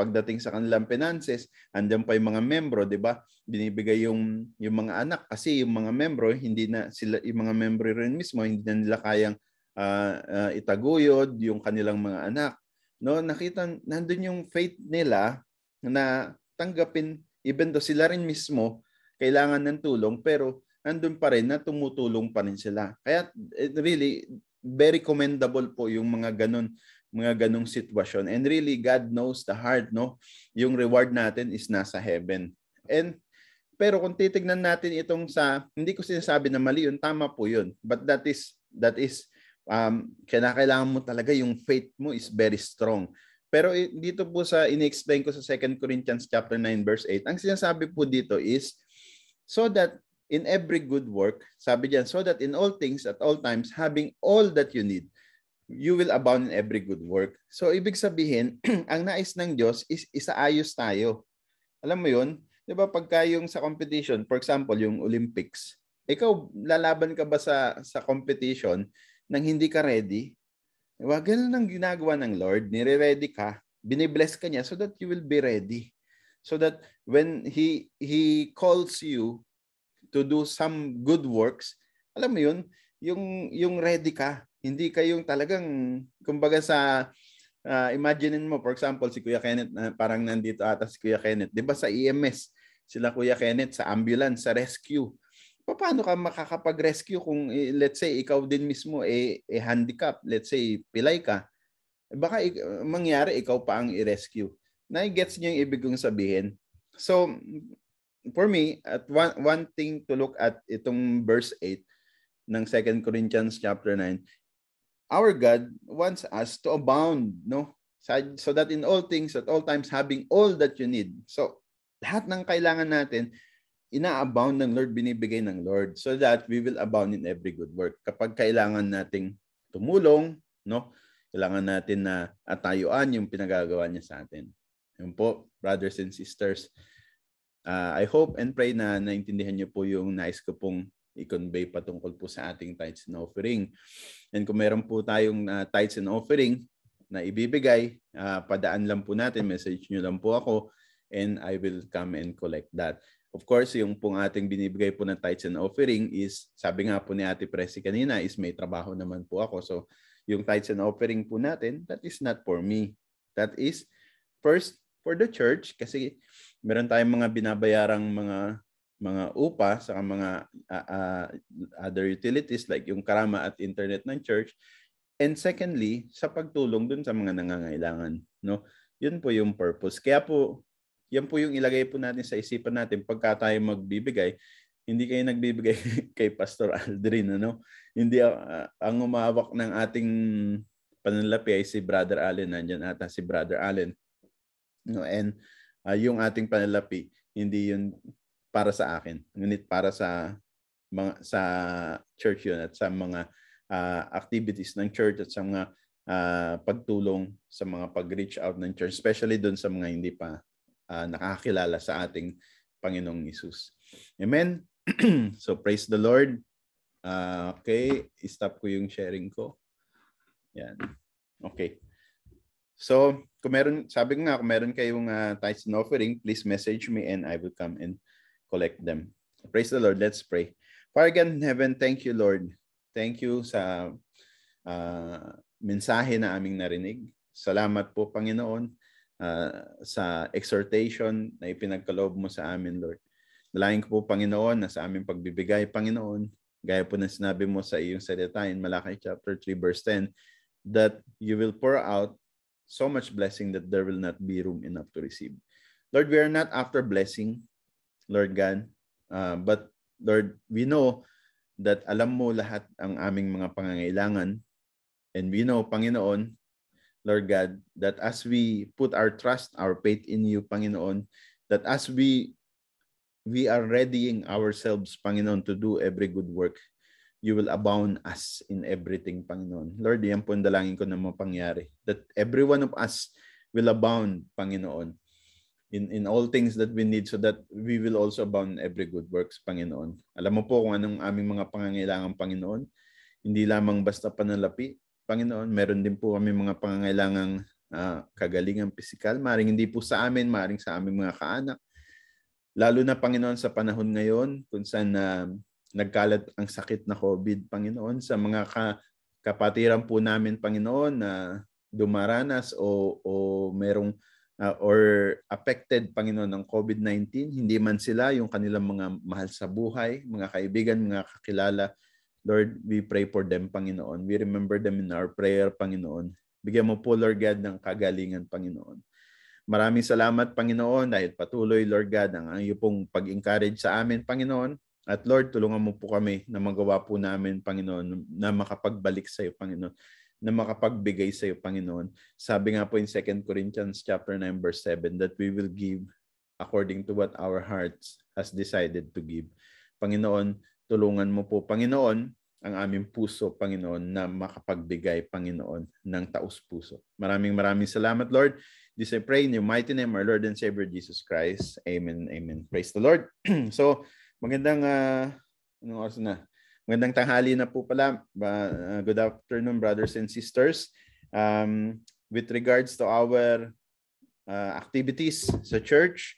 pagdating sa kanilang finances, andiyan pa yung mga membro, 'di ba? Binibigay yung yung mga anak kasi yung mga membro hindi na sila yung mga membro rin mismo hindi na nila kayang uh, uh, itaguyod yung kanilang mga anak. No, nakita nandoon yung faith nila na tanggapin even though sila rin mismo kailangan ng tulong pero nandun pa rin na tumutulong pa rin sila. Kaya really very commendable po yung mga ganun mga ganong sitwasyon. And really, God knows the heart, no? Yung reward natin is nasa heaven. And pero kung titignan natin itong sa, hindi ko sinasabi na mali yun, tama po yun. But that is, that is, um, kailangan mo talaga yung faith mo is very strong. Pero dito po sa ini-explain ko sa 2 Corinthians chapter 9 verse 8, ang sinasabi po dito is so that in every good work, sabi diyan, so that in all things at all times having all that you need, you will abound in every good work. So ibig sabihin, ang nais ng Diyos is isaayos tayo. Alam mo 'yun? 'Di ba pagka yung sa competition, for example, yung Olympics, ikaw lalaban ka ba sa sa competition nang hindi ka ready? Diba? Ganun ang ginagawa ng Lord. Nire-ready ka. Binibless ka niya so that you will be ready. So that when He He calls you to do some good works, alam mo yun, yung, yung ready ka. Hindi ka yung talagang, kumbaga sa, uh, imaginein mo, for example, si Kuya Kenneth, uh, parang nandito ata si Kuya Kenneth. Di ba sa EMS, sila Kuya Kenneth sa ambulance, sa rescue paano ka makakapag-rescue kung eh, let's say ikaw din mismo eh, eh handicap, let's say pilay ka, baka ik- mangyari ikaw pa ang i-rescue. Na-gets niyo yung ibig kong sabihin. So, for me, at one, one thing to look at itong verse 8 ng 2 Corinthians chapter 9, our God wants us to abound, no? So that in all things, at all times, having all that you need. So, lahat ng kailangan natin, ina-abound ng Lord, binibigay ng Lord so that we will abound in every good work. Kapag kailangan nating tumulong, no? Kailangan natin na atayuan yung pinagagawa niya sa atin. Yun po, brothers and sisters. Uh, I hope and pray na naintindihan niyo po yung nais ko pong i-convey patungkol po sa ating tithes and offering. And kung meron po tayong uh, tithes and offering na ibibigay, uh, padaan lang po natin, message niyo lang po ako and I will come and collect that. Of course, yung pong ating binibigay po ng tithes and offering is, sabi nga po ni Ate Presi kanina, is may trabaho naman po ako. So, yung tithes and offering po natin, that is not for me. That is first for the church kasi meron tayong mga binabayarang mga mga upa sa mga uh, uh, other utilities like yung karama at internet ng church. And secondly, sa pagtulong dun sa mga nangangailangan, no? Yun po yung purpose. Kaya po yan po yung ilagay po natin sa isipan natin pagka tayo magbibigay. Hindi kayo nagbibigay kay Pastor Aldrin, ano? Hindi uh, ang umawak ng ating panalapi ay si Brother Allen. Nandiyan ata si Brother Allen. No, and uh, yung ating panalapi, hindi yun para sa akin. Ngunit para sa mga sa church yun at sa mga uh, activities ng church at sa mga uh, pagtulong sa mga pag-reach out ng church, especially doon sa mga hindi pa uh, nakakilala sa ating Panginoong Isus. Amen? so praise the Lord. Uh, okay, stop ko yung sharing ko. Yan. Okay. So, kung meron, sabi ko nga, kung meron kayong uh, tithes and offering, please message me and I will come and collect them. Praise the Lord. Let's pray. Father God in heaven, thank you, Lord. Thank you sa uh, mensahe na aming narinig. Salamat po, Panginoon, uh, sa exhortation na ipinagkaloob mo sa amin, Lord. Dalangin ko po, Panginoon, na sa aming pagbibigay, Panginoon, gaya po ng sinabi mo sa iyong salita in Malakay chapter 3 verse 10, that you will pour out so much blessing that there will not be room enough to receive. Lord, we are not after blessing, Lord God, uh, but Lord, we know that alam mo lahat ang aming mga pangangailangan and we know, Panginoon, Lord God, that as we put our trust, our faith in you, Panginoon, that as we we are readying ourselves, Panginoon, to do every good work, you will abound us in everything, Panginoon. Lord, yan po ang dalangin ko na mapangyari. That every one of us will abound, Panginoon, in, in all things that we need so that we will also abound every good works, Panginoon. Alam mo po kung anong aming mga pangangailangan, Panginoon. Hindi lamang basta panalapi, Panginoon, meron din po kami mga pangangailangang uh, kagalingan pisikal. Maring hindi po sa amin, maring sa aming mga kaanak. Lalo na, Panginoon, sa panahon ngayon, kung saan uh, nagkalat ang sakit na COVID, Panginoon, sa mga ka, kapatiran po namin, Panginoon, na dumaranas o, o merong uh, or affected, Panginoon, ng COVID-19, hindi man sila yung kanilang mga mahal sa buhay, mga kaibigan, mga kakilala, Lord, we pray for them, Panginoon. We remember them in our prayer, Panginoon. Bigyan mo po, Lord God, ng kagalingan, Panginoon. Maraming salamat, Panginoon, dahil patuloy, Lord God, ang iyo pong pag-encourage sa amin, Panginoon. At Lord, tulungan mo po kami na magawa po namin, Panginoon, na makapagbalik sa iyo, Panginoon. na makapagbigay sa iyo, Panginoon. Sabi nga po in 2 Corinthians chapter 9 verse 7 that we will give according to what our hearts has decided to give. Panginoon, tulungan mo po, Panginoon, ang aming puso, Panginoon, na makapagbigay, Panginoon, ng taus-puso. Maraming maraming salamat, Lord. This I pray in your mighty name, our Lord and Savior Jesus Christ. Amen, amen. Praise the Lord. so, magandang, uh, anong oras na? Magandang tanghali na po pala. Uh, good afternoon, brothers and sisters. Um, with regards to our uh, activities sa church,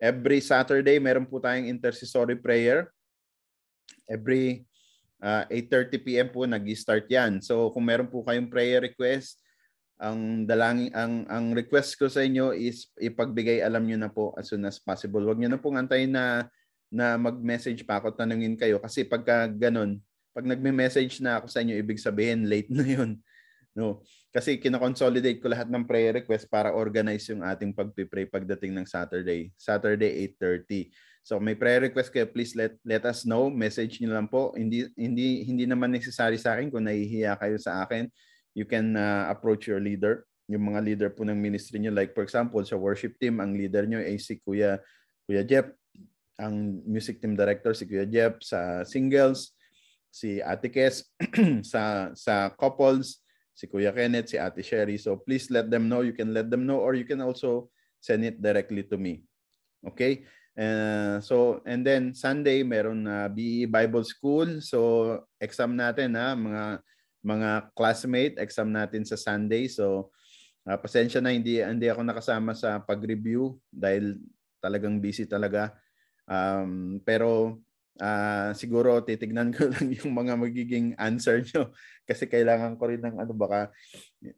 every Saturday, meron po tayong intercessory prayer. Every uh, 8.30 p.m. po nag-start yan. So kung meron po kayong prayer request, ang dalangin ang ang request ko sa inyo is ipagbigay alam niyo na po as soon as possible. Huwag niyo na pong antayin na na mag-message pa ako tanungin kayo kasi pagka ganun, pag nagme-message na ako sa inyo ibig sabihin late na 'yun. No. Kasi kina-consolidate ko lahat ng prayer request para organize yung ating pagpi-pray pagdating ng Saturday. Saturday 8:30. So may prayer request kayo, please let let us know. Message niyo lang po. Hindi hindi hindi naman necessary sa akin kung nahihiya kayo sa akin you can uh, approach your leader, yung mga leader po ng ministry niyo. Like for example, sa worship team, ang leader niyo ay si Kuya, Kuya Jeff. Ang music team director si Kuya Jeff. Sa singles, si Ate Kes. sa, sa couples, si Kuya Kenneth, si Ate Sherry. So please let them know. You can let them know or you can also send it directly to me. Okay? Uh, so and then Sunday meron na uh, BE Bible School. So exam natin ha mga mga classmate, exam natin sa Sunday. So, uh, pasensya na hindi hindi ako nakasama sa pag-review dahil talagang busy talaga. Um, pero uh, siguro titignan ko lang yung mga magiging answer nyo kasi kailangan ko rin ng ano baka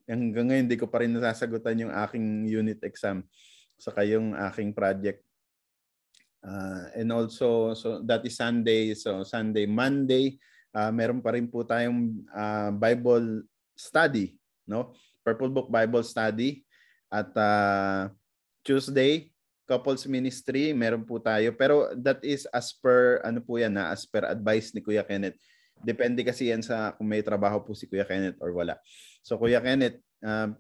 hanggang ngayon hindi ko pa rin nasasagutan yung aking unit exam saka yung aking project. Uh, and also so that is Sunday so Sunday Monday uh, meron pa rin po tayong uh, Bible study, no? Purple Book Bible Study at uh, Tuesday couples ministry, meron po tayo. Pero that is as per ano po yan na as per advice ni Kuya Kenneth. Depende kasi yan sa kung may trabaho po si Kuya Kenneth or wala. So Kuya Kenneth, uh,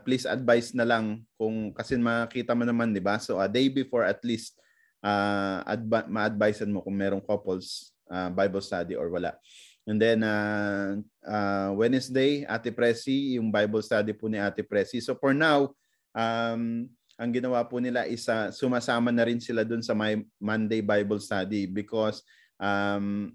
please advise na lang kung kasi makita mo naman, 'di ba? So a day before at least uh, adva- ma-advisean mo kung merong couples uh, Bible study or wala. And then uh, uh, Wednesday, Ate Presi, yung Bible study po ni Ate Presi. So for now, um, ang ginawa po nila is uh, sumasama na rin sila dun sa my Monday Bible study because um,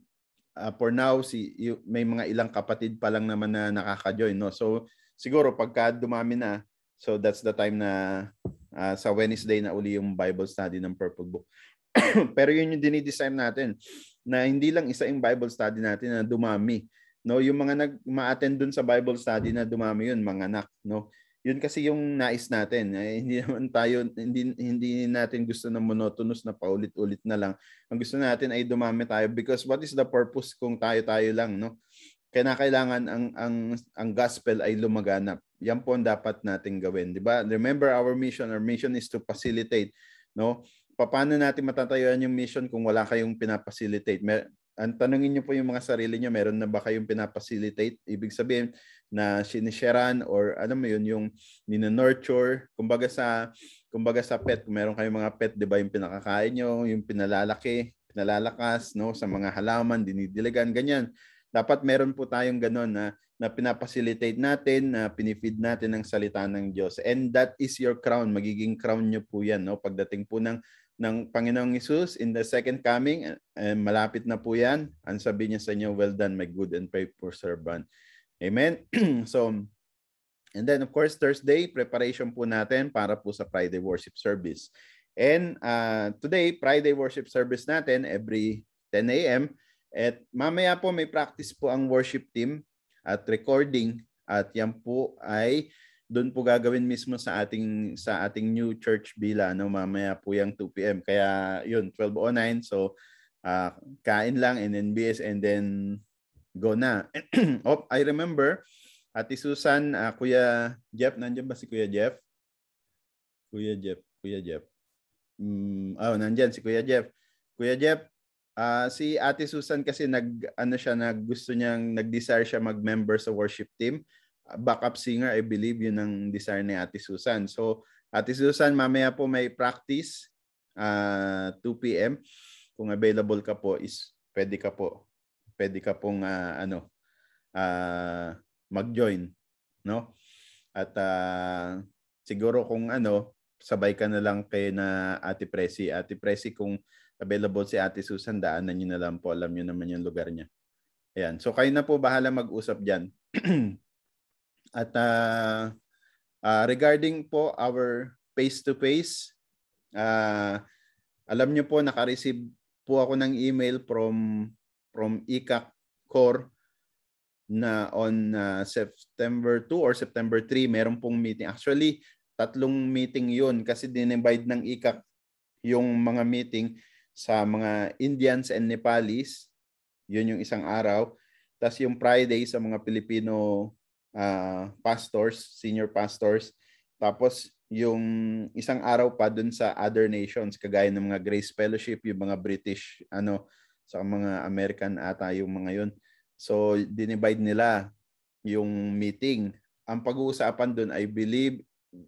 uh, for now si y- may mga ilang kapatid pa lang naman na nakaka-join no. So siguro pagka dumami na so that's the time na uh, sa Wednesday na uli yung Bible study ng Purple Book. Pero yun yung dinidesign natin na hindi lang isa yung Bible study natin na dumami. No, yung mga nag ma-attend dun sa Bible study na dumami yun, mga anak, no. Yun kasi yung nais natin. Eh, hindi naman tayo hindi hindi natin gusto na monotonous na paulit-ulit na lang. Ang gusto natin ay dumami tayo because what is the purpose kung tayo-tayo lang, no? Kaya kailangan ang ang ang gospel ay lumaganap. Yan po ang dapat nating gawin, di ba? Remember our mission. Our mission is to facilitate, no? paano natin matatayuan yung mission kung wala kayong pinapacilitate? Mer- ang tanungin niyo po yung mga sarili niyo, meron na ba kayong pinapacilitate? Ibig sabihin na sinisharean or ano mo yun, yung nina-nurture. Kumbaga sa, kumbaga sa pet, kung meron kayong mga pet, di ba yung pinakakain niyo, yung pinalalaki, pinalalakas, no, sa mga halaman, dinidiligan, ganyan. Dapat meron po tayong ganun na na pinapacilitate natin, na pinifeed natin ng salita ng Diyos. And that is your crown. Magiging crown nyo po yan. No? Pagdating po ng ng Panginoong Isus in the second coming. Eh, malapit na po yan. Ang sabi niya sa inyo, well done, my good and faithful servant. Amen? so, and then of course, Thursday, preparation po natin para po sa Friday worship service. And uh, today, Friday worship service natin every 10 a.m. At mamaya po may practice po ang worship team at recording at yan po ay doon po gagawin mismo sa ating sa ating new church bila no? Mamaya po yung 2 PM kaya yun 1209 so uh, kain lang in NBS and then go na. Oh I remember Ate Susan uh, Kuya Jeff nandiyan ba si Kuya Jeff? Kuya Jeff Kuya Jeff. Mm, oh nandiyan si Kuya Jeff. Kuya Jeff Uh, si Ate Susan kasi nag ano siya nag gusto niyang nag-desire siya mag-member sa worship team. Uh, backup singer, I believe yun ang desire ni Ate Susan. So Ate Susan, mamaya po may practice uh, 2 p.m. Kung available ka po is pwede ka po pwede ka pong uh, ano uh, mag-join, no? At uh, siguro kung ano sabay ka na lang kay na Ate Presi. Ate Presi kung available si Ate Susan, daanan niyo na lang po. Alam niyo naman yung lugar niya. Ayan. So kayo na po bahala mag-usap diyan. At uh, uh, regarding po our face-to-face, uh, alam niyo po naka-receive po ako ng email from from ICAC Core na on uh, September 2 or September 3 meron pong meeting. Actually, tatlong meeting yun kasi dinivide ng ICAC yung mga meeting sa mga Indians and Nepalis. Yun yung isang araw. Tapos yung Friday sa mga Filipino uh, pastors, senior pastors. Tapos yung isang araw pa dun sa other nations kagaya ng mga Grace Fellowship, yung mga British ano sa mga American ata yung mga yun. So dinivide nila yung meeting. Ang pag-uusapan doon I believe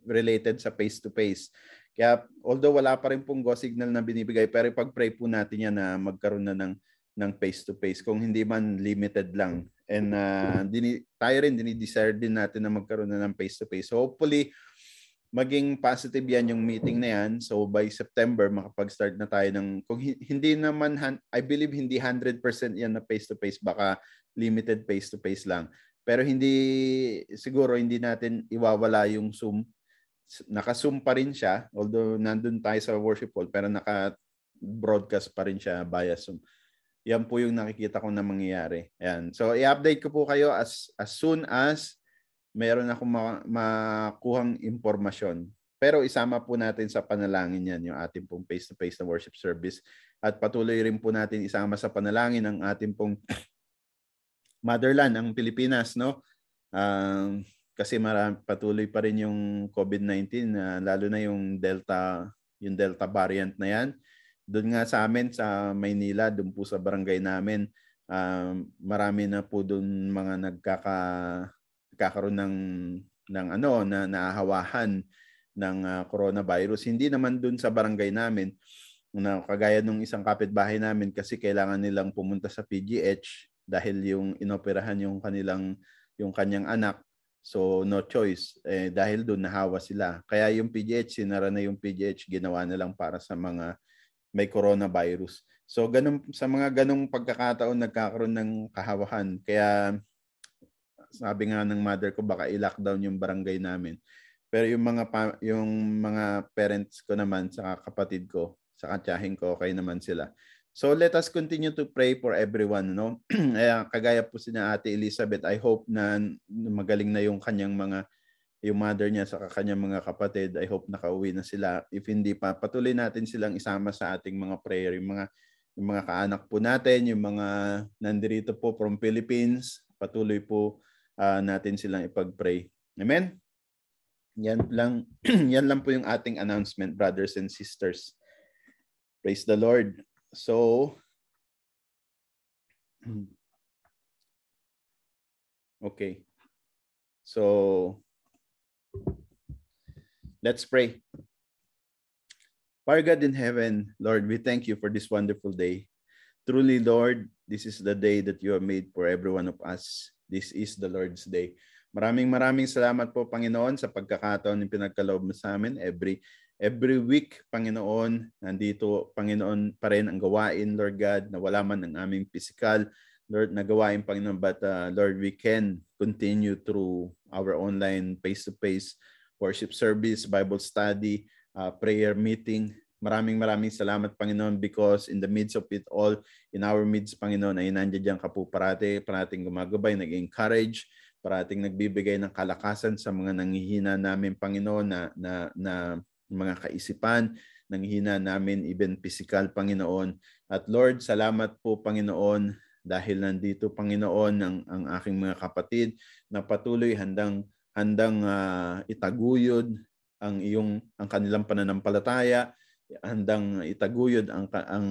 related sa face to face. Kaya although wala pa rin pong go signal na binibigay, pero pag-pray po natin yan na magkaroon na ng ng face to face kung hindi man limited lang. And uh, dini, tayo rin dinidesire din natin na magkaroon na ng face to face. So hopefully maging positive yan yung meeting na yan. So by September makapag-start na tayo ng kung hindi naman I believe hindi 100% yan na face to face baka limited face to face lang. Pero hindi siguro hindi natin iwawala yung Zoom naka-zoom pa rin siya although nandun tayo sa worship hall pero naka-broadcast pa rin siya via Zoom. Yan po yung nakikita ko na mangyayari. Ayan. So i-update ko po kayo as as soon as meron akong ma- makuhang impormasyon. Pero isama po natin sa panalangin yan yung ating pong face-to-face na worship service. At patuloy rin po natin isama sa panalangin ang ating pong motherland, ang Pilipinas. No? Um, kasi marami, patuloy pa rin yung COVID-19 uh, lalo na yung Delta yung Delta variant na yan. Doon nga sa amin sa Maynila, doon po sa barangay namin, uh, marami na po doon mga nagkaka nagkakaroon ng ng ano na naahawahan ng uh, coronavirus. Hindi naman doon sa barangay namin na kagaya nung isang kapitbahay namin kasi kailangan nilang pumunta sa PGH dahil yung inoperahan yung kanilang yung kanyang anak So no choice eh, dahil doon nahawa sila. Kaya yung PGH sinara na yung PGH ginawa na lang para sa mga may coronavirus. So ganun sa mga ganong pagkakataon nagkakaroon ng kahawahan. Kaya sabi nga ng mother ko baka i-lockdown yung barangay namin. Pero yung mga pa, yung mga parents ko naman sa kapatid ko, sa katyahin ko, okay naman sila. So let us continue to pray for everyone, no? Kagaya po si Ate Elizabeth, I hope na magaling na yung kanyang mga yung mother niya sa kanyang mga kapatid. I hope nakauwi na sila. If hindi pa, patuloy natin silang isama sa ating mga prayer. Yung mga yung mga kaanak po natin, yung mga nandirito po from Philippines, patuloy po uh, natin silang ipag-pray. Amen. Yan lang yan lang po yung ating announcement, brothers and sisters. Praise the Lord. So, okay. So, let's pray. Our God in heaven, Lord, we thank you for this wonderful day. Truly, Lord, this is the day that you have made for every one of us. This is the Lord's day. Maraming maraming salamat po, Panginoon, sa pagkakataon ng pinagkaloob mo sa amin every every week, Panginoon, nandito, Panginoon, pa rin ang gawain, Lord God, na wala man ang aming physical, Lord, na gawain, Panginoon, but uh, Lord, we can continue through our online face-to-face worship service, Bible study, uh, prayer meeting. Maraming maraming salamat, Panginoon, because in the midst of it all, in our midst, Panginoon, ay nandiyan ka po parati, parating gumagabay, nag-encourage, parating nagbibigay ng kalakasan sa mga nanghihina namin, Panginoon, na, na, na mga kaisipan, ng hina namin, even physical, Panginoon. At Lord, salamat po, Panginoon, dahil nandito, Panginoon, ang, ang aking mga kapatid na patuloy handang handang uh, itaguyod ang iyong ang kanilang pananampalataya handang itaguyod ang ang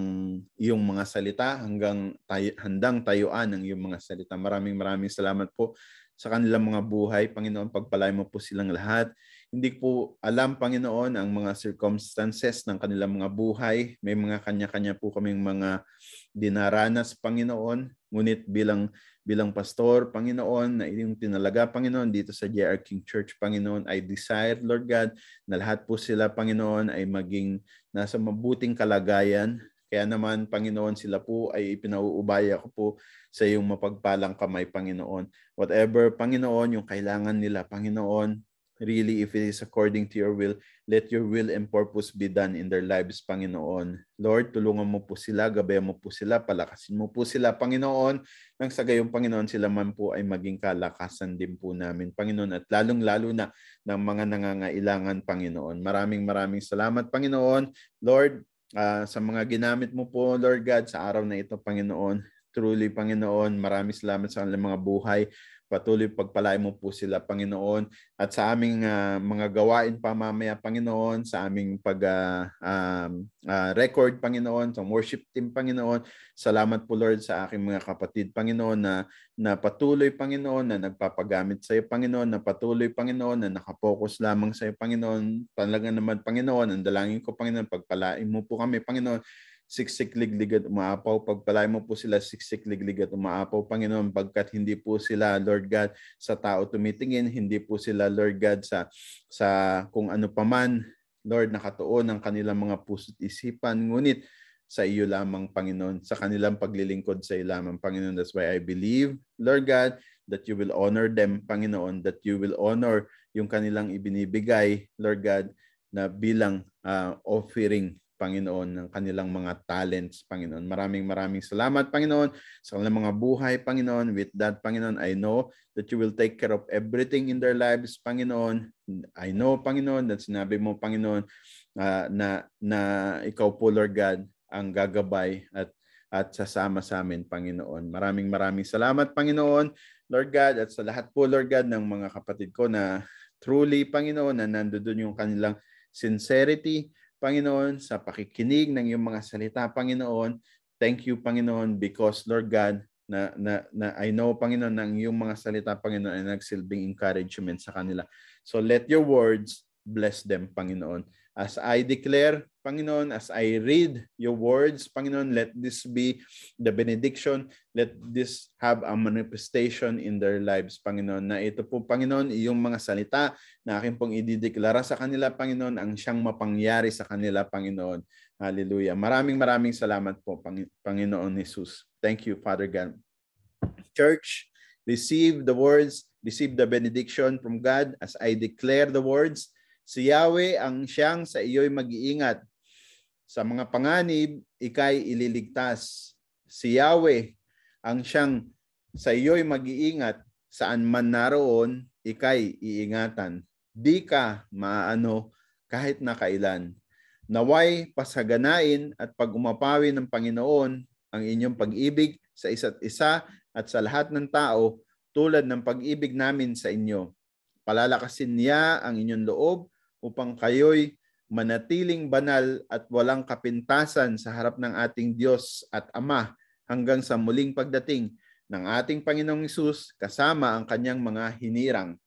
iyong mga salita hanggang tayo, handang tayuan ang iyong mga salita. Maraming maraming salamat po sa kanilang mga buhay. Panginoon, pagpalay mo po silang lahat. Hindi po alam, Panginoon, ang mga circumstances ng kanilang mga buhay. May mga kanya-kanya po kaming mga dinaranas, Panginoon. Ngunit bilang bilang pastor, Panginoon, na iyong tinalaga, Panginoon, dito sa JR King Church, Panginoon, I desire, Lord God, na lahat po sila, Panginoon, ay maging nasa mabuting kalagayan. Kaya naman, Panginoon, sila po ay ipinauubaya ko po sa iyong mapagpalang kamay, Panginoon. Whatever, Panginoon, yung kailangan nila, Panginoon, really, if it is according to your will, let your will and purpose be done in their lives, Panginoon. Lord, tulungan mo po sila, gabayan mo po sila, palakasin mo po sila, Panginoon, nang sa gayong Panginoon sila man po ay maging kalakasan din po namin, Panginoon, at lalong-lalo na ng mga nangangailangan, Panginoon. Maraming maraming salamat, Panginoon. Lord, uh, sa mga ginamit mo po, Lord God, sa araw na ito, Panginoon, truly, Panginoon, maraming salamat sa kanilang mga buhay. Patuloy pagpalain mo po sila, Panginoon. At sa aming uh, mga gawain pa mamaya, Panginoon, sa aming pag uh, um, uh, record, Panginoon, sa worship team, Panginoon. Salamat po, Lord, sa aking mga kapatid, Panginoon, na, na patuloy, Panginoon, na nagpapagamit sa iyo, Panginoon, na patuloy, Panginoon, na nakapokus lamang sa iyo, Panginoon. Talaga naman, Panginoon, ang dalangin ko, Panginoon, pagpalain mo po kami, Panginoon, siksik liglig at umaapaw. Pagpalay mo po sila siksik liglig at umaapaw, Panginoon, pagkat hindi po sila, Lord God, sa tao tumitingin, hindi po sila, Lord God, sa, sa kung ano paman, Lord, nakatuon ang kanilang mga puso't isipan. Ngunit sa iyo lamang, Panginoon, sa kanilang paglilingkod sa iyo lamang, Panginoon. That's why I believe, Lord God, that you will honor them, Panginoon, that you will honor yung kanilang ibinibigay, Lord God, na bilang uh, offering Panginoon, ng kanilang mga talents, Panginoon. Maraming maraming salamat, Panginoon, sa kanilang mga buhay, Panginoon. With that, Panginoon, I know that you will take care of everything in their lives, Panginoon. I know, Panginoon, that sinabi mo, Panginoon, uh, na, na ikaw po, Lord God, ang gagabay at at sasama sa amin, Panginoon. Maraming maraming salamat, Panginoon, Lord God, at sa lahat po, Lord God, ng mga kapatid ko na truly, Panginoon, na nandoon yung kanilang sincerity, Panginoon, sa pakikinig ng iyong mga salita, Panginoon. Thank you, Panginoon, because, Lord God, na, na, na I know, Panginoon, ng iyong mga salita, Panginoon, ay nagsilbing encouragement sa kanila. So let your words bless them, Panginoon. As I declare, Panginoon, as I read your words, Panginoon, let this be the benediction. Let this have a manifestation in their lives, Panginoon. Na ito po, Panginoon, iyong mga salita na akin pong idideklara sa kanila, Panginoon, ang siyang mapangyari sa kanila, Panginoon. Hallelujah. Maraming maraming salamat po, Panginoon Jesus. Thank you, Father God. Church, receive the words, receive the benediction from God as I declare the words Si Yahweh ang siyang sa iyo'y mag-iingat. Sa mga panganib, ikay ililigtas. Si Yahweh ang siyang sa iyo'y mag-iingat. Saan man naroon, ikay iingatan. Di ka maano kahit na kailan. Naway pasaganain at pag-umapawi ng Panginoon ang inyong pag-ibig sa isa't isa at sa lahat ng tao tulad ng pag-ibig namin sa inyo. Palalakasin niya ang inyong loob upang kayo'y manatiling banal at walang kapintasan sa harap ng ating Diyos at Ama hanggang sa muling pagdating ng ating Panginoong Isus kasama ang kanyang mga hinirang.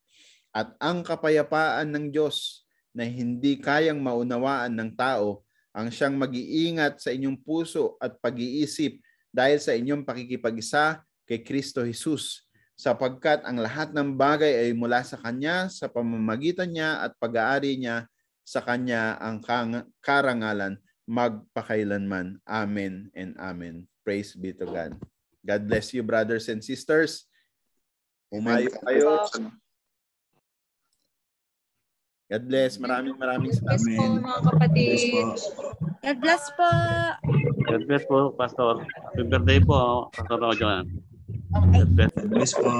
At ang kapayapaan ng Diyos na hindi kayang maunawaan ng tao ang siyang mag-iingat sa inyong puso at pag-iisip dahil sa inyong pakikipag-isa kay Kristo Jesus sapagkat ang lahat ng bagay ay mula sa Kanya, sa pamamagitan niya at pag-aari niya sa Kanya ang karangalan magpakailanman. Amen and Amen. Praise be to God. God bless you, brothers and sisters. Umayo kayo. God bless. Maraming maraming salamat. God bless po, mga kapatid. God bless po. God bless po, Pastor. Happy birthday po, Pastor Rojo. Okay. God bless. Bless po.